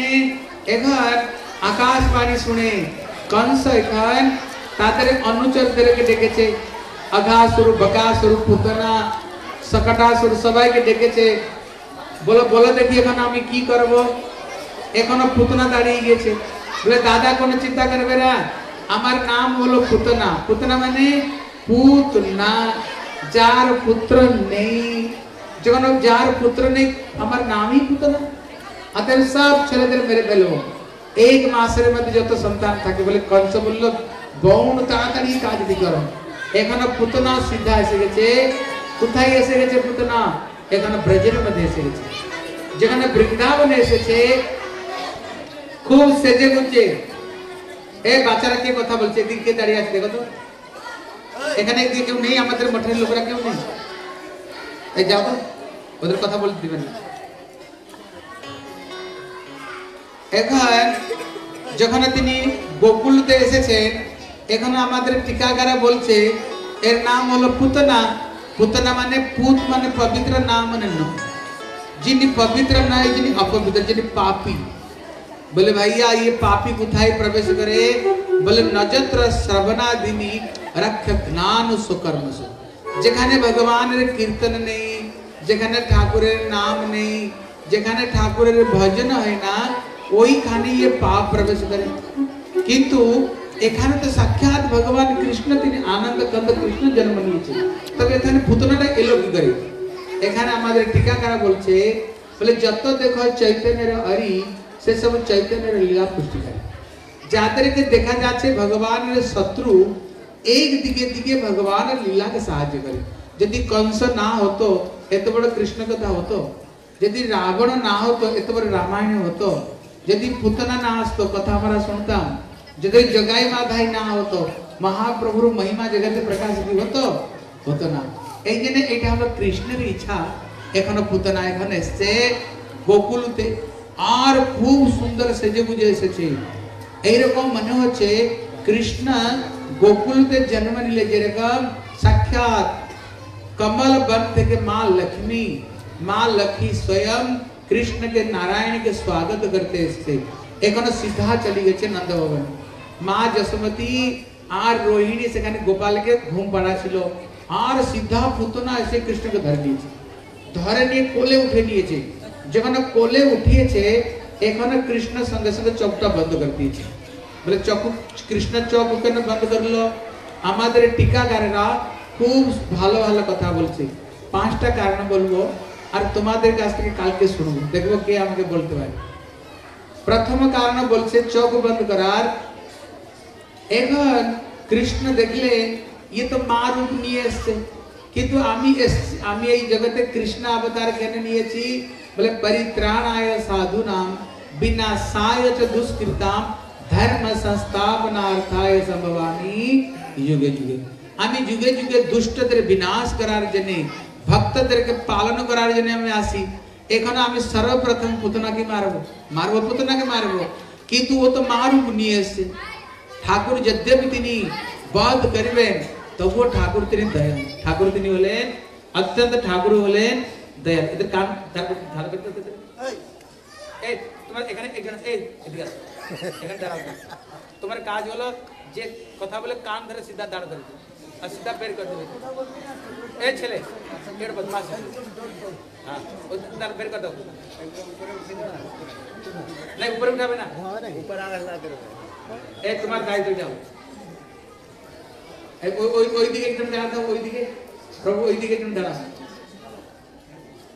এখন আকাশবাণী শুনে কংস এখন তাদের অনুচরদেরকে ডেকেছে। অঘাসুর বকাসুর, পুতনা, সকটাসুর সবাইকে ডেকেছে। বলো বলো দেখি এখন আমি কি করব? এখনও পুতনা দাঁড়িয়ে গেছে বলে, দাদা, কোনো চিন্তা করবে না। আমার নাম হলো পুতনা। পুতনা মানে পুত না যার পুত্র নেই। যখন যার পুত্র নেই, আমার নামই পুতনা? অতএব সব ছেলেদের মেরে ফেলব। এক মাসের মধ্যে যত সন্তান থাকে, বলে কংস বলল বৌন তাড়াতাড়ি কাজ দি করো। এখনও পুতনা সিদ্ধা এসে গেছে। কোথায় এসে গেছে পুতনা? এখানে ব্রজের মধ্যে এসে গেছে। যেখানে বৃন্দাবনে এসেছে খুব সেজে গুঞ্জে এ বাচ্চারা কে কথা বলছে এদিকে দাঁড়িয়ে আছে দেখো তো এখানে কেউ নেই আমাদের মঠের লোকেরা কেউ নেই এই যাও ওদের কথা বলতে দিবেন না এখন যখন তিনি গোকুলতে এসেছেন এখন আমাদের টিকাগারা বলছে এর নাম হলো পুতনা পুতনা মানে পুত মানে পবিত্র নাম মানে ন যিনি পবিত্র নয় যিনি অপবিত্র যিনি পাপী बोले भैया ये पापी कुथाई प्रवेश करे बोले नजत्र श्रवणादिनी रक्ष ज्ञान सुकर्म सु যেখানে ভগবানের কীর্তন নেই যেখানে ঠাকুরের নাম নেই যেখানে ঠাকুরের ভজন হয় না ওইখানে ये পাপ প্রবেশ করে কিন্তু এখানে তো সাক্ষাৎ ভগবান কৃষ্ণ তিনি আনন্দ কন্দ কৃষ্ণ জন্ম নিয়েছে তবে এখানে পুতনাটা এলো কি করে এখানে আমাদের টিকাকারা বলছে বলে যত দেখো চৈতন্যের হরি সে সব চৈতন্যের লীলা পুষ্টি করে যাদেরকে দেখা যাচ্ছে ভগবানের শত্রু এক দিকে দিকে ভগবানের লীলাকে সাহায্য করে যদি কংস না হতো এত বড় কৃষ্ণ কথা হতো যদি রাবণ না হতো এত বড় রামায়ণ হতো যদি পুতনা না আসতো কথা আমরা শুনতাম যদি জগাই মাধাই না হতো মহাপ্রভুর মহিমা জগতে প্রকাশ কি হতো হতো না এই জন্য এটা হলো কৃষ্ণের ইচ্ছা এখনো পুতনা এখন এসছে গোকুলতে আর খুব সুন্দর সেজে বুঝে এসেছে এইরকম মনে হচ্ছে কৃষ্ণ গোকুলতে জন্ম নিলে যেরকম সাক্ষাৎ कमल बन থেকে মা লক্ষ্মী মা লক্ষ্মী স্বয়ং কৃষ্ণকে নারায়ণকে স্বাগত করতে এসছে এখনো সিধা চলে গেছে নন্দভবন মা যশোমতী আর রোহিণী সেখানে গোপালকে ঘুম পাড়াছিল আর সিধা পুতনা এসে কৃষ্ণকে ধরে নিয়েছে ধরে নিয়ে কোলে উঠে নিয়েছে যখন কোলে উঠিয়েছে, এখানে কৃষ্ণ সঙ্গে সঙ্গে চোখটা বন্ধ করে দিয়েছে। বলে, চোখ, কৃষ্ণ চোখ কেন বন্ধ করল? আমাদের টিকাকারেরা খুব ভালো ভালো কথা বলছে। পাঁচটা কারণ বলব, আর তোমাদের কাছ থেকে কালকে শুনব। দেখব কে আমাকে বলতে পারে। প্রথম কারণ বলছে, চোখ বন্ধ করার। এখন কৃষ্ণ দেখলে ইয়ে তো মা রূপ নিয়ে এসছে। কিন্তু আমি এসছি, আমি এই জগতে কৃষ্ণ অবতার কেন নিয়েছি? বলে পরিত্রাণায় সাধু নাম বিনাশায় চ দুষ্কৃতাম ধর্ম সংস্থাপনার্থায় সম্ভবামি যুগে যুগে আমি যুগে যুগে দুষ্টদের বিনাশ করার জন্য ভক্তদেরকে পালন করার জন্য আমি আসি এখন আমি সর্বপ্রথম পুতনাকে মারবো মারবো পুতনাকে মারবো কিন্তু ও তো মারূপ নিয়ে এসছে ঠাকুর যদ্যপি তিনি বধ করিবেন তবুও ঠাকুর তিনি দয়াল ঠাকুর তিনি হলেন অত্যন্ত ঠাকুর হলেন দয়াল এদের কান ধার করতে এই। তোমার এখানে এখানে এই এদিকে এখানে দাঁড়াও। তোমার কাজ হলো যে কথা বলে কান ধরে সিধা দাঁড় করে আর সিধা বের করে দেবে। এ ছেলে হ্যাঁ ওই বের করে দাও। না উপরে উঠাবে না। উপরে তোমার দায়িত্ব যাও ওই ওই ওই দিকে একদম দাঁড়াও ওই দিকে প্রভু ওই দিকে একদম দাঁড়াও।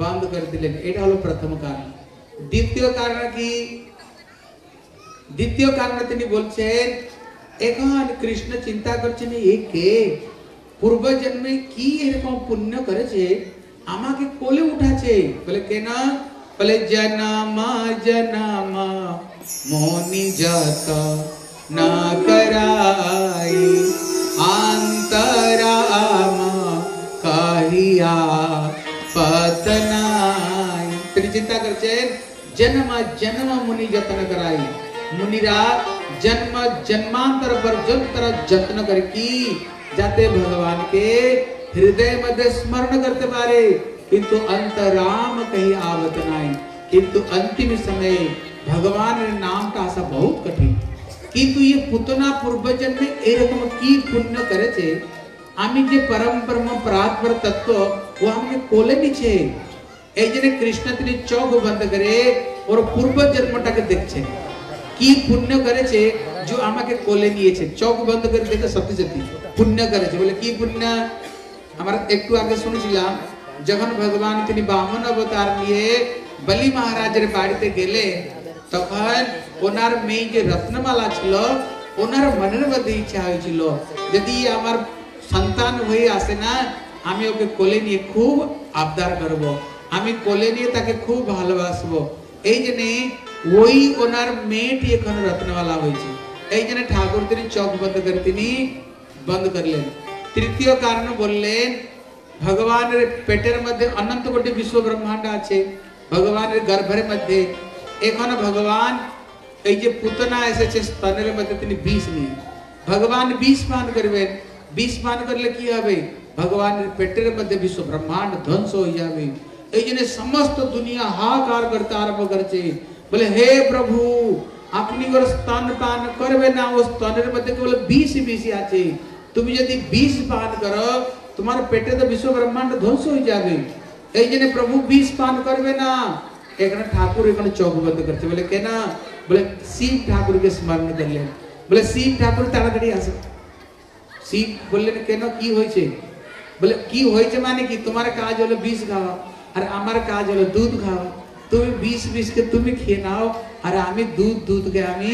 বন্ধ করে দিলেন এটা হলো প্রথম কারণ দ্বিতীয় কারণ কি দ্বিতীয় কারণে তিনি বলছেন এখন কৃষ্ণ চিন্তা করছেন এ কে পূর্ব জন্মে কি এরকম পুণ্য করেছে আমাকে কোলে উঠাছে বলে কেন বলে জনামা জনামা মনি জাত না করাই আন্তরামা चिंता जन्म जन्म मुनि जतन कराई। मुनिरा, जन्म, जन्मांतर तरह जतन कर की जाते भगवान के हृदय मध्य स्मरण करते किंतु कहीं आवत किंतु अंतिम समय भगवान नाम का आशा बहुत कठिन। किंतु ये पुतना पूर्वजन जन्म एक की पुण्य करे थे। যে পরম পরম পরাৎপর তত্ত্ব ও আমাকে কোলে নিছে এই জন্য কৃষ্ণ তিনি চোখ বন্ধ করে ওর পূর্ব জন্মটাকে দেখছেন কি পুণ্য করেছে যে আমাকে কোলে নিয়েছে চোখ বন্ধ করে দেখে সত্যি সত্যি পুণ্য করেছে বলে কি পুণ্য আমরা একটু আগে শুনেছিলাম যখন ভগবান তিনি বামন অবতার নিয়ে বলি মহারাজের বাড়িতে গেলে তখন ওনার মেয়ে যে রত্নমালা ছিল ওনার মনের মধ্যে ইচ্ছা হয়েছিল যদি আমার সন্তান হয়ে আসে না, আমি ওকে কোলে নিয়ে খুব আবদার করব। আমি কোলে নিয়ে তাকে খুব ভালোবাসবো। এই জন্য ওই ওনার মেয়েটি এখন রত্নওয়ালা হয়েছে। এই জন্য ঠাকুর তিনি চোখ বন্ধ করে তিনি বন্ধ করলেন। তৃতীয় কারণ বললেন, ভগবানের পেটের মধ্যে অনন্ত কোটি বিশ্ব ব্রহ্মাণ্ড আছে। ভগবানের গর্ভের মধ্যে। এখানে ভগবান, এই যে পুতনা এসেছে স্তনের মধ্যে তিনি বিষ নিয়ে। ভগবান বিষ পান করবেন। बीस्मान कर लेकिन आवे? भगवान पेटर मध्य विश्व ब्रह्मांड ध्वंस हो जावे। एजने समस्त दुनिया हाकार करता आरंभ करचे। बोले, हे प्रभु अग्निवर स्तन पान करवे ना उस स्तन मध्य केवल 20 बीस आचे। तुम यदि 20 पान करो, तुम्हारे पेटे तो विश्व ब्रह्मांड ध्वंस हो जावे। एजने प्रभु 20 पान करवे ना। एक ठाकुर एक चौक बंद करते बोले कहना बोले, शिव ठाकुर के स्मरण कर ले बोले, शिव ठाकुर ताड़ाताड़ी आ सकते আসে শিব বললেন কেন কি হয়েছে বলে কি হয়েছে মানে কি তোমার কাজ হলো বিষ খাওয়া আর আমার কাজ হলো দুধ খাওয়া তুমি বিষ বিষকে তুমি খেয়ে নাও আর আমি দুধ দুধকে আমি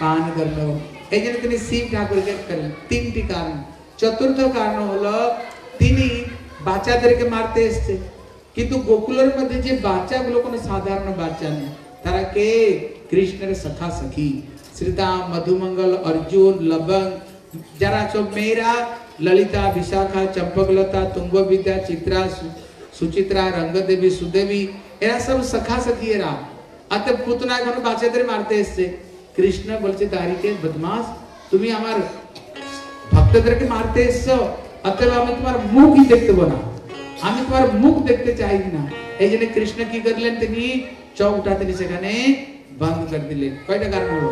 পান করে নেবো এই জন্য তিনি শিব ঠাকুরকে করলেন তিনটি কারণ চতুর্থ কারণ হলো তিনি বাচ্চাদেরকে মারতে এসছে কিন্তু গোকুলের মধ্যে যে বাচ্চাগুলো কোনো সাধারণ বাচ্চা নেই তারা কে কৃষ্ণের সখা সখী শ্রীদাম মধুমঙ্গল অর্জুন লবঙ্গ যারা সব মেয়েরা ললিতা বিশাখা চম্পকলতা তুঙ্গ বিদ্যা চিত্রা সু- সুচিত্রা রঙ্গদেবী সুদেবী এরা সব সখা সখী এরা অতএব পুতনা এখন বাচ্চাদের মারতে এসছে কৃষ্ণ বলছে দারিকে বদমাস তুমি আমার ভক্তদেরকে মারতে এসছো অতএব আমি তোমার মুখই দেখতে না আমি তোমার মুখ দেখতে চাই না এই জন্য কৃষ্ণ কি করলেন তিনি চৌকটা তিনি সেখানে বন্ধ করে দিলেন কয়টা কারণ হলো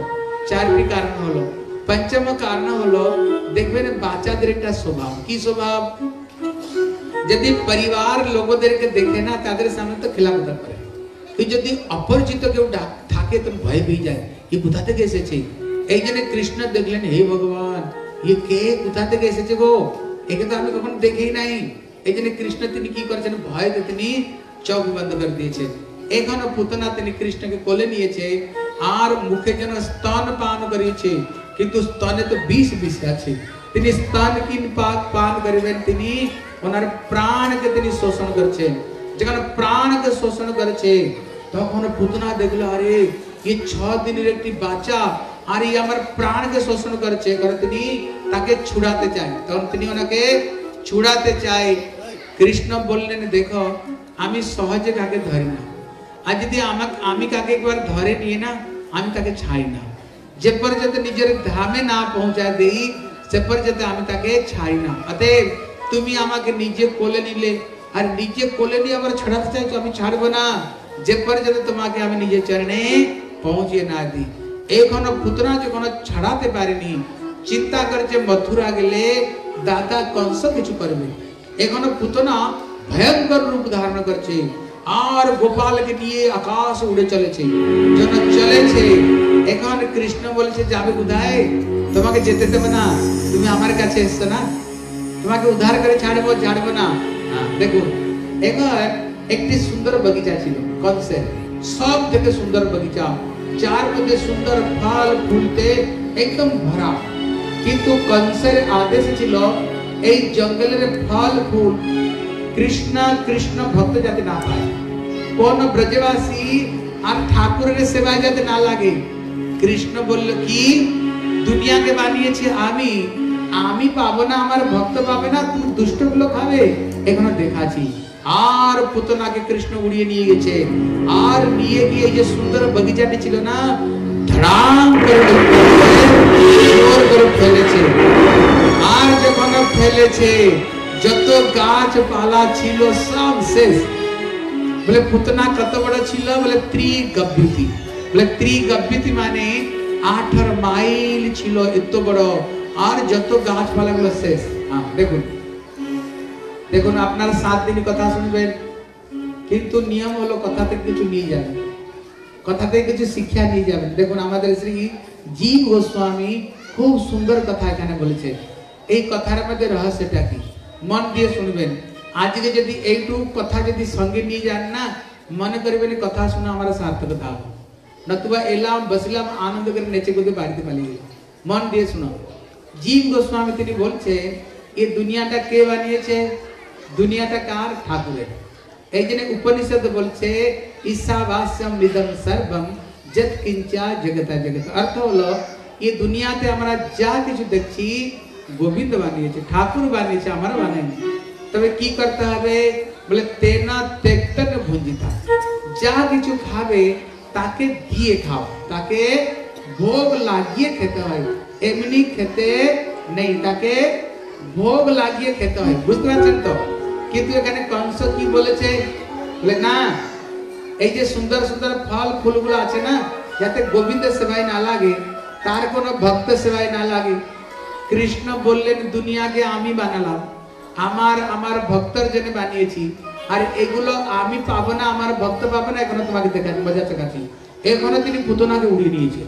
চারটি কারণ হলো পঞ্চম কারণ হলো, দেখবেন বাচ্চাদের একটা স্বভাব। কি স্বভাব? যদি পরিবার লোকদেরকে দেখে না, তাদের সামনে তো খেলাধুলা করে। তুই যদি অপরিচিত কেউ থাকে তো ভয় পেয়ে যায় কি কোথা থেকে এসেছে? এই জন্য কৃষ্ণ দেখলেন, হে ভগবান ইয়ে কে কোথা থেকে এসেছে গো? একে তো আমি কখনো দেখেই নাই। এই জন্য কৃষ্ণ তিনি কি করেছেন ভয়তে তিনি চোখ বন্ধ করে দিয়েছেন। এখনও পুতনা তিনি কৃষ্ণকে কোলে নিয়েছে, আর মুখে যেন স্তন পান করিয়েছে। কিন্তু স্তনে তো বিষ বিষ আছে। তিনি স্তন কিন পাক পান করিবেন তিনি, ওনার প্রাণকে তিনি শোষণ করছেন। যেখানে প্রাণকে শোষণ করেছে, তখন পুতনা দেখল, আরে এই ছ দিনের একটি বাচ্চা, আর এই আমার প্রাণকে শোষণ করেছে। কারণ তিনি তাকে ছুড়াতে চায়। তখন তিনি ওনাকে ছুড়াতে চায়। কৃষ্ণ বললেন, দেখো, আমি সহজে কাকে ধরি না। আর যদি আমাকে আমি কাকে একবার ধরে নিয়ে না, আমি তাকে ছাই না। যে পর্যন্ত নিজের ধামে না পৌঁছা দেই সে পর্যন্ত আমি তাকে ছাড়ি না অতএব তুমি আমাকে নিজে কোলে নিলে আর নিজে কোলে নিয়ে আবার ছাড়াতে চাইছো আমি ছাড়বো না যে পর্যন্ত তোমাকে আমি নিজের চরণে পৌঁছে না দিই এখনো পুতনা যখন ছাড়াতে পারেনি চিন্তা করছে মথুরা গেলে দাদা কংস কিছু করবে এখনো পুতনা ভয়ঙ্কর রূপ ধারণ করছে আর গোপালকে নিয়ে আকাশ উড়ে চলেছে যখন চলেছে এখন কৃষ্ণ বলেছে যাবে কোথায় তোমাকে যেতে দেবে না তুমি আমার কাছে এসছো না তোমাকে উদ্ধার করে ছাড়বো ছাড়বো না হ্যাঁ, দেখুন এবার একটি সুন্দর বাগিচা ছিল কনসে সব থেকে সুন্দর বাগিচা যার মধ্যে সুন্দর ফল ফুলতে একদম ভরা কিন্তু কনসের আদেশ ছিল এই জঙ্গলের ফল ফুল কৃষ্ণ কৃষ্ণ ভক্ত যাতে না পায়। কোন ব্রজবাসী আর ঠাকুরের সেবায় যাতে না লাগে। কৃষ্ণ বলল, কি? দুনিয়াকে বানিয়েছি আমি? আমি পাবো না, আমার ভক্ত পাবে না তুমি দুষ্টগুলো খাবে এখনও দেখাচ্ছি আর পুতনাকে কৃষ্ণ উড়িয়ে নিয়ে গেছে। আর নিয়ে গিয়ে যে সুন্দর বাগিচাটি ছিল না, ধড়াম করে ফেলেছে। আর যখন ফেলেছে যত গাছপালা ছিল, সব শেষ। বলে, পুতনা কত বড় ছিল? বলে ত্রিগভ্যুতি বলে ত্রিগভ্যুতি মানে আঠার মাইল ছিল, এত বড়। আর যত গাছপালা গুলো শেষ। হ্যাঁ দেখুন। দেখুন, আপনার সাত দিন কথা শুনবেন। কিন্তু নিয়ম হলো, কথা থেকে কিছু নিয়ে যাবেন। কথা থেকে কিছু শিক্ষা নিয়ে যাবেন। দেখুন, আমাদের শ্রী জীব গোস্বামী খুব সুন্দর কথা এখানে বলেছে। এই কথার মধ্যে রহস্যটা কি? মন দিয়ে শুনবেন। আজকে যদি এইটুকু কথা যদি সঙ্গে নিয়ে যান না, মনে করবেন কথা শোনা আমার সার্থকতা হবে নতুবা এলাম, বসলাম, আনন্দ করে নেচে কুদে বাড়িতে পালিয়ে মন দিয়ে শুনো। জীব গোস্বামী তিনি বলছে, এ দুনিয়াটা কে বানিয়েছে? দুনিয়াটা কার? ঠাকুরের। এই জন্য উপনিষদ বলছে ঈশাবাস্যম নিদম সর্বম যত কিঞ্চা জগতা জগত। অর্থ হলো এই দুনিয়াতে আমরা যা কিছু দেখছি গোবিন্দ বানিয়েছে ঠাকুর বানিয়েছে আমরা বানাইনি তবে কি করতে হবে বলে তেনা তেক্তন ভুঞ্জিতা যা কিছু খাবে তাকে দিয়ে খাও তাকে ভোগ লাগিয়ে খেতে হয় এমনি খেতে নেই তাকে ভোগ লাগিয়ে খেতে হয় বুঝতে পারছেন তো কিন্তু এখানে কংস কি বলেছে বলে না এই যে সুন্দর সুন্দর ফল ফুলগুলো আছে না যাতে গোবিন্দের সেবায় না লাগে তার কোনো ভক্ত সেবায় না লাগে কৃষ্ণ বললেন, দুনিয়াকে আমি বানালাম। আমার আমার ভক্তর জন্য বানিয়েছি। আর এগুলো আমি পাবো না, আমার ভক্ত পাবো না, এখনও তোমাকে দেখা মজা চাকাচ্ছি এখনও তিনি পুতনাকে উড়িয়ে নিয়েছে।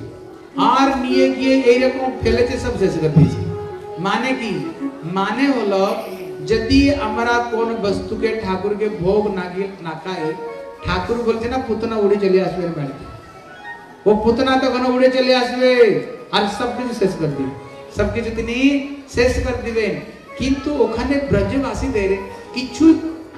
আর নিয়ে গিয়ে এইরকম ফেলেছে, সব শেষ করে দিয়েছে। মানে কি? মানে হলো, যদি আমরা কোন বস্তুকে, ঠাকুরকে ভোগ না না খাই, ঠাকুর বলছে না, পুতনা উড়ে চলে আসবে বাড়িতে। ও পুতনা তখন উড়ে চলে আসবে। আর সব কিছু শেষ করে দিবে। সব কিছু তিনি শেষ করে দিবেন কিন্তু ওখানে ব্রজবাসীদের কিছু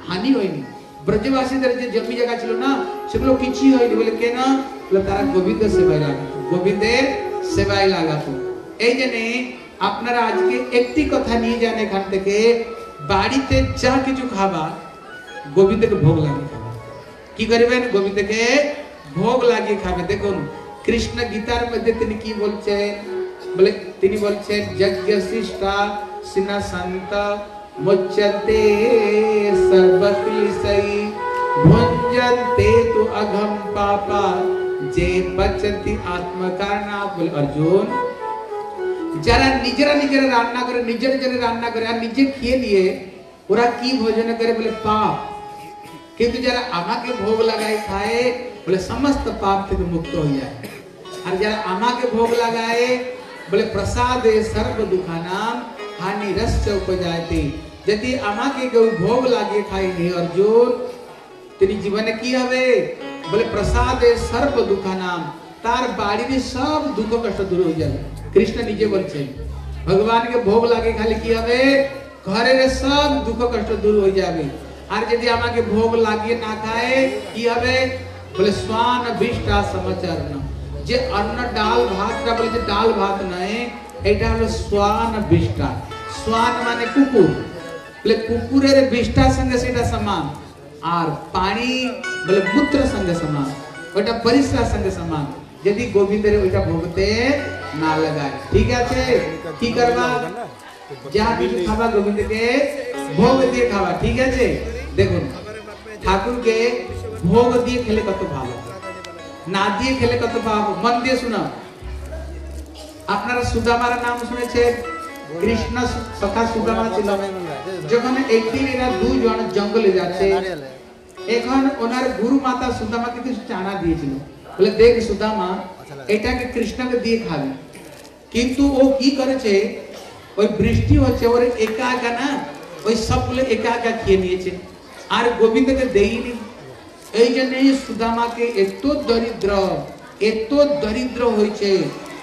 হানি হয়নি ব্রজবাসীদের যে জমি জায়গা ছিল না সেগুলো কিছুই হয়নি বলে কেন বলে তারা গোবিন্দ সেবায় লাগাতো গোবিন্দের সেবায় লাগাতো এই জন্যে আপনারা আজকে একটি কথা নিয়ে যান এখান থেকে বাড়িতে যা কিছু খাবা গোবিন্দকে ভোগ লাগিয়ে খাবা কি করবেন গোবিন্দকে ভোগ লাগিয়ে খাবে দেখুন কৃষ্ণ গীতার মধ্যে তিনি কি বলছেন বলে তিনি বলছেন যজ্ঞ শিষ্টা সিনা সন্ত মুচ্যন্তে সর্বক্লিশৈ ভুঞ্জন্তে তু অঘম পাপা যে পচন্তি আত্মকারণা বলে অর্জুন যারা নিজেরা নিজেরা রান্না করে নিজে নিজেরা রান্না করে আর নিজে খেয়ে নিয়ে ওরা কি ভোজন করে বলে পাপ কিন্তু যারা আমাকে ভোগ লাগায় খায় বলে সমস্ত পাপ থেকে মুক্ত হয়ে যায় আর যারা আমাকে ভোগ লাগায় বলে প্রসাদ সর্ব দুখানাম হানি রস উপজায়তে যদি আমাকে কেউ ভোগ লাগিয়ে খায় হে অর্জুন তিনি জীবনে কি হবে বলে প্রসাদে সর্ব দুঃখানাম তার বাড়ির সব দুঃখ কষ্ট দূর হয়ে যাবে কৃষ্ণ নিজে বলছেন ভগবানকে ভোগ লাগে খালি কি হবে ঘরের সব দুঃখ কষ্ট দূর হয়ে যাবে আর যদি আমাকে ভোগ লাগিয়ে না খায় কি হবে বলে স্বান বিষ্টা সমাচার না যে অন্ন ডাল ভাতটা বলে যে ডাল ভাত নয় এটা হলো স্বান বিষ্টা স্বান মানে কুকুর বলে কুকুরের বিষ্টার সঙ্গে সেটা সমান আর পানি বলে মূত্র সঙ্গে সমান ওইটা পরিশ্রা সঙ্গে সমান যদি গোবিন্দের ওইটা ভোগতে না লাগায় ঠিক আছে কি করবা যা কিছু খাবা গোবিন্দকে ভোগ দিয়ে খাবা ঠিক আছে দেখুন ঠাকুরকে ভোগ দিয়ে খেলে কত ভালো না দিয়ে খেলে কত ভালো মন দিয়ে শোনা। আপনারা সুদামার নাম শুনেছেন? কৃষ্ণ সখা সুদামা ছিল। যখন একদিন এরা দুজন জঙ্গলে যাচ্ছে, এখন ওনার গুরু মাতা সুদামাকে কিছু চানা দিয়েছিল। বলে, দেখ সুদামা, এটাকে কৃষ্ণকে দিয়ে খাবে। কিন্তু ও কি করেছে? ওই বৃষ্টি হচ্ছে, ওর একা একা না, ওই সবগুলো একা একা খেয়ে নিয়েছে। আর গোবিন্দকে দেইনি এই জন্য সুদামাকে এত দরিদ্র এত দরিদ্র হয়েছে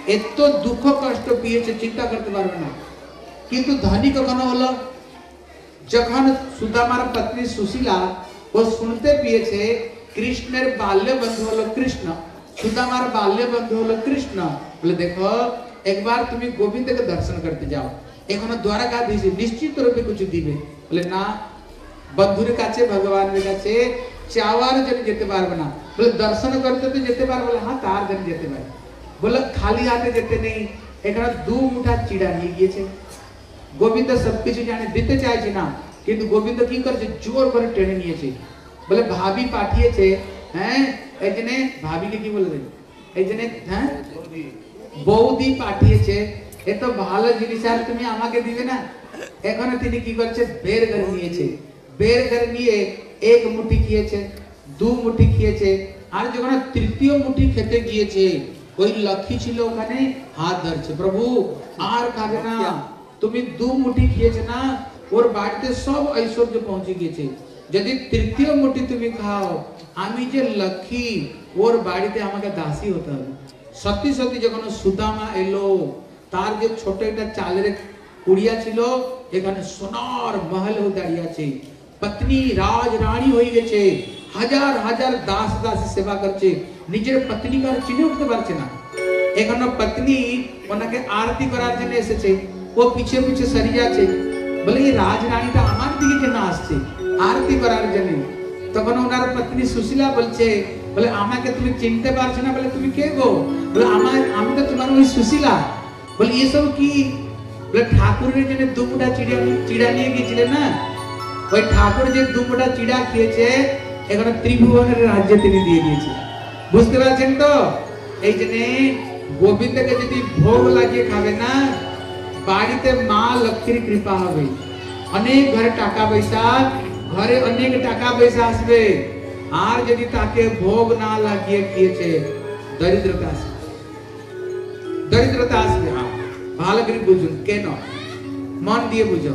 এত দুঃখ কষ্ট পেয়েছে চিন্তা করতে পারবে না কিন্তু ধনী কখনো হলো যখন সুদামার পত্নী সুশীলা ও শুনতে পেয়েছে কৃষ্ণের বাল্য বন্ধু হলো কৃষ্ণ সুদামার বাল্য বন্ধু হলো কৃষ্ণ বলে দেখো একবার তুমি গোবিন্দকে দর্শন করতে যাও এখনো দ্বারকাধীশ নিশ্চিত রূপে কিছু দিবে বলে না বন্ধুর কাছে ভগবানের কাছে চাওয়ার জন্য যেতে পারবে না বলে দর্শন করতে তো যেতে পারবে বলে হ্যাঁ তার জন্য যেতে পারে বলে খালি হাতে যেতে নেই এখানে দু মুঠা চিড়া নিয়ে গিয়েছে গোবিন্দ সবকিছু জানে দিতে চাইছে না কিন্তু গোবিন্দ কি করেছে জোর করে টেনে নিয়েছে বলে ভাবি পাঠিয়েছে হ্যাঁ এই জন্য ভাবিকে কি বলবে এই জন্য হ্যাঁ বৌদি পাঠিয়েছে এ তো ভালো জিনিস আর তুমি আমাকে দিবে না এখন তিনি কি করছে বের করে নিয়েছে বের করে নিয়ে এক মুঠি খেয়েছে দু মুঠি খেয়েছে আর যখন তৃতীয় মুঠি খেতে গিয়েছে ওই লক্ষ্মী ছিল ওখানে হাত ধরছে প্রভু আর খাবে না। তুমি দু মুঠি খেয়েছে না ওর বাড়িতে সব ঐশ্বর্য পৌঁছে গিয়েছে। যদি তৃতীয় মুঠি তুমি খাও আমি যে লক্ষ্মী ওর বাড়িতে আমাকে দাসী হতে হবে। সত্যি সত্যি যখন সুদামা এলো তার যে ছোট একটা চালের কুড়িয়া ছিল এখানে সোনার মহল হয়ে দাঁড়িয়ে আছে। পত্নী রাজ রানী হয়ে গেছে হাজার হাজার দাস দাস সেবা করছে নিজের পত্নীকে আর চিনে উঠতে পারছে না এখনো পত্নী ওনাকে আরতি করার জন্য এসেছে ও পিছে পিছে সরি যাচ্ছে বলে এই রাজরানীটা আমার দিকে কেন আসছে আরতি করার জন্য তখন ওনার পত্নী সুশীলা বলছে বলে আমাকে তুমি চিনতে পারছো না বলে তুমি কে গো বলে আমার আমি তো তোমার ওই সুশীলা বলে এসব কি বলে ঠাকুরের জন্য দু মুঠা চিড়া চিড়া নিয়ে গিয়েছিলেন না ওই ঠাকুর যে দু মুঠা চিড়া খেয়েছে, এখানে ত্রিভুবনের রাজ্য তিনি দিয়ে দিয়েছে। বুঝতে পারছেন তো? এই জন্য গোবিন্দকে যদি ভোগ লাগিয়ে খাবে না, বাড়িতে মা লক্ষ্মীর কৃপা হবে। অনেক ঘরে টাকা পয়সা, ঘরে অনেক টাকা পয়সা আসবে। আর যদি তাকে ভোগ না লাগিয়ে খেয়েছে, দরিদ্রতা আসবে। দরিদ্রতা আসবে হ্যাঁ। ভালো করে বুঝুন, কেন? মন দিয়ে বুঝো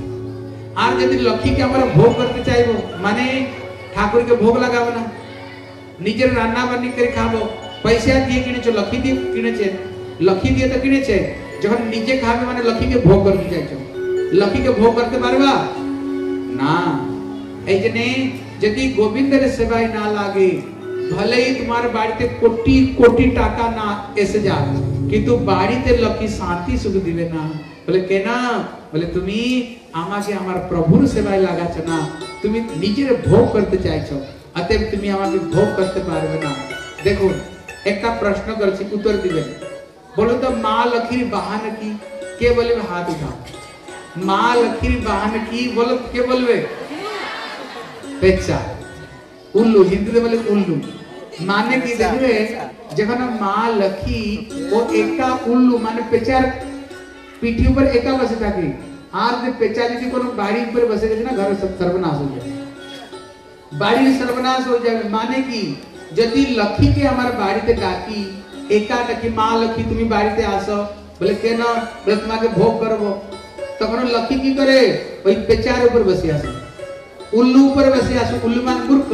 আর যদি লক্ষ্মীকে আমরা ভোগ করতে চাইবো মানে ঠাকুরকে ভোগ লাগাবো না নিজের রান্না বান্নি করে খাবো পয়সা দিয়ে কিনেছো লক্ষ্মী দিয়ে কিনেছে লক্ষ্মী দিয়ে তো কিনেছে যখন নিজে খাবে মানে লক্ষ্মীকে ভোগ করতে চাইছো লক্ষ্মীকে ভোগ করতে পারবা না এই জন্যে যদি গোবিন্দের সেবায় না লাগে ভলেই তোমার বাড়িতে কোটি কোটি টাকা না এসে যাক কিন্তু বাড়িতে লক্ষ্মী শান্তি সুখ দিবে না বলে কেন বলে তুমি আমাকে আমার প্রভুর সেবায় লাগাচ্ছ না তুমি নিজের ভোগ করতে চাইছো অতএব তুমি আমাকে ভোগ করতে পারবে না দেখুন একটা প্রশ্ন করছি উত্তর দিবেন বলো তো মা লক্ষ্মীর বাহন কি কে বলবে হাত উঠাও মা লক্ষ্মীর বাহন কি বলো কে বলবে পেচ্ছা উল্লু হিন্দিতে বলে উল্লু মানে কি দেখবে যখন মা লক্ষ্মী ও একটা উল্লু মানে পেচার পিঠি উপর একা বসে থাকে আর যে পেচা যদি কোনো বাড়ি উপরে বসে গেছে না ঘরে সব সর্বনাশ হয়ে যাবে বাড়ির সর্বনাশ হয়ে যাবে মানে কি যদি লক্ষ্মীকে আমার বাড়িতে ডাকি একা ডাকি মা লক্ষ্মী তুমি বাড়িতে আসো বলে কেন বলে তোমাকে ভোগ করবো তখন লক্ষ্মী কি করে ওই পেচার উপর বসে আসে উল্লু উপরে বসে আসে উল্লু মান মূর্খ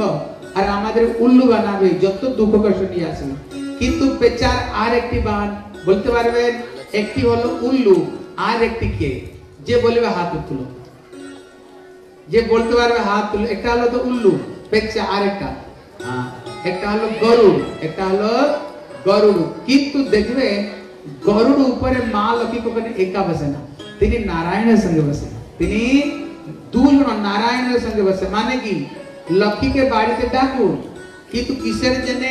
আর আমাদের উল্লু বানাবে যত দুঃখ কষ্ট নিয়ে আসে কিন্তু পেচার আর একটি বান বলতে পারবেন একটি হলো উল্লু আর একটি কে যে বলবে হাত তুলো যে বলতে পারবে হাত তুলো একটা হলো তো উল্লু পেচ্ছা আর একটা হ্যাঁ, একটা হলো গরুড় একটা হলো গরুড় কিন্তু দেখবে গরুড় উপরে মা লক্ষ্মী কখনো একা বসে না তিনি নারায়ণের সঙ্গে বসে তিনি দুজন নারায়ণের সঙ্গে বসে মানে কি লক্ষ্মীকে বাড়িতে ডাকুন কিন্তু কিসের জন্য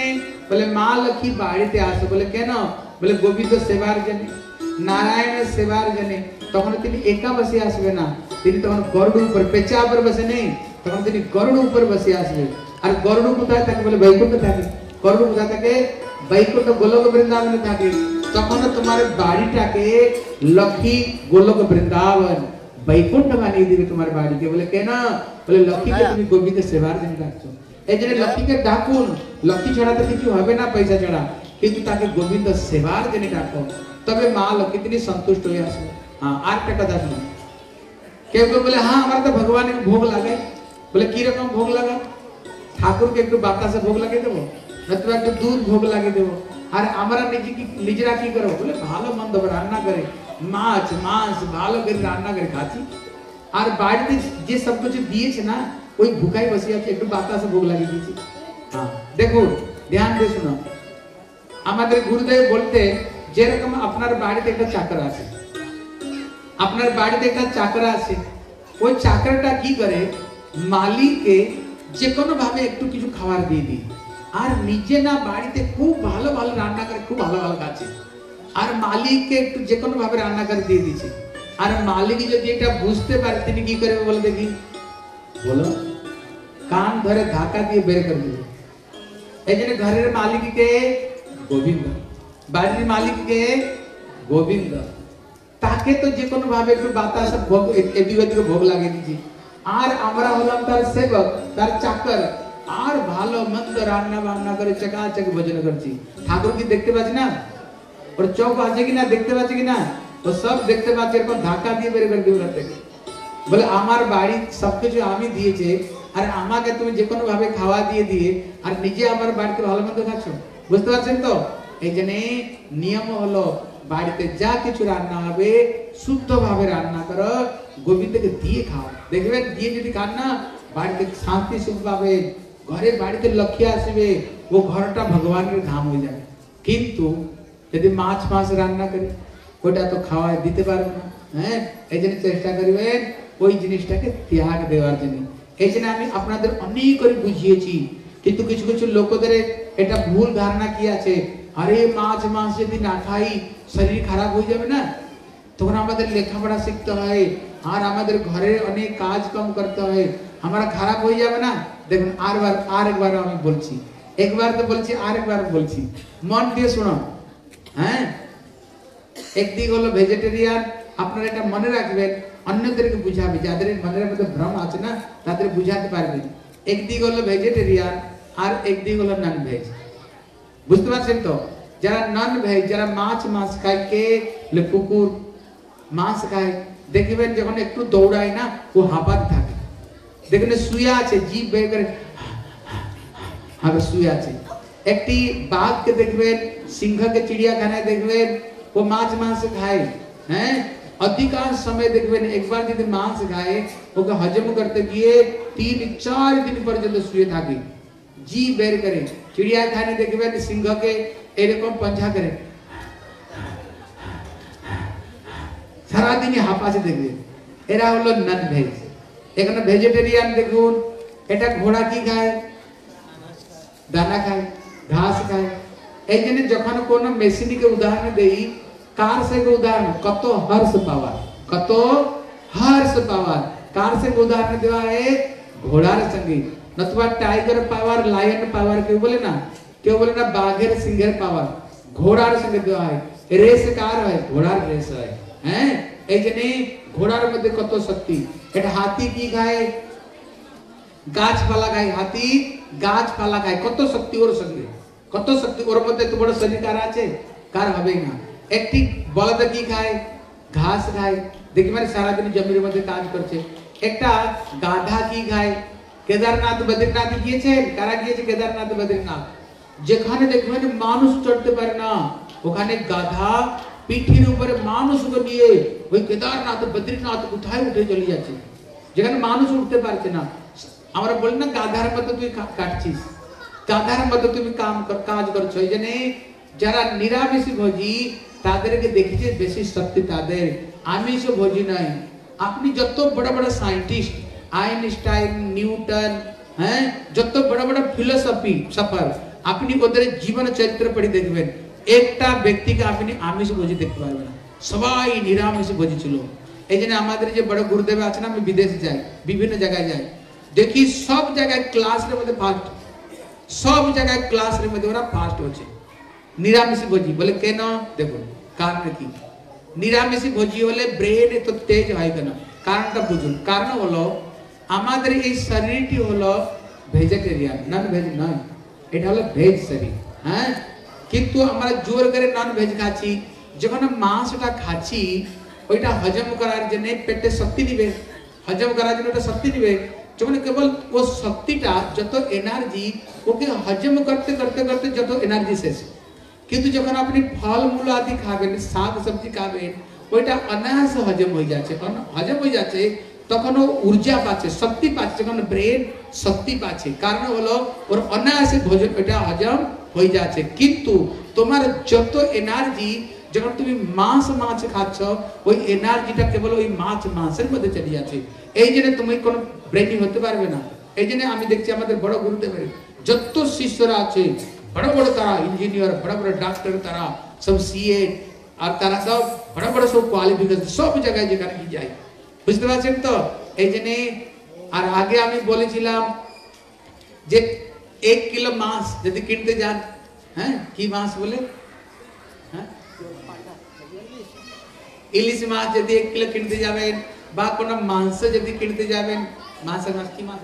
বলে মা লক্ষ্মী বাড়িতে আসে বলে কেন বলে গোবিন্দ সেবার জন্য নারায়ণের সেবার জন্য তখন তিনি একা বসে আসবে না তিনি তখন গরুড় উপর পেঁচা উপর বসে নেই তখন তিনি গরুড় উপরে বসে আসবে আর গরুড় কোথায় থাকে বলে বৈকুণ্ঠ থাকে গরুড় কোথায় থাকে বৈকুণ্ঠ গোলক বৃন্দাবনে থাকে তখন তোমার বাড়িটাকে লক্ষ্মী গোলক বৃন্দাবন বৈকুণ্ঠ বানিয়ে দিবে তোমার বাড়িকে বলে কেন বলে লক্ষ্মীকে তুমি গোবিন্দের সেবার জন্য ডাকছো এই জন্য লক্ষ্মীকে ডাকুন লক্ষ্মী ছাড়া তো কিছু হবে না পয়সা ছাড়া কিন্তু তাকে গোবিন্দ সেবার জন্য ডাকো তবে মা লক্ষ্মী তিনি সন্তুষ্ট হয়ে আসবে হ্যাঁ আর একটা কথা শুনুন কেউ কেউ বলে হ্যাঁ আমার তো ভগবানের ভোগ লাগে বলে কি রকম ভোগ লাগা ঠাকুরকে একটু বাতাসে ভোগ লাগিয়ে দেবো নতুবা একটু দুধ ভোগ লাগিয়ে দেবো আর আমরা নিজে কি নিজেরা কি করবো বলে ভালো মন্দ রান্না করে মাছ মাছ ভালো করে রান্না করে খাচ্ছি আর বাড়িতে যে সব কিছু দিয়েছে না ওই ভুকাই বসে আছে একটু বাতাসে ভোগ লাগিয়ে দিয়েছি হ্যাঁ দেখুন ধ্যান দিয়ে শুনো আমাদের গুরুদেব বলতে যেরকম আপনার বাড়িতে একটা চাকর আছে, আপনার বাড়িতে একটা চাকরা আছে, ওই চাকরাটা কি করে? মালিককে যে কোনো ভাবে একটু কিছু খাবার দিয়ে দিই আর নিজে না বাড়িতে খুব ভালো ভালো রান্না করে, খুব ভালো ভালো খাচ্ছে। আর মালিককে একটু যে কোনো ভাবে রান্না করে দিয়ে দিচ্ছে। আর মালিক যদি এটা বুঝতে পারে, তিনি কি করবে বলে দেখি? বলো, কান ধরে ধাক্কা দিয়ে বের করে দিবে এই জন্য ঘরের মালিককে গোবিন্দ বাড়ির মালিককে গোবিন্দ। তাকে তো যে কোনো ভাবে একটু বাতাস, ভোগ, এদিক ওদিকে ভোগ লাগিয়ে দিচ্ছি আর আমরা হলাম তার সেবক, তার চাকর। আর ভালো, মন্দ রান্না বান্না করে চকাচক ভোজন করছি। ঠাকুর কি দেখতে পাচ্ছি না? ওর চোখ আছে কিনা, দেখতে পাচ্ছে কিনা? ও সব দেখতে পাচ্ছে, এরকম ধাক্কা দিয়ে বের করে দিবে থেকে। বলে, আমার বাড়ি সবকিছু আমি দিয়েছে, আর আমাকে তুমি যে কোনো ভাবে খাওয়া দিয়ে দিয়ে, আর নিজে আমার বাড়িতে ভালো মন্দ খাচ্ছ? বুঝতে পারছেন তো? জন্য নিয়ম হলো বাড়িতে যা কিছু রান্না হবে শুদ্ধ ভাবে রান্না করো, গোবিন্দকে দিয়ে খাও। দেখবেন দিয়ে যদি খান না, বাড়িতে শান্তি, সুখ পাবে ঘরে বাড়িতে লক্ষ্মী আসবে, ও ঘরটা ভগবানের ধাম হয়ে যাবে। কিন্তু যদি মাছ মাছ রান্না করি, ওটা তো খাওয়ায় দিতে পারবে না হ্যাঁ? এই জন্য চেষ্টা করবেন ওই জিনিসটাকে ত্যাগ দেওয়ার জন্য। এই জন্য আমি আপনাদের অনেক করে বুঝিয়েছি, কিন্তু কিছু কিছু লোকদের এটা ভুল ধারণা কি আছে? আরে মাছ মাছ যদি না খাই, শরীর খারাপ হয়ে যাবে না? তখন আমাদের লেখাপড়া শিখতে হয়, আর আমাদের ঘরে অনেক কাজ কম করতে হয়, আমরা খারাপ হয়ে যাবে না? দেখুন, আরবার আর একবার আমি বলছি, একবার তো বলছি আর একবার বলছি, মন দিয়ে শোনো হ্যাঁ? একদিক হলো ভেজিটেরিয়ান আপনারা এটা মনে রাখবেন, অন্যদেরকে বুঝাবে, যাদের মনের মধ্যে ভ্রম আছে না, তাদের বুঝাতে পারবেন। একদিক হলো ভেজিটেরিয়ান আর একদিক হলো নন ভেজ বুঝতে পারছেন তো যারা নন ভেজ যারা মাছ মাছ খায় কে বলে কুকুর মাছ খায় দেখবেন যখন একটু দৌড়ায় না ও হাঁপাতে থাকে দেখবেন শুয়ে আছে জিভ বের করে হাঁপে শুয়ে আছে একটি বাঘকে দেখবেন সিংহকে চিড়িয়াখানায় দেখবেন ও মাছ মাংস খায় হ্যাঁ অধিকাংশ সময় দেখবেন একবার যদি মাংস খায় ওকে হজম করতে গিয়ে তিন চার দিন পর্যন্ত শুয়ে থাকে জি বের করে চিড়িয়াখানে দেখবেন সিংহকে এরকম পঞ্ছা করে সারাদিনই হাঁপাসে দেখবেন এরা হলো নন ভেজ এখানে ভেজিটেরিয়ান দেখুন এটা ঘোড়া কি খায় দানা খায় ঘাস খায় এই জন্য যখন কোনো মেশিনকে উদাহরণ দেই কার সে উদাহরণ কত হর্স পাওয়ার কত হর্স পাওয়ার কার সে উদাহরণ দেওয়া হয় ঘোড়ার সঙ্গে নতুবা টাইগার পাওয়ার লায়ন পাওয়ার কেউ বলে না, কেউ বলে না বাঘের সিংহের পাওয়ার ঘোড়ার সঙ্গে দেওয়া হয় রেস কার হয়? ঘোড়ার রেস হয় হ্যাঁ? এই জন্য ঘোড়ার মধ্যে কত শক্তি? এটা হাতি কি খায় গাছপালা খায় হাতি গাছপালা খায় কত শক্তি ওর সঙ্গে? কত শক্তি ওর মধ্যে? এত বড় শরীর কার আছে? কার হবে না। একটি বলদ কি খায়? ঘাস খায়। দেখি মানে সারাদিন জমির মধ্যে কাজ করছে। একটা গাধা কি খায়? কেদারনাথ, বদ্রীনাথ গিয়েছেন? কারা গিয়েছে কেদারনাথ, বদ্রীনাথ? যেখানে দেখবেন মানুষ চড়তে পারে না। ওখানে গাধা পিঠির উপরে মানুষকে নিয়ে ওই কেদারনাথ, বদ্রীনাথ কোথায় উঠে চলে যাচ্ছে। যেখানে মানুষ উঠতে পারছে না। আমরা বলি না, গাধার মতো তুই কাটছিস। গাধার মতো তুমি কাম কাজ করছ। এই জন্য যারা নিরামিষ ভোজি, তাদেরকে দেখেছে বেশি শক্তি তাদের। আমিষ ভোজি নয়। আপনি যত বড় বড় সাইন্টিস্ট আইনস্টাইন নিউটন হ্যাঁ যত বড় বড় ফিলোসফি সফর আপনি ওদের জীবন চরিত্র পড়ে দেখবেন একটা ব্যক্তিকে আপনি আমিষ ভোজি দেখতে পারবেন না সবাই নিরামিষ ভোজি ছিল এই জন্য আমাদের যে বড় গুরুদেব আছেন আমি বিদেশে যাই বিভিন্ন জায়গায় যাই দেখি সব জায়গায় ক্লাসের মধ্যে ফার্স্ট সব জায়গায় ক্লাসের মধ্যে ওরা ফার্স্ট হচ্ছে নিরামিষি ভোজি বলে কেন দেখুন কারণ কি নিরামিষি ভোজি হলে ব্রেন এত তেজ হয় কেন কারণটা বুঝুন কারণ হলো আমাদের এই শরীরটি হলো ভেজিটেরিয়ান নন ভেজ নয়। এটা হলো ভেজ শরীর হ্যাঁ? কিন্তু আমরা জোর করে নন ভেজ খাচ্ছি। যখন মাংসটা খাচ্ছি, ওইটা হজম করার জন্য পেটে শক্তি দিবে। হজম করার জন্য ওটা শক্তি দিবে। যখন কেবল ও শক্তিটা, যত এনার্জি ওকে হজম করতে করতে করতে যত এনার্জি শেষ। কিন্তু যখন আপনি ফল মূল আদি খাবেন, শাক সবজি খাবেন, ওইটা অনায়াস হজম হয়ে যাচ্ছে। হজম হয়ে যাচ্ছে তখন ও ঊর্জা পাচ্ছে, শক্তি পাচ্ছে, যখন ব্রেন শক্তি পাচ্ছে। কারণ হলো, ওর অনায়াসে ভোজন এটা হজম হয়ে যাচ্ছে। কিন্তু তোমার যত এনার্জি যখন তুমি মাছ মাছ খাচ্ছ, ওই এনার্জিটা কেবল ওই মাছ, মাছের মধ্যে চলে যাচ্ছে। এই জন্য তুমি কোনো ব্রেনই হতে পারবে না। এই জন্য আমি দেখছি আমাদের বড় গুরুদেবের, যত শিষ্যরা আছে, বড় বড় তারা ইঞ্জিনিয়ার বড় বড় ডাক্তার তারা, সব সিএ আর তারা সব, বড় বড় সব কোয়ালিফিকেশন সব জায়গায় যেখানে যায়। বুঝতে পারছেন তো? এই জন্য আর আগে আমি বলেছিলাম যে এক কিলো মাছ যদি কিনতে যান হ্যাঁ? কি মাছ বলে? হ্যাঁ? ইলিশ মাছ যদি এক কিলো কিনতে যাবেন বা কোনো মাংস যদি কিনতে যাবেন, মাছের মাছ কি মাছ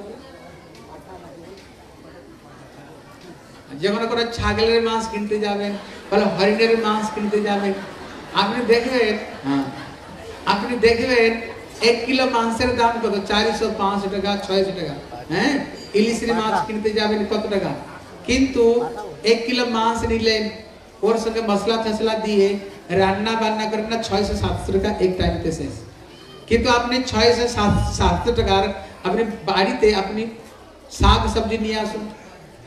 যখন কোনো ছাগলের মাছ কিনতে যাবেন, বলে হরিণের মাছ কিনতে যাবেন। আপনি দেখবেন হ্যাঁ? আপনি দেখবেন এক কিলো মাংসের দাম কত চারশো পাঁচশো টাকা ছয়শো টাকা হ্যাঁ ইলিশের মাছ কিনতে যাবেন কত টাকা কিন্তু এক কিলো মাছ নিলেন ওর সঙ্গে মশলা ফসলা দিয়ে রান্না বান্না করেন না ছয়শো সাতশো টাকা এক টাইমতে শেষ কিন্তু আপনি ছয়শো সাত সাতশো টাকার আপনি বাড়িতে আপনি শাক সবজি নিয়ে আসুন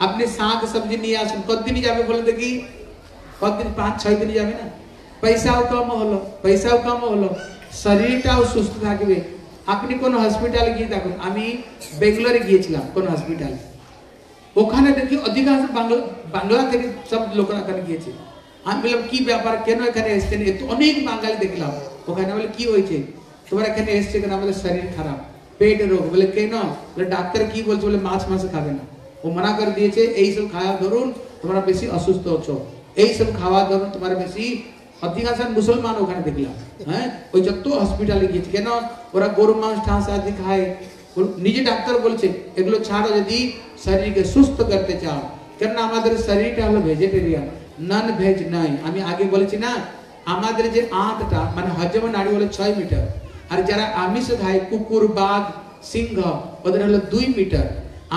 আপনি শাক সবজি নিয়ে আসুন কতদিনই যাবে বলে দেখি কতদিন পাঁচ ছয় দিন যাবে না পয়সাও কম হলো পয়সাও কম হলো শরীরটাও সুস্থ থাকবে আপনি কোন হসপিটালে গিয়ে দেখুন আমি বেঙ্গালোরে গিয়েছিলাম কোন হসপিটালে ওখানে দেখি অধিকাংশ বাংলা বাংলা থেকে সব লোকরা ওখানে গিয়েছে আমি বললাম কি ব্যাপার কেন এখানে এসছেন এ তো অনেক বাঙালি দেখলাম ওখানে বলে কি হয়েছে তোমার এখানে এসছে কেন আমাদের শরীর খারাপ পেট রোগ বলে কেন বলে ডাক্তার কি বলছে বলে মাছ মাছ খাবে না ও মানা করে দিয়েছে এই সব খাওয়া ধরুন তোমরা বেশি অসুস্থ হচ্ছ এই সব খাওয়া ধরুন তোমার বেশি অধিকাংশ মুসলমান ওখানে দেখলাম হ্যাঁ? ওই যত হসপিটালে গিয়েছে, কেন? ওরা গরু মাংস ঠাঁস আদি খায়। নিজে ডাক্তার বলছে, এগুলো ছাড়ো যদি শরীরকে সুস্থ করতে চাও, কেননা আমাদের শরীরটা হলো ভেজিটেরিয়ান নন ভেজ নয় আমি আগে বলেছি, না, আমাদের যে আঁতটা মানে হজম নাড়ি হলো ছয় মিটার, আর যারা আমিষ খায়, কুকুর, বাঘ, সিংহ, ওদের হলো দুই মিটার।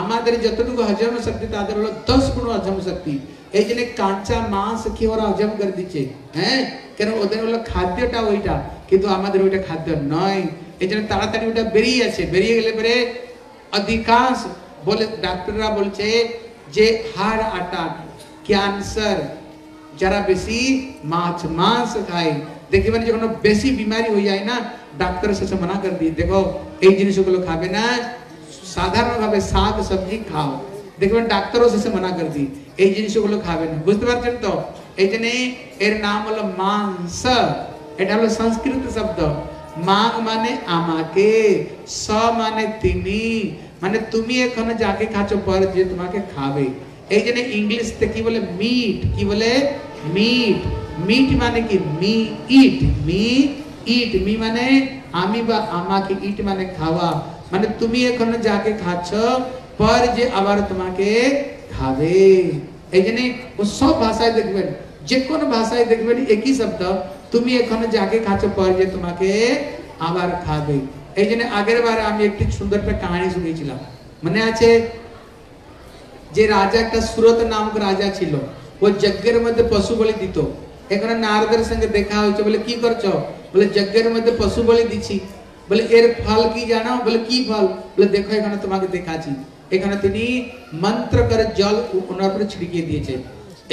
আমাদের যতটুকু হজম শক্তি, তাদের হলো দশ গুণ হজম শক্তি। এই জন্য কাঁচা মাংস খেয়ে ওরা হজম করে দিচ্ছে হ্যাঁ কেন ওদের হলো খাদ্যটা ওইটা কিন্তু আমাদের ওইটা খাদ্য নয় এই জন্য তাড়াতাড়ি ওটা বেরিয়ে আছে বেরিয়ে গেলে পরে অধিকাংশ বলে ডাক্তাররা বলছে যে হাড় আটাক ক্যান্সার যারা বেশি মাছ মাংস খায় দেখবেন যখন বেশি বিমারি হয়ে যায় না ডাক্তার শেষে মানা করে দিয়ে দেখো এই জিনিসগুলো খাবে না সাধারণভাবে শাক সবজি খাও দেখবেন ডাক্তারও শেষে মানা করে দিই এই জিনিসগুলো খাবে না বুঝতে পারছেন তো? এই জন্য এর নাম হলো মাংস। এটা হলো সংস্কৃত শব্দ। মাগ মানে আমাকে, স মানে তিনি। মানে তুমি এখানে যাকে খাচ্ছ পর যে তোমাকে খাবে। এই জন্য ইংলিশতে কি বলে মিট কি বলে? মিট মিট মানে কি? Me eat me eat me মানে আমি বা আমাকে ইট মানে খাওয়া। মানে তুমি এখন যাকে খাচ্ছ পর যে আবার তোমাকে খাবে। এই জন্য ও সব ভাষায় দেখবেন, যে কোনো ভাষায় দেখবেন একই শব্দ, তুমি এখন যাকে খাচ্ছ পর যে তোমাকে আবার খাবে। এই জন্য আগের বার আমি একটি সুন্দর একটা কাহিনী শুনেছিলাম মনে আছে? যে রাজা একটা সুরত নামক রাজা ছিল, ও যজ্ঞের মধ্যে পশু বলি দিত। এখানে নারদের সঙ্গে দেখা হয়েছে, বলে, কি করছ? বলে, যজ্ঞের মধ্যে পশু বলি দিচ্ছি। বলে, এর ফল কি জানো? বলে, কি ফল? বলে, দেখো, এখানে তোমাকে দেখাচ্ছি। এখানে তিনি মন্ত্র করে জল ওনার উপরে ছিটিয়ে দিয়েছে।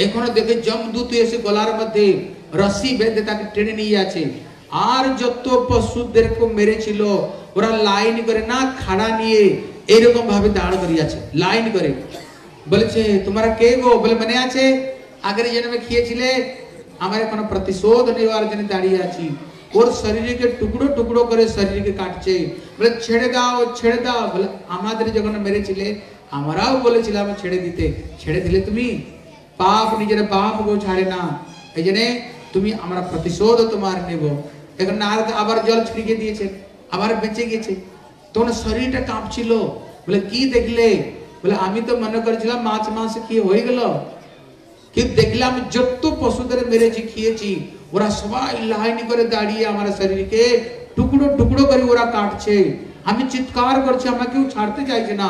এখনও দেখে জমদূত এসে গলার মধ্যে রশি বেঁধে তাকে টেনে নিয়ে আছে আর যত পশুদেরকে মেরেছিল, ওরা লাইন করে না খাড়া নিয়ে এরকম ভাবে দাঁড় আছে লাইন করে। বলেছে, তোমরা কে গো? বলে, মনে আছে? আগের জন্মে খেয়েছিলে? আমার এখন প্রতিশোধ নেওয়ার জন্য দাঁড়িয়ে আছি। ওর শরীরকে টুকরো টুকরো করে শরীরকে কাটছে বলে ছেড়ে দাও ছেড়ে দাও বলে আমাদের যখন মেরেছিলে আমরাও বলেছিলাম ছেড়ে দিতে ছেড়ে দিলে তুমি পাপ নিজের গো ছাড়ে না এই জন্য তুমি আমরা প্রতিশোধ তোমার নেব এখন নারদ আবার জল ছিড়কে দিয়েছে আবার বেঁচে গেছে তখন শরীরটা কাঁপছিল বলে কি দেখলে বলে আমি তো মনে করেছিলাম মাছ মাংস কি হয়ে গেল কিন্তু দেখলাম যত পশুদের মেরেছি খেয়েছি ওরা সবাই লাইন করে দাঁড়িয়ে আমার শরীরকে টুকরো টুকরো করে ওরা কাটছে আমি চিৎকার করছি আমাকে কেউ ছাড়তে চাইছে না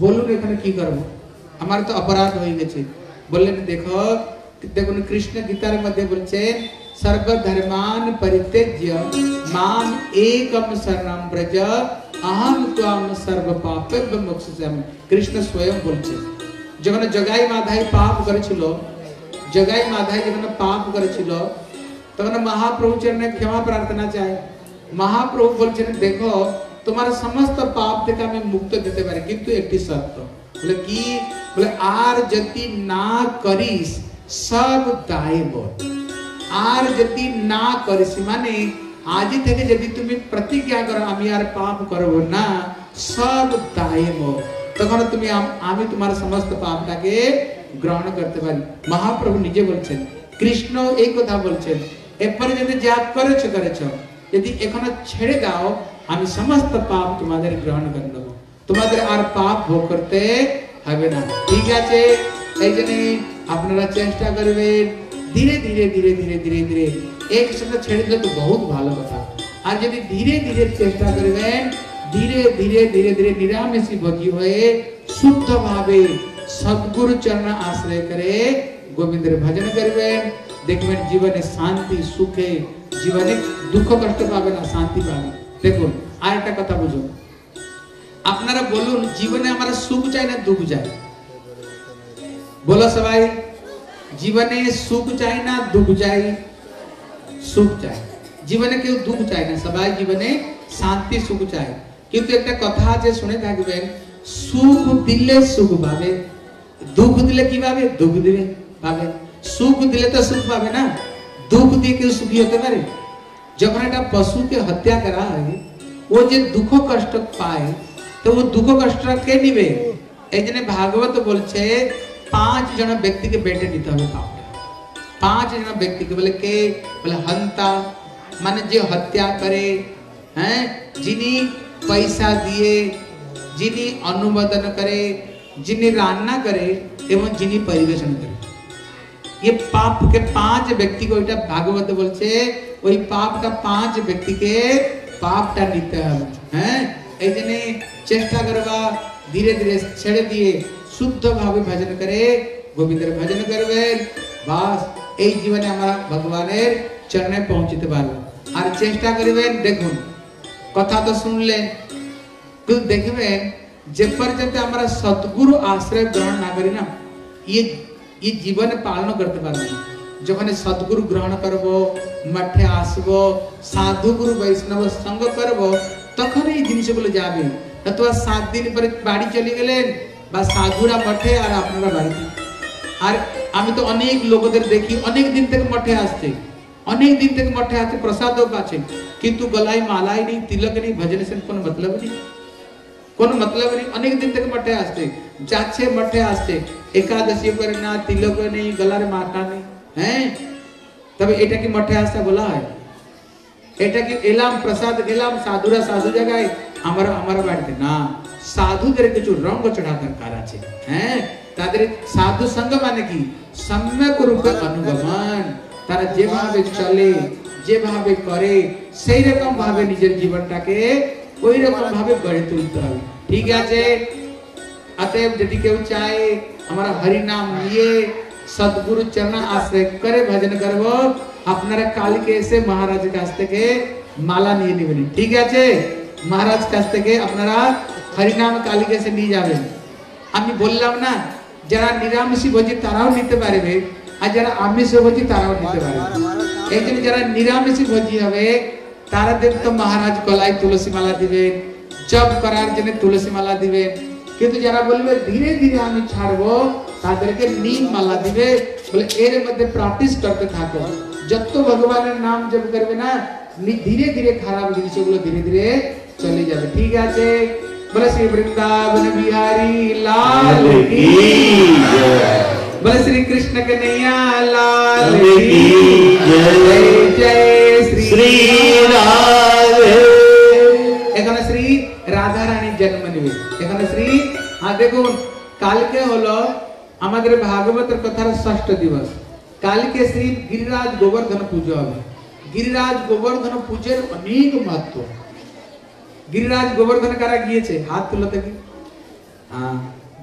বলুন এখানে কি করবো আমার তো অপরাধ হয়ে গেছে বললেন দেখো দেখুন কৃষ্ণ গীতার মধ্যে বলছেন সর্বধর্মান পরিত্যজ্য মাম একম শরণম ব্রজ আহম ত্বাম সর্ব পাপেভ্য মোক্ষসামি কৃষ্ণ স্বয়ং বলছেন যখন জগাই মাধাই পাপ করেছিল জগাই মাধাই যখন পাপ করেছিল তখন মহাপ্রভু চরণে ক্ষমা প্রার্থনা চায় মহাপ্রভু বলছেন দেখো তোমার সমস্ত পাপ থেকে আমি মুক্ত দিতে পারি কিন্তু একটি শর্ত বলে কি বলে আর যদি না করিস সব দায়ব আর যদি না করিস মানে আজ থেকে যদি তুমি প্রতিজ্ঞা করো আমি আর পাপ করব না সব দায়ব তখন তুমি আম- আমি তোমার সমস্ত পাপটাকে গ্রহণ করতে পারি মহাপ্রভু নিজে বলছেন কৃষ্ণ এই কথা বলছেন এরপরে যদি যা করেছ করেছ যদি এখনো ছেড়ে দাও আমি সমস্ত পাপ তোমাদের গ্রহণ করে নেবো তোমাদের আর পাপ ভোগ করতে হবে না ঠিক আছে এই জন্য আপনারা চেষ্টা করবেন ধীরে ধীরে ধীরে ধীরে ধীরে ধীরে একসাথে ছেড়ে দিলে তো বহুত ভালো কথা আর যদি ধীরে ধীরে চেষ্টা করবেন ধীরে ধীরে ধীরে ধীরে নিরামিষী ভোজি হয়ে শুদ্ধ ভাবে সদ্গুরু চরণ আশ্রয় করে গোবিন্দের ভজন করবেন দেখবেন জীবনে শান্তি সুখে জীবনে দুঃখ কষ্ট পাবে না শান্তি পাবে দেখুন আর একটা কথা বুঝুন আপনারা বলুন জীবনে আমরা সুখ চাই না দুঃখ চাই বলো সবাই জীবনে সুখ চাই না দুঃখ চাই সুখ চাই জীবনে কেউ দুঃখ চায় না সবাই জীবনে শান্তি সুখ চায় কিন্তু একটা কথা আছে শুনে থাকবেন সুখ দিলে সুখ পাবে দুঃখ দিলে কি পাবে দুঃখ দিলে পাবে सुख दिले तो सुख पावे ना। दुख दे के सुखी होते ना रे। जब एक पशु के हत्या करा है, वो जे दुख कष्ट पाए तो वो दुख कष्ट के निबे एजने भागवत बोल छे पाँच जन व्यक्ति के बेटे नीत हमें पाप पाँच जन व्यक्ति के बोले के, बोले हंता, माने जो हत्या करे, हैं जिन्हीं पैसा दिए जिन्हीं अनुमोदन करे जिन्हें रान्ना करे, एवं जिन्हें परिवेशन करे। ये पाप के पांच व्यक्ति को এটা ভাগবত বলছে ওই পাপটা পাঁচ ব্যক্তিকে পাপটা নিতে হবে হ্যাঁ এই জন্য চেষ্টা করবা ধীরে ধীরে ছেড়ে দিয়ে শুদ্ধ ভাবে ভজন করে গোবিন্দের ভজন করবেন বাস এই জীবনে আমরা ভগবানের চরণে পৌঁছতে পারবো আর চেষ্টা করবেন দেখুন কথা তো শুনলেন কিন্তু দেখবেন যে পর্যন্ত আমরা সদ্গুরু আশ্রয় গ্রহণ না করি না ইয়ে ইয়ে জীবনে পালন করতে পারবো না যখন সদ্গুরু গ্রহণ করব মঠে আসব সাধু গুরু বৈষ্ণব সঙ্গ করব তখন এই জিনিসগুলো যাবে অথবা সাত দিন পরে বাড়ি চলে গেলেন বা সাধুরা মঠে আর আপনারা বাড়িতে আর আমি তো অনেক লোকদের দেখি অনেক দিন থেকে মঠে আসছে অনেক দিন থেকে মঠে আসছে প্রসাদও পাচ্ছে কিন্তু গলায় মালাই নেই তিলক নেই ভজন से কোনো मतलब নেই কোনো মতলব নেই অনেক দিন থেকে মঠে আসছে যাচ্ছে মঠে আসছে একাদশী করে না তিলক নেই গলার মাথা নেই হ্যাঁ তবে এটা কি মঠে আসতে বলা হয় এটা কি এলাম প্রসাদ গেলাম সাধুরা সাধু জায়গায় আমরা আমার বাড়িতে না সাধুদের কিছু রঙ চড়া দরকার আছে হ্যাঁ তাদের সাধু সঙ্গ মানে কি সম্যক রূপে অনুগমন তারা যেভাবে চলে যেভাবে করে সেই রকম ভাবে নিজের জীবনটাকে ওই রকম ভাবে গড়ে তুলতে হবে ঠিক আছে অতএব যদি কেউ চায় আমরা হরি নাম নিয়ে সদগুরু চরণ আশ্রয় করে ভজন করব আপনারা কালকে এসে মহারাজ কাছ থেকে মালা নিয়ে নেবেন ঠিক আছে মহারাজ কাছ থেকে আপনারা হরিনাম কালকে এসে নিয়ে যাবেন আমি বললাম না যারা নিরামিষী ভোজি তারাও নিতে পারবে আর যারা আমিষ ভোজি তারাও নিতে পারবে এই জন্য যারা নিরামিষী ভোজি হবে तारा देव तो महाराज कलाय तुलसी माला दिवे जब करार जने तुलसी माला दिवे किंतु जरा बोलबे धीरे धीरे हम छाड़ब तादर के नीम माला दिवे बोले एरे मध्ये प्रैक्टिस करते थाको जत तो भगवान नाम जप करबे ना धीरे धीरे खराब जिनिस गुलो धीरे धीरे चले जाबे ठीक आछे बोले श्री वृंदावन बिहारी लाल की जय बोले श्री कृष्ण के लाल की जय जय এখানে শ্রী রাধা রানীর জন্ম নিবে এখানে শ্রী দেখুন, কালকে হলো আমাদের ভাগবতের কথার ষষ্ঠ দিবস। কালকে শ্রী গিরিরাজ গোবর্ধন পুজো হবে। গিরিরাজ গোবর্ধন পুজোর অনেক মাহাত্ম গিরিরাজ গোবর্ধন কারা গিয়েছে? হাত তুলো থেকে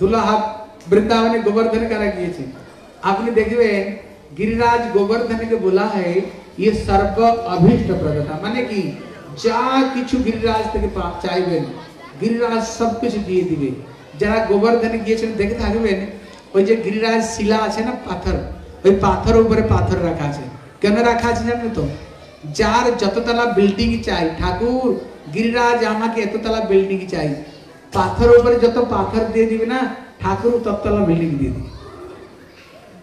দুলা হাত বৃন্দাবনে গোবর্ধন কারা গিয়েছে? আপনি দেখবেন গিরিরাজ গোবর্ধনকে বলা হয় ये सर्व अभिष्ट प्रदाता মানে কি যা কিছু গিরিরাজ থেকে পা- চাইবেন গিরিরাজ সব কিছু দিয়ে দিবে যারা গোবর্ধনে গিয়েছেন দেখে থাকবেন ওই যে গিরিরাজ শিলা আছে না পাথর ওই পাথর উপরে পাথর রাখা আছে কেন রাখা আছে জানেন তো যার যততলা বিল্ডিং চাই ঠাকুর গিরিরাজ আমাকে এততলা বিল্ডিং চাই পাথর উপরে যত পাথর দিয়ে দিবে না ঠাকুর তততলা বিল্ডিং দিয়ে দিবে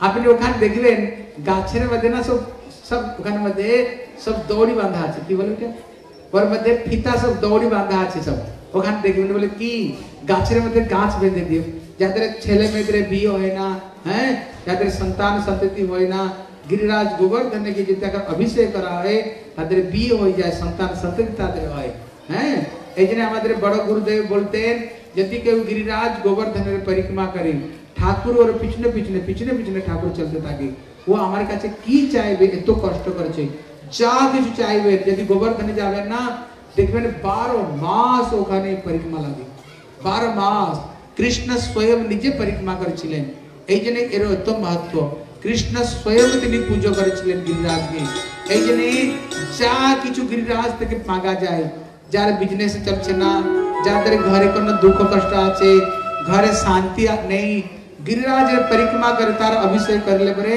আপনি ওখানে দেখবেন গাছের মধ্যে না সব সব ওখানে মধ্যে সব দৌড়ি বাঁধা আছে কি বলে ওটা ওর মধ্যে ফিতা সব দৌড়ি বাঁধা আছে সব ওখানে দেখবেন বলে কি গাছের মধ্যে গাছ বেঁধে দিও যাদের ছেলে মেয়েদের বিয়ে হয় না হ্যাঁ যাদের সন্তান সন্ততি হয় না গিরিরাজ গোবর্ধনকে যদি তাকে অভিষেক করা হয় তাদের বিয়ে হয়ে যায় সন্তান সন্ততি তাদের হয় হ্যাঁ এই জন্য আমাদের বড় গুরুদেব বলতেন যদি কেউ গিরিরাজ গোবর্ধনের পরিক্রমা করে ঠাকুর ওর পিছনে পিছনে পিছনে পিছনে ঠাকুর চলতে থাকে ও আমার কাছে কি চাইবে এত কষ্ট করেছে যা কিছু চাইবে যদি গোবর্ধনে যাবেন না দেখবেন বারো মাস ওখানে পরিক্রমা লাগে বারো মাস কৃষ্ণ স্বয়ং নিজে পরিক্রমা করেছিলেন এই জন্য এর এত মাহাত্ম কৃষ্ণ স্বয়ং তিনি পুজো করেছিলেন গিরিরাজকে এই জন্য যা কিছু গিরিরাজ থেকে মাগা যায় যার বিজনেস চলছে না যাদের ঘরে কোনো দুঃখ কষ্ট আছে ঘরে শান্তি নেই গিরিরাজের পরিক্রমা করে তার অভিষেক করলে পরে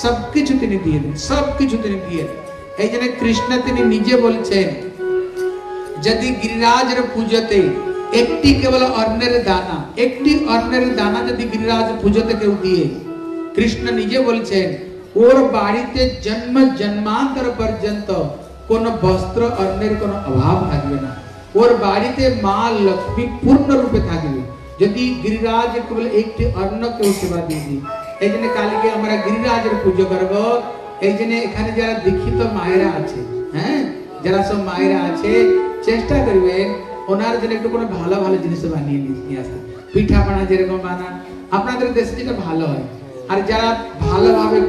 সবকিছু তিনি দিয়ে দেন সবকিছু তিনি দিয়ে দেন এই জন্য কৃষ্ণ তিনি নিজে বলছেন যদি গিরিরাজের পুজোতে একটি কেবল অন্নের দানা একটি অন্নের দানা যদি গিরিরাজ পুজোতে কেউ দিয়ে কৃষ্ণ নিজে বলছেন ওর বাড়িতে জন্ম জন্মান্তর পর্যন্ত কোন বস্ত্র অন্নের কোনো অভাব থাকবে না ওর বাড়িতে মা লক্ষ্মী পূর্ণ রূপে থাকবে যদি গিরিরাজ কেবল একটি অন্ন কেউ সেবা দিয়ে দিই এই জন্য কালকে আমরা গিরিরাজের পুজো করব। এই জন্য এখানে যারা দীক্ষিত মায়েরা আছে হ্যাঁ যারা সব মায়েরা আছে, চেষ্টা করবেন ওনার জন্য একটু কোনো ভালো ভালো জিনিস বানিয়ে নিয়ে নিয়ে আসতে। পিঠা পানা যেরকম বানান, আপনাদের দেশে যেটা ভালো হয়। আর যারা ভালোভাবে,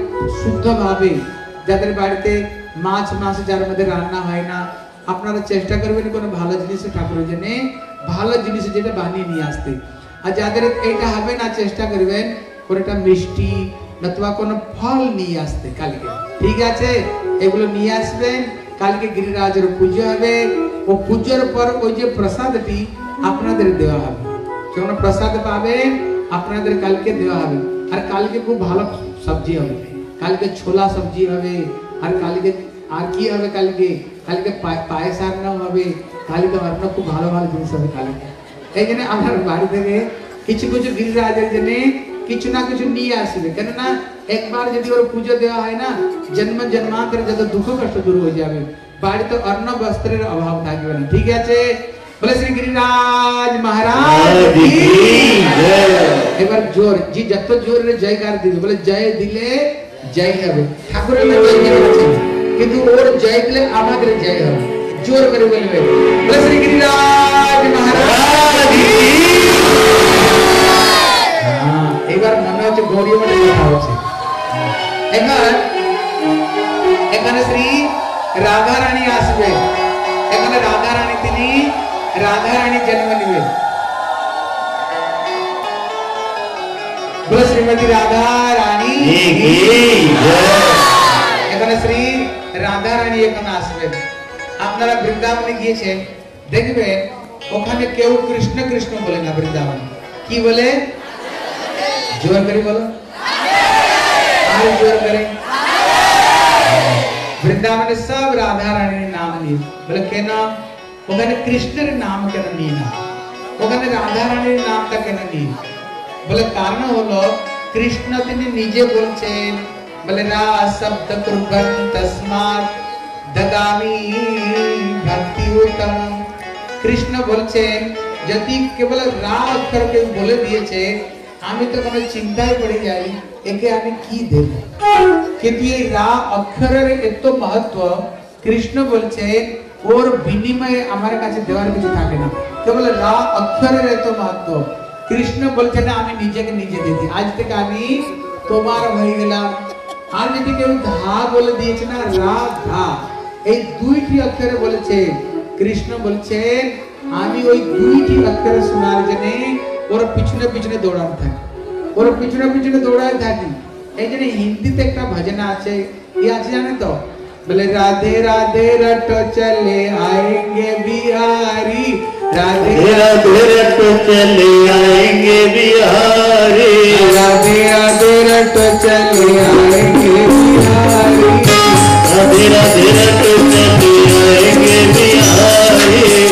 শুদ্ধভাবে, যাদের বাড়িতে মাছ মাছ যার মধ্যে রান্না হয় না, আপনারা চেষ্টা করবেন কোনো ভালো জিনিস ঠাকুরের জন্য, ভালো জিনিস যেটা বানিয়ে নিয়ে আসতে। আর যাদের এইটা হবে না, চেষ্টা করবেন কোনোটা মিষ্টি নতুবা কোনো ফল নিয়ে আসতে কালকে। ঠিক আছে? এগুলো নিয়ে আসবেন। কালকে গিরিরাজের পুজো হবে। ও পুজোর পর ওই যে প্রসাদটি আপনাদের দেওয়া হবে। যখন প্রসাদ পাবেন, আপনাদের কালকে দেওয়া হবে। আর কালকে খুব ভালো সবজি হবে। কালকে ছোলা সবজি হবে। আর কালকে, আর কি হবে কালকে? কালকে পায়- পায়েস রান্না হবে। কালকে অন্য খুব ভালো ভালো জিনিস হবে কালকে। এই জন্য আমার বাড়ি থেকে কিছু কিছু গিরিরাজের জন্য কিছু না কিছু নিয়ে আসবে। কেননা একবার যদি ওর পুজো দেওয়া হয় না জন্ম জন্মান্তরে যত দুঃখ কষ্ট দূর হয়ে যাবে বাড়িতে অন্ন বস্ত্রের অভাব থাকবে না। ঠিক আছে? বলে শ্রী গিরিরাজ মহারাজ এবার জোর জি যত জোরে জয়কার দিবে বলে জয় দিলে জয় হবে। ঠাকুরের জয় কিন্তু ওর জয় দিলে আমাদের জয় হবে। জোর করে বলবে বলে শ্রী গিরিরাজ মহারাজ কি হ্যাঁ এবার মনে হচ্ছে গৌরী মনে কথা হচ্ছে এবার এখানে শ্রী রাধা রানী আসবে এখানে রাধা রানী তিনি রাধা রানী জন্ম নেবেন বলে শ্রীমতী রাধা রানী এখানে শ্রী রাধা রানী এখানে আসবেন আপনারা বৃন্দাবনে গিয়েছেন দেখবেন ওখানে কেউ কৃষ্ণ কৃষ্ণ বলে না বৃন্দাবনে কি বলে জোর করে বলো আর জোর করে বৃন্দাবনে সব রাধা রানীর নাম নিয়ে বলে কেন ওখানে কৃষ্ণের নাম কেন নিয়ে না ওখানে রাধা রানীর নামটা কেন নিয়ে বলে কারণ হলো কৃষ্ণ তিনি নিজে বলছেন বলে রা শব্দ কুরবন তসমাত দদামি ভক্তি উত্তম কৃষ্ণ বলছেন যদি কেবল রা অক্ষরকে বলে দিয়েছে আমি তো কোনো চিন্তায় পড়ে যাই একে আমি কি দেব কিন্তু এই রা অক্ষরের এত মহত্ব কৃষ্ণ বলছেন ওর বিনিময়ে আমার কাছে দেওয়ার কিছু থাকে না কেবল রা অক্ষরের এত মহত্ব কৃষ্ণ বলছে না আমি নিজেকে নিজে দিদি আজ থেকে আমি তোমার হয়ে গেলাম আর যদি কেউ ধা বলে দিয়েছে না রা ধা এই দুইটি অক্ষরে বলেছে কৃষ্ণ বলছেন আমি ওই দুইটি অক্ষরে শোনার জন্য ওর পিছনে পিছনে দৌড়াতে থাকি ওর পিছনে পিছনে দৌড়াতে থাকি এই যে হিন্দিতে একটা ভজন আছে কি আছে জানেন তো বলে রাধে রাধে রট চলে আয়েঙ্গে বিহারি রাধে রাধে রট চলে আয়েঙ্গে বিহারি রাধে রাধে রট চলে আয়েঙ্গে বিহারি राधे तेरा तो आएँगे बिहारी।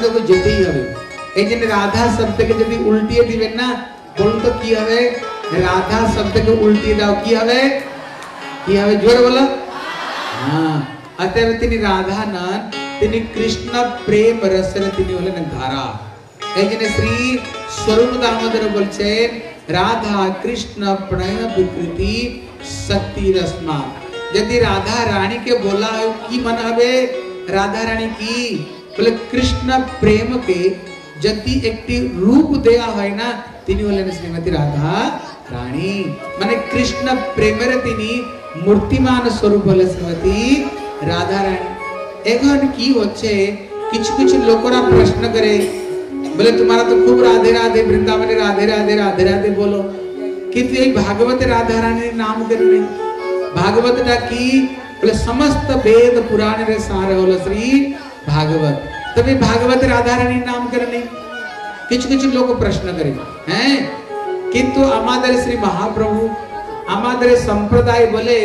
না ওখানে তো যেতেই হবে এই জন্য রাধা শব্দকে যদি উল্টিয়ে দিবেন না বলুন তো কি হবে রাধা শব্দকে উল্টিয়ে দাও কি হবে কি হবে জোরে বলো হ্যাঁ অতএব তিনি রাধা নন তিনি কৃষ্ণ প্রেম রসের তিনি হলেন ধারা এই জন্য শ্রী স্বরূপ দামোদর বলছেন রাধা কৃষ্ণ প্রণয় বিকৃতি শক্তি রসমা যদি রাধা রানী কে বলা হয় কি মনে হবে রাধা রানী কি বলে কৃষ্ণ প্রেমকে કે একটি রূপ দেয়া হয় না তিনি হলেন শ্রীমতী রাধা રાધા মানে কৃষ্ণ প্রেমের তিনি মূর্তিমান স্বরূপ হলে শ্রীমতী রাধা રાધા এখন কি হচ্ছে কিছু কিছু লোকরা প্রশ্ন করে বলে তোমার তো খুব রাধে রাধে বৃন্দাবনে রাধে রাধে রাধে রাধে বলো কিন্তু এই ভাগবত রাধা राधा নাম করবে ভাগবতটা কি বলে সমস্ত বেদ পুরাণের সার হলো শ্রী তবে ভাগবত রাধা রানীর নাম কেন নেই কিছু কিছু লোক প্রশ্ন করে হ্যাঁ কিন্তু আমাদের শ্রী মহাপ্রভু আমাদের সম্প্রদায় বলে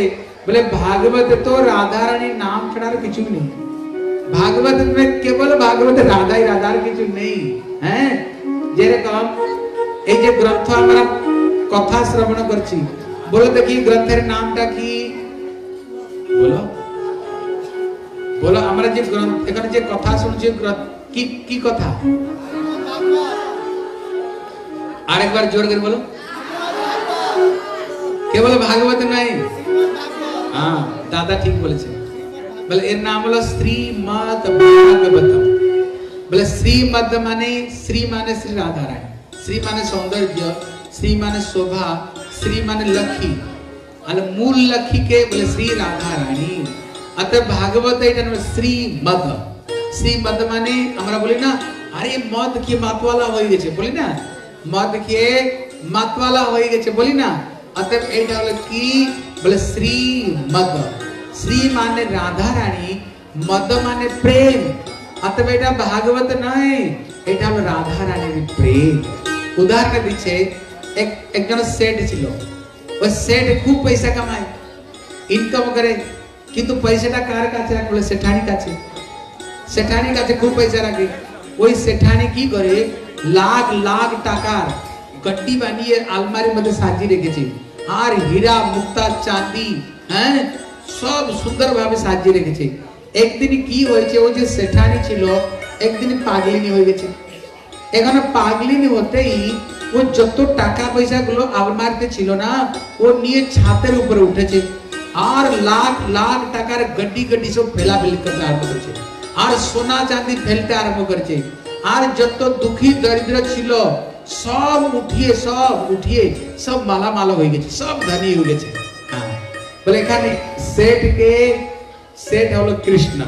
বলে ভাগবত তো রাধা রানীর নাম ছাড়া আর কিছু নেই ভাগবত में কেবল ভাগবত রাধাই রাধার কিছু নেই হ্যাঁ যেরকম এই যে গ্রন্থ আমরা কথা শ্রবণ করছি বলো দেখি গ্রন্থের নামটা কি বলো বলো, আমরা যে গ্রন্থ, এখানে যে কথা শুনছি কি কি কথা? আরেকবার জোর করে বলো। কেবল ভাগবত নাই? হ্যাঁ দাদা ঠিক বলেছে। বলে, এর নাম হলো শ্রীমদ ভাগবতম। বলে, শ্রীমদ মানে শ্রী মানে শ্রী রাধা রানী শ্রী মানে সৌন্দর্য, শ্রী মানে শোভা, শ্রী মানে লক্ষ্মী। আর মূল লক্ষ্মীকে বলে শ্রী রাধা রানী अत भागवत श्री मद माने हमारा बोले ना, अरे मद के मातवाला हो गए बोली ना? मद के मातवाला हो गए बोली ना? अतः एटा हलो की, बोले श्री श्री माने राधा रानी, मद माने प्रेम। अतः एटा भागवत नहीं एटा हलो राधा रानी प्रेम। उदाहरण दीछे, एक एक जन सेठ छिलो, वो सेठ खूब पैसा कमाए, इनकम करे। কিন্তু পয়সাটা কার কাছে রাখে বলে সেঠানি কাছে। সেঠানির কাছে খুব পয়সা রাখে। ওই সেঠানি কি করে? লাখ লাখ টাকার গड्डी বানিয়ে আলমারির মধ্যে সাজিয়ে রেখেছে। আর হীরা, মুক্তা, চাঁদি হ্যাঁ? সব সুন্দরভাবে সাজিয়ে রেখেছে। একদিন কি হয়েছে? ও যে সেঠানি ছিল, একদিন পাগলিনী হয়ে গেছে। এখানে পাগলিনী হতেই ও যত টাকা পয়সা গুলো আলমারিতে ছিল না, ও নিয়ে ছাতের উপরে উঠেছে। આર લાખ લાખ ટકાર ગડી ગડી સો ફેલા ફેલ કરતા આરંભ કરે છે આર સોના ચાંદી ફેલતે આરંભ કરે છે આર જતો દુખી દરિદ્ર ছিল সব উঠিয়ে সব উঠিয়ে সব মালামাল হয়ে গেছে সব ধনী হয়ে গেছে বলে এখানে সেট কে সেট হলো কৃষ্ণ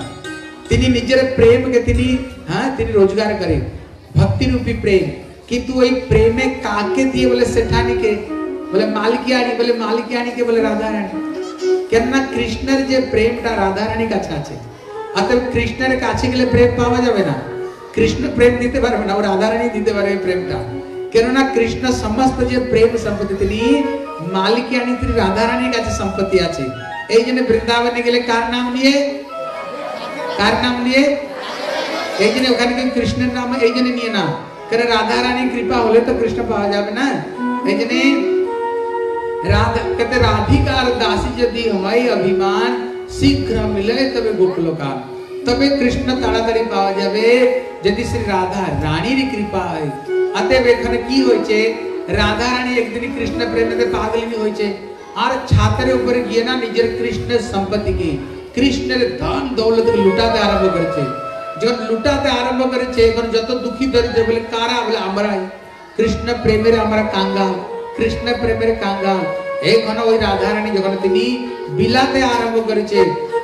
তিনি নিজের প্রেম কে তিনি হ্যাঁ তিনি রোজগার করেন ভক্তি রূপী প্রেম কিন্তু ওই প্রেমে কাকে দিয়ে বলে সেঠানিকে বলে মালিকিয়ানি বলে মালিকিয়ানিকে বলে রাধারানী কেননা কৃষ্ণের যে প্রেমটা রাধারানীর কাছে আছে, অতএব কৃষ্ণের কাছে গেলে প্রেম পাওয়া যাবে না। কৃষ্ণ প্রেম দিতে পারবে না, ও রাধারানী দিতে পারবে প্রেমটা। কেননা কৃষ্ণ সমস্ত যে প্রেম সম্পত্তি, তিনি মালিকিয়ানি তিনি রাধারানীর কাছে সম্পত্তি আছে। এই জন্য বৃন্দাবনে গেলে কার নাম নিয়ে? কার নাম নিয়ে? এই জন্য ওখানে কৃষ্ণের নাম এই জন্য নিয়ে না। কারণ রাধা রানীর কৃপা হলে তো কৃষ্ণ পাওয়া যাবে না। এই জন্য कहते राधिका दासी यदि हमारी अभिमान शीघ्र मिले तबे गोकुलोका तबे कृष्ण ताड़ाताड़ी पावा जाबे, यदि श्री राधा रानी री कृपा है, अते वेखन की होय छे? राधा रानी एक दिन कृष्ण प्रेम में पागल नहीं होय छे और छात्र ऊपर गिए ना निजर कृष्ण संपत्ति की। कृष्ण रे धन दौलत लुटा लुटाते आरंभ कर छे। जब लुटा लुटाते आरंभ कर छे, पर जत दुखी दरिद्र बोले, कारा बोले हमरा कृष्ण प्रेम रे हमरा कांगा কৃষ্ণ প্রেমের কাঙ্গাল এখন ওই রাধারানী যখন তিনি বিলাতে আরম্ভ করেছে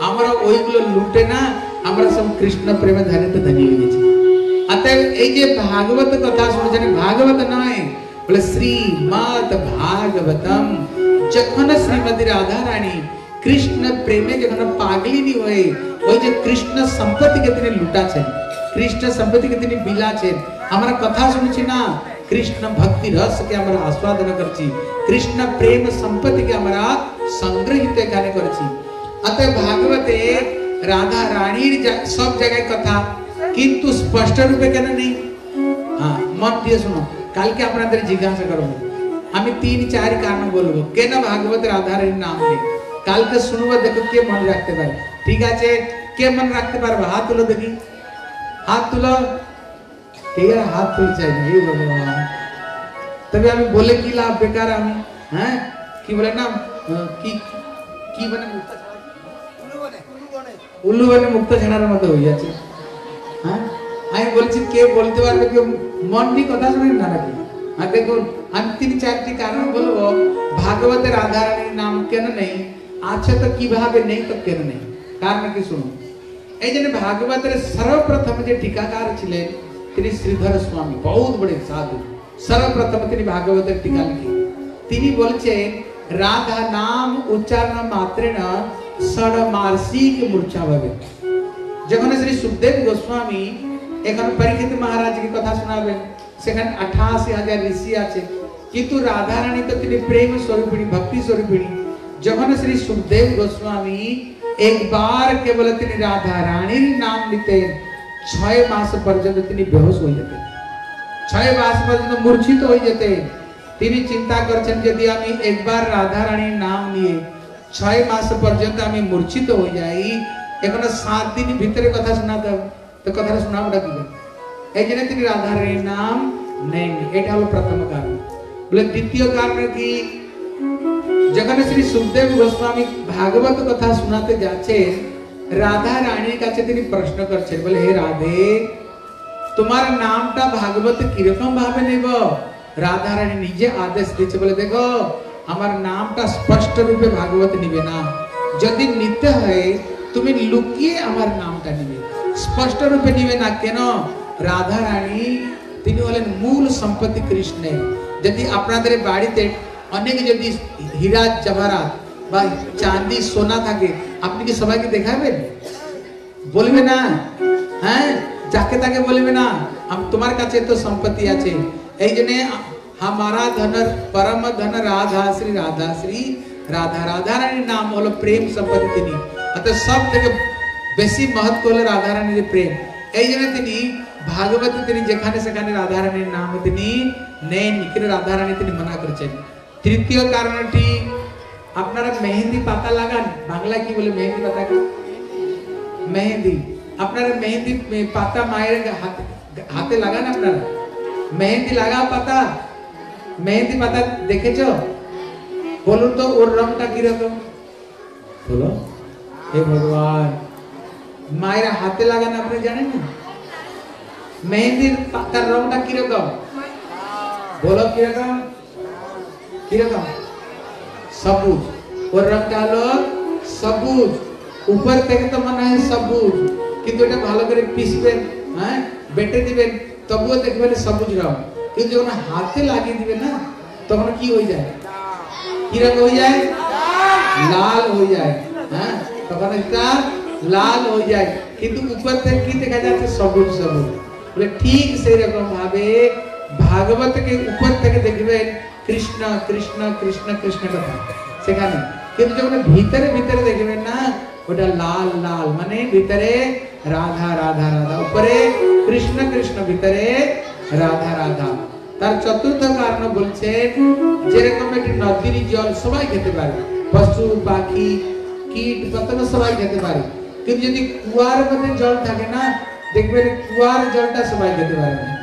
আমরা ওইগুলো লুটে না আমরা সব কৃষ্ণ প্রেমে ধারিত ধনী হয়ে গেছি অতএব এই যে ভাগবত কথা শুনেছেন ভাগবত নয় বলে শ্রীমদ ভাগবতম যখন শ্রীমতী রাধা রানী কৃষ্ণ প্রেমে যখন পাগলিনী হয়ে ওই যে কৃষ্ণ সম্পত্তিকে তিনি লুটাছেন কৃষ্ণ সম্পত্তিকে তিনি বিলাছেন আমরা কথা শুনছি না কৃষ্ণ ভক্তি রসকে আমরা আস্বাদন করছি কৃষ্ণ প্রেম সম্পত্তিকে আমরা সংগ্রহিত এখানে করছি অতএব ভাগবতে রাধা রানীর যা- সব জায়গায় কথা কিন্তু স্পষ্ট রূপে কেন নেই হ্যাঁ মন দিয়ে শুনো কালকে আপনাদের জিজ্ঞাসা করবো আমি তিন চার কারণ বলবো কেন ভাগবত রাধারানীর নাম নেই কালকে শুনবো দেখো কে মনে রাখতে পারে ঠিক আছে কে মনে রাখতে পারবে হাত তুলো দেখি হাত তুলো ঠিক আছে হাত তুলছে না এই ভগবান তবে আমি বলে কি লাভ বেকার আমি হ্যাঁ কি বলে না আহ, কি কি মানে উল্লু মানে মুক্ত ছাড়ার মতো হয়ে যাচ্ছে হ্যাঁ আমি বলছি কে বলতে পারবে কেউ মন নিয়ে কথা শোনেন না নাকি আর দেখুন আমি তিন চারটি কারণ বলবো ভাগবতের আধারানীর নাম কেন নেই আছে তো কিভাবে নেই তো কেন নেই কারণ কি শুনুন এই জন্য ভাগবতের সর্বপ্রথম যে টিকাকার ছিলেন তিনি শ্রীধর স্বামী বহুত বড়ে সাধু সর্বপ্রথম তিনি ভাগবতের টিকা লিখি তিনি বলছেন রাধা নাম উচ্চারণ মাত্রেণ ষড় মার্ষিক মূর্ছা ভাবে যখন শ্রী সুখদেব গোস্বামী এখন পরীক্ষিত মহারাজকে কথা শোনাবেন সেখানে আঠাশি হাজার ঋষি আছে কিন্তু রাধারানী তো তিনি প্রেম স্বরূপিণী ভক্তি স্বরূপিণী যখন শ্রী সুখদেব গোস্বামী একবার কেবল তিনি রাধা রানীর নাম নিতেন ছয় মাস পর্যন্ত তিনি বেহোশ হয়ে যেতেন ছয় মাস পর্যন্ত মূর্ছিত হয়ে যেতেন তিনি চিন্তা করছেন যদি আমি একবার রাধা রানীর নাম নিয়ে ছয় মাস পর্যন্ত আমি মূর্ছিত হয়ে যাই এখন সাত দিন ভিতরে কথা শোনাতে হবে তো কথাটা শোনাবোটা কি করে? এই জন্য তিনি রাধা রানীর নাম নেননি এটা হলো প্রথম কারণ বলে দ্বিতীয় কারণ কি যখন শ্রী সুখদেব গোস্বামী ভাগবত কথা শোনাতে যাচ্ছেন রাধা রানীর কাছে তিনি প্রশ্ন করছেন বলে হে রাধে তোমার নামটা ভাগবত কিরকম ভাবে নেব রাধা রানী নিজে আদেশ দিচ্ছে বলে দেখো আমার নামটা স্পষ্ট রূপে ভাগবত নিবে না যদি নিতে হয় তুমি লুকিয়ে আমার নামটা নিবে স্পষ্ট রূপে নিবে না কেন রাধা রানী তিনি হলেন মূল সম্পত্তি কৃষ্ণের যদি আপনাদের বাড়িতে অনেক যদি হীরা জবারাত বা চাঁদি সোনা থাকে আপনি কি সবাইকে দেখাবেন বলবে না হ্যাঁ যাকে তাকে বলবে না আম- তোমার কাছে তো সম্পত্তি আছে এই জন্য हमारा धन परम धन राधा श्री राधा श्री রাধা রাধারানীর নাম হলো প্রেম সম্পত্তি তিনি অর্থাৎ সব থেকে বেশি মহত্ব হলো রাধারানীর প্রেম এই জন্য তিনি ভাগবত তিনি যেখানে সেখানে রাধারানীর নাম তিনি নেন কিন্তু রাধারানী তিনি মনা করেছেন তৃতীয় কারণটি আপনারা মেহেন্দি পাতা লাগান বাংলা কি বলে মেহেন্দি পাতা কি মেহেন্দি আপনারা মেহেন্দি মে- পাতা মায়ের হাতে হাতে লাগান আপনারা মেহেন্দি লাগা পাতা মেহেন্দি পাতা দেখেছো বলুন তো ওর রংটা কিরকম বলো হে ভগবান মায়ের হাতে লাগান আপনি জানেন না মেহেন্দির পাতার রংটা কিরকম বলো কিরকম কিরকম সবুজ ওর রংটা হলো সবুজ উপর থেকে তো মনে হয় সবুজ কিন্তু এটা ভালো করে পিসবেন হ্যাঁ বেটে দিবেন তবুও দেখবেন সবুজ রং কিন্তু যখন হাতে লাগিয়ে দিবেন না তখন কি হয়ে যায় কি রঙ হয়ে যায় লাল হয়ে যায় হ্যাঁ তখন এটা লাল হয়ে যায় কিন্তু উপর থেকে কি দেখা যাচ্ছে সবুজ সবুজ বলে ঠিক সেই রকম ভাবে ভাগবত কে উপর থেকে দেখবেন কৃষ্ণ কৃষ্ণ কৃষ্ণ কৃষ্ণ কথা সেখানে কিন্তু যখন ভিতরে ভিতরে দেখবেন না ওটা লাল লাল মানে ভিতরে রাধা রাধা রাধা উপরে কৃষ্ণ কৃষ্ণ ভিতরে রাধা রাধা তার চতুর্থ কারণ বলছেন যেরকম একটি নদীর জল সবাই খেতে পারে পশু পাখি কীট পতঙ্গ সবাই খেতে পারে কিন্তু যদি কুয়ার মধ্যে জল থাকে না দেখবেন কুয়ার জলটা সবাই খেতে পারবে না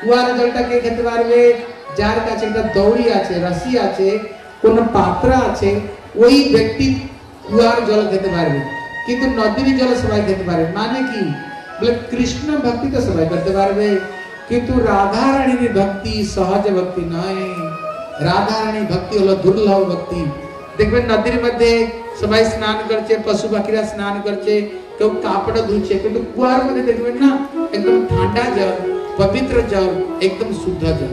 কুয়ার জলটা কে খেতে পারবে যার কাছে একটা দৌড়ি আছে রশি আছে কোন পাত্র আছে ওই ব্যক্তি কুয়ার জল খেতে পারবে কিন্তু নদীর জল সবাই খেতে পারবে মানে কি বলে কৃষ্ণ ভক্তি তো সবাই করতে পারবে কিন্তু রাধা রানীর ভক্তি সহজ ভক্তি নয় রাধা রানী ভক্তি হলো দুর্লভ ভক্তি দেখবেন নদীর মধ্যে সবাই স্নান করছে পশু পাখিরা স্নান করছে কেউ কাপড় ধুচ্ছে কিন্তু কুয়ার মধ্যে দেখবেন না একদম ঠান্ডা জল পবিত্র জল একদম শুদ্ধ জল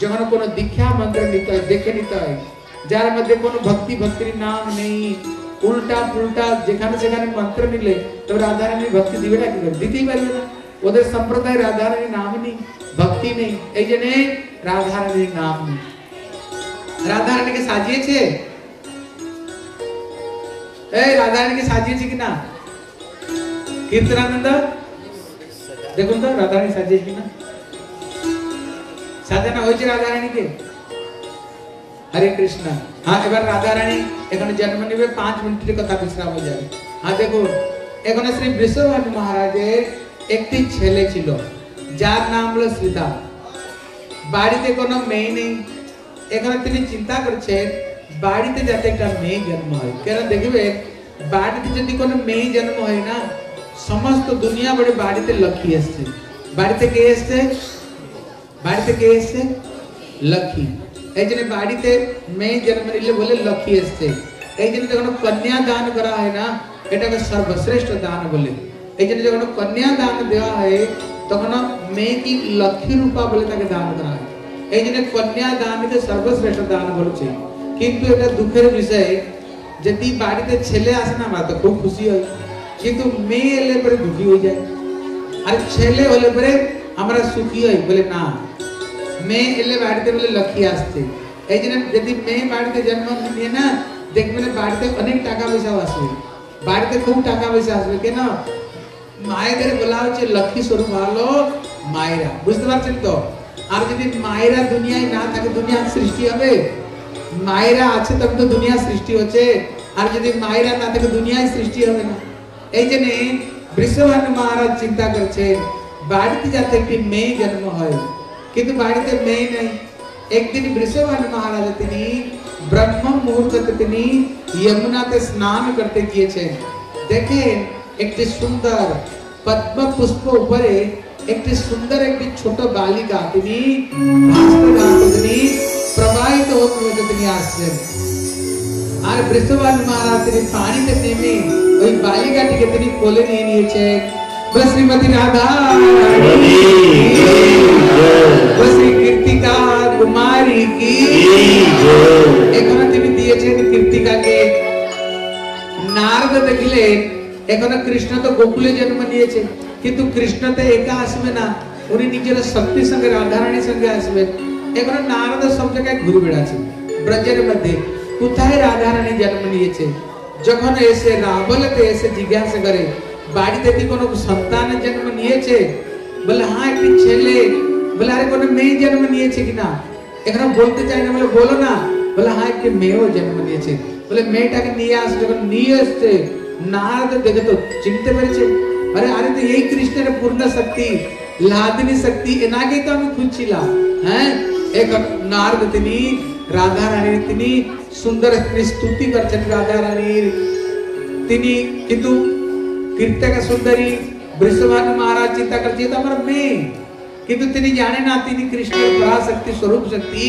যখন কোনো দীক্ষা মন্ত্র নিতে হয় দেখে নিতে হয় যার মধ্যে কোনো ভক্তি ভক্তির নাম নেই উল্টা পুল্টা যেখানে সেখানে মন্ত্র নিলে তবে রাধা রানীর ভক্তি দিবে না কি করে? দিতেই পারবে না ওদের সম্প্রদায় রাধা রানীর নাম নেই ভক্তি নেই এই জন্য রাধা রানীর নাম নেই রাধা রানীকে সাজিয়েছে এই রাধা রানীকে সাজিয়েছে কিনা কীর্তনানন্দ দেখুন তো রাধা রানী সাজিয়েছে কিনা সাজানো হয়েছে রাধা রানীকে হরে কৃষ্ণ। হ্যাঁ এবার রাধা রানী এখানে জন্ম নেবে, পাঁচ মিনিটের কথা বিশ্রাম হয়ে যাবে। হ্যাঁ দেখুন এখানে শ্রী বৃষভানু মহারাজের একটি ছেলে ছিল, যার নাম হলো শ্রীদা বাড়িতে কোনো মেয়ে নেই। এখানে তিনি চিন্তা করছেন, বাড়িতে যাতে একটা মেয়ে জন্ম হয়। কেন দেখবে, বাড়িতে যদি কোনো মেয়ে জন্ম হয় না, সমস্ত দুনিয়া বড়ে বাড়িতে লক্ষ্মী এসছে। বাড়িতে কে এসছে? বাড়িতে কে এসছে লক্ষ্মী এই জন্য বাড়িতে মেয়ে জন্ম নিলে বলে লক্ষ্মী এসছে এই জন্য যখন কন্যা দান করা হয় না এটাকে সর্বশ্রেষ্ঠ দান বলে এই জন্য যখন কন্যা দান দেওয়া হয় তখন মেয়ে কি লক্ষ্মী রূপা বলে তাকে দান করা হয় এই জন্য কন্যা দানকে সর্বশ্রেষ্ঠ দান বলছে কিন্তু এটা দুঃখের বিষয় যদি বাড়িতে ছেলে আসে না আমরা তো খুব খুশি হয় কিন্তু মেয়ে এলে পরে দুঃখী হয়ে যায় আর ছেলে হলে পরে আমরা সুখী হই বলে না মেয়ে এলে বাড়িতে বলে লক্ষ্মী আসছে এই জন্য যদি মেয়ে বাড়িতে জন্ম নিয়ে না দেখবেন বাড়িতে অনেক টাকা পয়সাও আসবে বাড়িতে খুব টাকা পয়সা আসবে কেন মায়েদের বলা হচ্ছে লক্ষ্মী স্বরূপ হলো মায়েরা বুঝতে পারছেন তো আর যদি মায়েরা দুনিয়ায় না থাকে দুনিয়া সৃষ্টি হবে মায়েরা আছে তবে তো দুনিয়া সৃষ্টি হচ্ছে আর যদি মায়েরা না থাকে দুনিয়ায় সৃষ্টি হবে না এই জন্য বৃষভানু মহারাজ চিন্তা করছেন বাড়িতে যাতে একটি মেয়ে জন্ম হয় কিন্তু বাড়িতে মেয়ে নেই একদিন বৃষভানু মহারাজ তিনি ব্রহ্ম মুহূর্তে তিনি যমুনাতে স্নান করতে গিয়েছেন দেখেন একটি সুন্দর পদ্ম পুষ্প উপরে একটি সুন্দর একটি ছোট বালিকা তিনি ভাসতে ভাসতে তিনি প্রবাহিত হতে হতে তিনি আসছেন আর বৃষভান মহারাজ তিনি পানিতে নেমে ওই বালিকাটিকে তিনি কোলে নিয়ে নিয়েছে বলে শ্রীমতী রাধা রানী বলে শ্রী কীর্তিকা কুমারী কি এখানে তিনি দিয়েছেন কীর্তিকাকে নারদ দেখলেন এখনো কৃষ্ণ তো গোকুলে জন্ম নিয়েছে কিন্তু কৃষ্ণ তো একা আসবে না উনি নিজের শক্তির সঙ্গে রাধারানীর সঙ্গে আসবেন এখনো নারদ সব জায়গায় ঘুরে বেড়াচ্ছে ব্রজের মধ্যে কোথায় রাধারানী জন্ম নিয়েছে যখন এসে রাবলতে এসে জিজ্ঞাসা করে বাড়িতে কি কোনো সন্তান জন্ম নিয়েছে বলে হ্যাঁ একটি ছেলে বলে আরে কোনো মেয়ে জন্ম নিয়েছে কিনা এখানে বলতে চাই না বলে বলো না বলে হ্যাঁ একটি মেয়েও জন্ম নিয়েছে বলে মেয়েটাকে নিয়ে আসে যখন নিয়ে আসছে নারদ দেখে তো চিনতে পেরেছে আরে আরে তো এই কৃষ্ণের পূর্ণ শক্তি লাদিনী শক্তি এনাকেই তো আমি খুঁজছিলাম হ্যাঁ এখন নারদ তিনি রাধা রানীর তিনি সুন্দর তিনি স্তুতি করছেন রাধা রানীর তিনি কিন্তু कीर्तक सुंदरी बृषभान महाराज चिंता कर चिदम्बर में। किंतु तिनि जाने ना तिनि कृष्ण की प्राण शक्ति स्वरूप शक्ति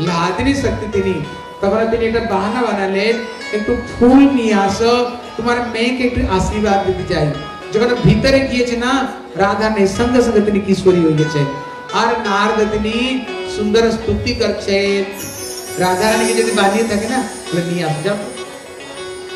लादनी शक्ती तिनी। तमरा तिनि एक बहाना बना ले एक फूल नियास, तुम्हारे तुम्हारा मैं के एक आशीर्वाद दी चाहिए। जब भीतर किए छे ना राधा ने संग संग तिनी किशोरी होई छे और नारद तिनि सुंदर स्तुति कर छे राधा रानी की यदि बानी थके ना, बोले नहीं आस जाओ।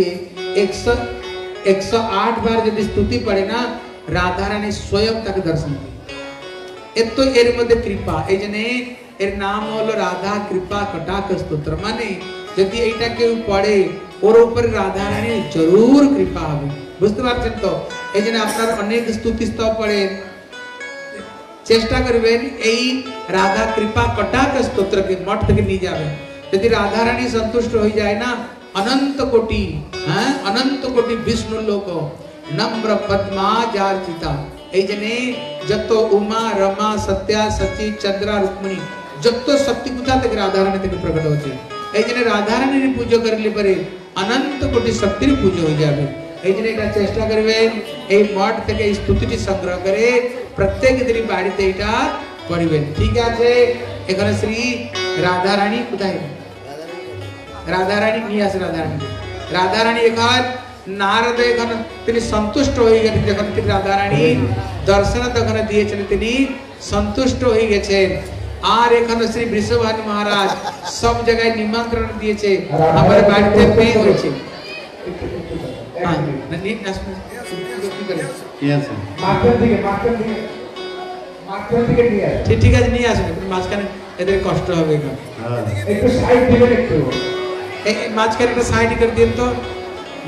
কুণ্ডে দাঁড়িয়ে একশো একশো আট বার যদি স্তুতি পড়ে না রাধা রানী স্বয়ং তাকে দর্শন করে এত এর মধ্যে কৃপা এই জন্য এর নাম হলো রাধা কৃপা কটাক্ষ স্তোত্র মানে যদি এইটা কেউ পড়ে ওর উপরে রাধা রানীর জরুর কৃপা হবে বুঝতে পারছেন তো এই জন্য আপনার অনেক স্তুতি স্তব পড়েন চেষ্টা করবেন এই রাধা কৃপা কটাক্ষ স্তোত্রকে মঠ থেকে নিয়ে যাবেন যদি রাধা রানী সন্তুষ্ট হয়ে যায় না অনন্ত কোটি হ্যাঁ অনন্ত কোটি বিষ্ণু লোক নম্র পদ্মা জার্চিতা এই জন্যে যত উমা রমা সত্যা সচি চন্দ্রা রুক্মিণী যত শক্তি কোথা থেকে রাধা রানী থেকে প্রকট হচ্ছে এই জন্য রাধা রানীর পুজো করলে পরে অনন্ত কোটি শক্তির পুজো হয়ে যাবে এই জন্য এটা চেষ্টা করবেন এই মঠ থেকে এই স্তুতিটি সংগ্রহ করে প্রত্যেক দিন বাড়িতে এটা পড়িবেন ঠিক আছে এখানে শ্রী রাধা রানী কোথায় রাধা রানী নিয়ে আসে রাধা রাধারানী এখন নারদ এখন তিনি সন্তুষ্ট হয়ে গেছেন যখন তিনি রাধারানী দর্শন তখন দিয়েছেন তিনি সন্তুষ্ট হয়ে গেছেন। আর এখানে শ্রী বৃষভান মহারাজ সব জায়গায় নিমন্ত্রণ দিয়েছে আমার বাড়িতে মেয়ে হয়েছে হ্যাঁ, ঠিক আছে নিয়ে আসবেন মাঝখানে এদের কষ্ট হবে একটু সাইড দিবেন একটু। মাঝখানে একটা সাইড করে দিন তো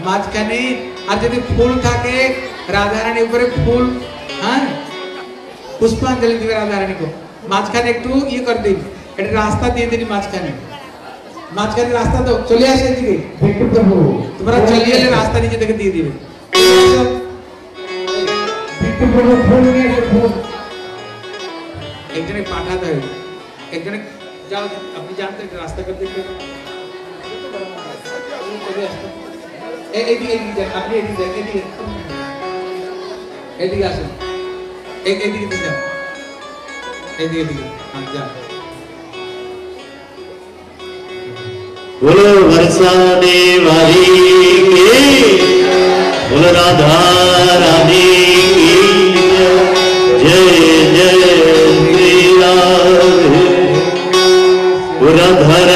মাঝখানে আর যদি ফুল থাকে রাধারানী উপরে ফুল হ্যাঁ পুষ্পাঞ্জলি দিবে রাধারানী को মাঝখানে একটু ইয়ে করে দিন একটা রাস্তা দিয়ে দিন মাঝখানে মাঝখানে রাস্তা তো চলে আসে এদিকে দেখতে প্রভু তোমরা চলিয়ে এলে রাস্তা নিচে থেকে দিয়ে দিবে দেখতে প্রভু ফুল নিয়ে এসে ফুল একজনে পাঠাতে হবে একজনে যাও আপনি জানতে একটা রাস্তা করে দিতে এদিকে এদিকে যান আপনি এদিকে যান এদিকে এদিকে আসুন এই এদিকে দিন যান এদিকে এদিকে হ্যাঁ যান बोलो बरसाने वाली के बोलो राधा रानी की जय जय श्री राधे वो राधा